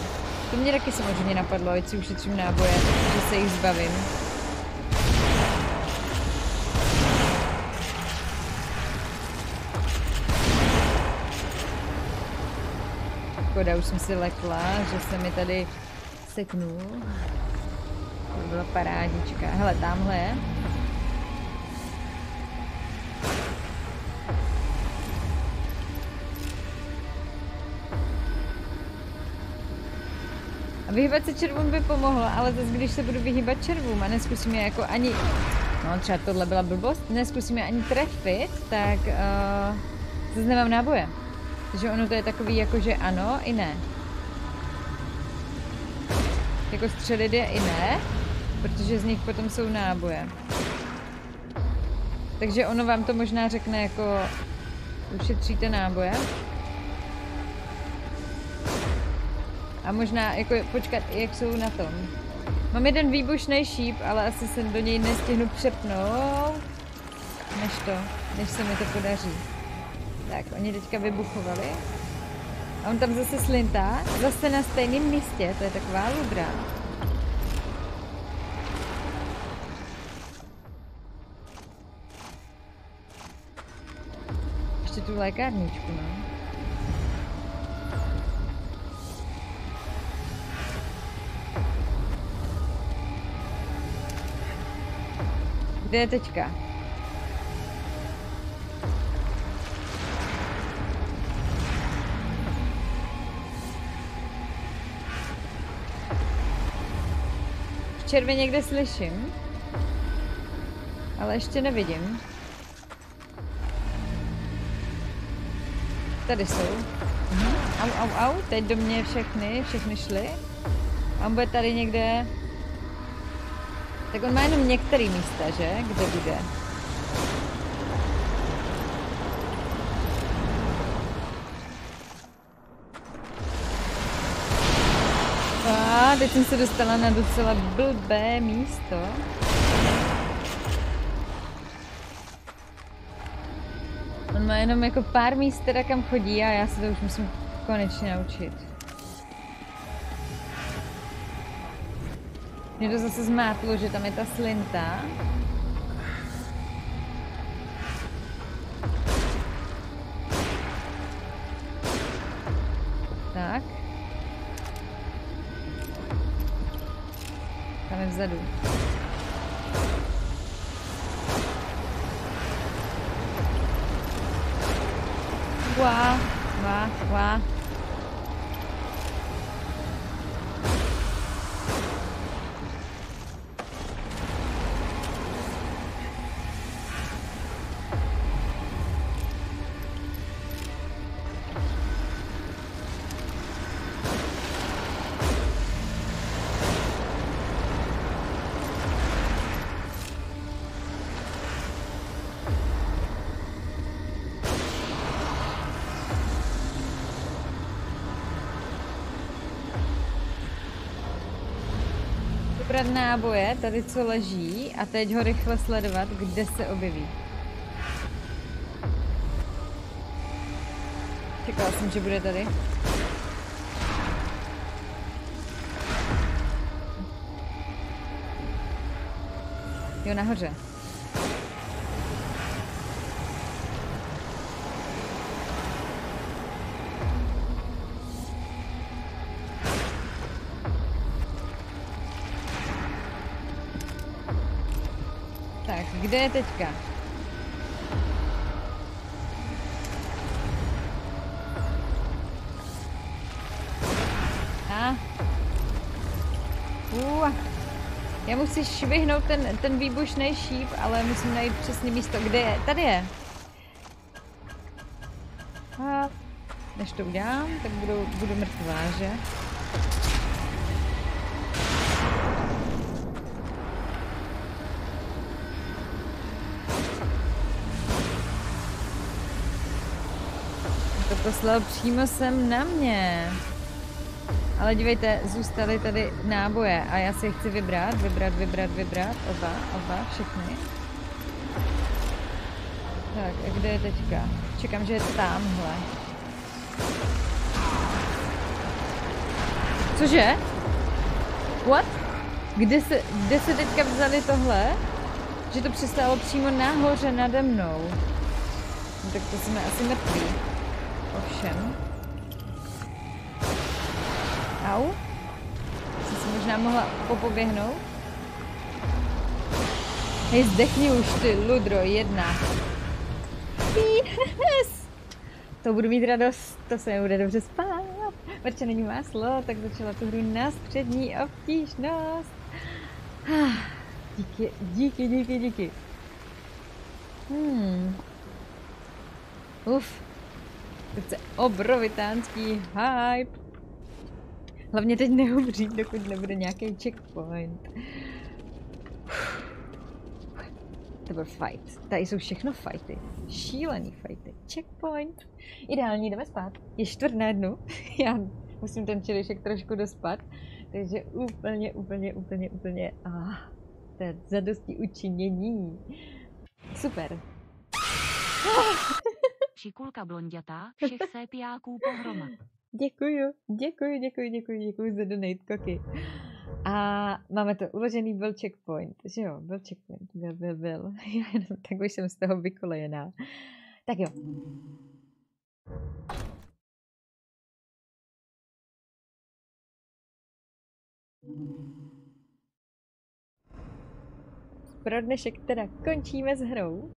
To mě taky samozřejmě napadlo, ať si ušetřím náboje, že se jich zbavím. Škoda, už jsem si lekla, že se mi tady seknul. To byla parádička. Hele, tamhle je. A vyhýbat se červům by pomohlo, ale zase když se budu vyhýbat červům a neskusím je jako ani... No třeba tohle byla blbost, neskusím je ani trefit, tak uh, zase nemám náboje. Že ono to je takový jako, že ano i ne. Jako střelit je i ne, protože z nich potom jsou náboje. Takže ono vám to možná řekne jako ušetříte náboje. A možná jako počkat, jak jsou na tom. Mám jeden výbušný šíp, ale asi se do něj nestihnu přepnout, než to, než se mi to podaří. Tak, oni teďka vybuchovali. A on tam zase slintá, zase na stejném místě, to je taková ludra. Ještě tu lékárničku, no. Kde je teďka? Červě někde slyším, ale ještě nevidím. Tady jsou. Mhm. Au, au, au, teď do mě všechny, všechny šly. A on bude tady někde tak on má jenom některý místa, že? Kde bude? Teď jsem se dostala na docela blbé místo. On má jenom jako pár míst, teda kam chodí a já se to už musím konečně naučit. Mě to zase zmátlo, že tam je ta slinta. Tam vybrat náboje, tady co leží, a teď ho rychle sledovat, kde se objeví. Čekala jsem, že bude tady. Jo, nahoře. Kde je teďka? A? Uh. Já musím švihnout ten, ten výbušný šíp, ale musím najít přesně místo, kde je. Tady je. A než to udělám, tak budu, budu mrtvá, že? Poslal přímo sem na mě. Ale dívejte, zůstaly tady náboje a já si je chci vybrat, vybrat, vybrat, vybrat, oba, oba, všechny. Tak, a kde je teďka? Čekám, že je tamhle. Cože? What? Kde se, kde se teďka vzali tohle? Že to přistálo přímo nahoře nade mnou. No, tak to jsme asi mrtví ovšem. Au. Jsem si možná mohla popoběhnout. Hej, zdechni už ty, Ludro, jedna. Yes! To budu mít radost, to se mi bude dobře spát. Vrče není máslo, tak začala tu hru na střední obtížnost. Díky, díky, díky, díky. Hmm. Uf, obrovitánský hype. Hlavně teď neumřít, dokud nebude nějaký checkpoint. To byl fight. Tady jsou všechno fighty. Šílený fighty. Checkpoint. Ideální, jdeme spát. Je čtvrt na jednu. [LAUGHS] Já musím ten čilišek trošku dospat. Takže úplně, úplně, úplně, úplně, ah, to je zadosti učinění. Super. Šikulka blondětá, všech sépiáků pohroma. [LAUGHS] Děkuju, děkuju, děkuju, děkuju, děkuju za donate koky. A máme to uložený byl checkpoint, že jo, byl checkpoint, byl, byl, byl. [LAUGHS] Já jenom tak už jsem z toho vykolejená. Tak jo. Pro dnešek teda končíme s hrou.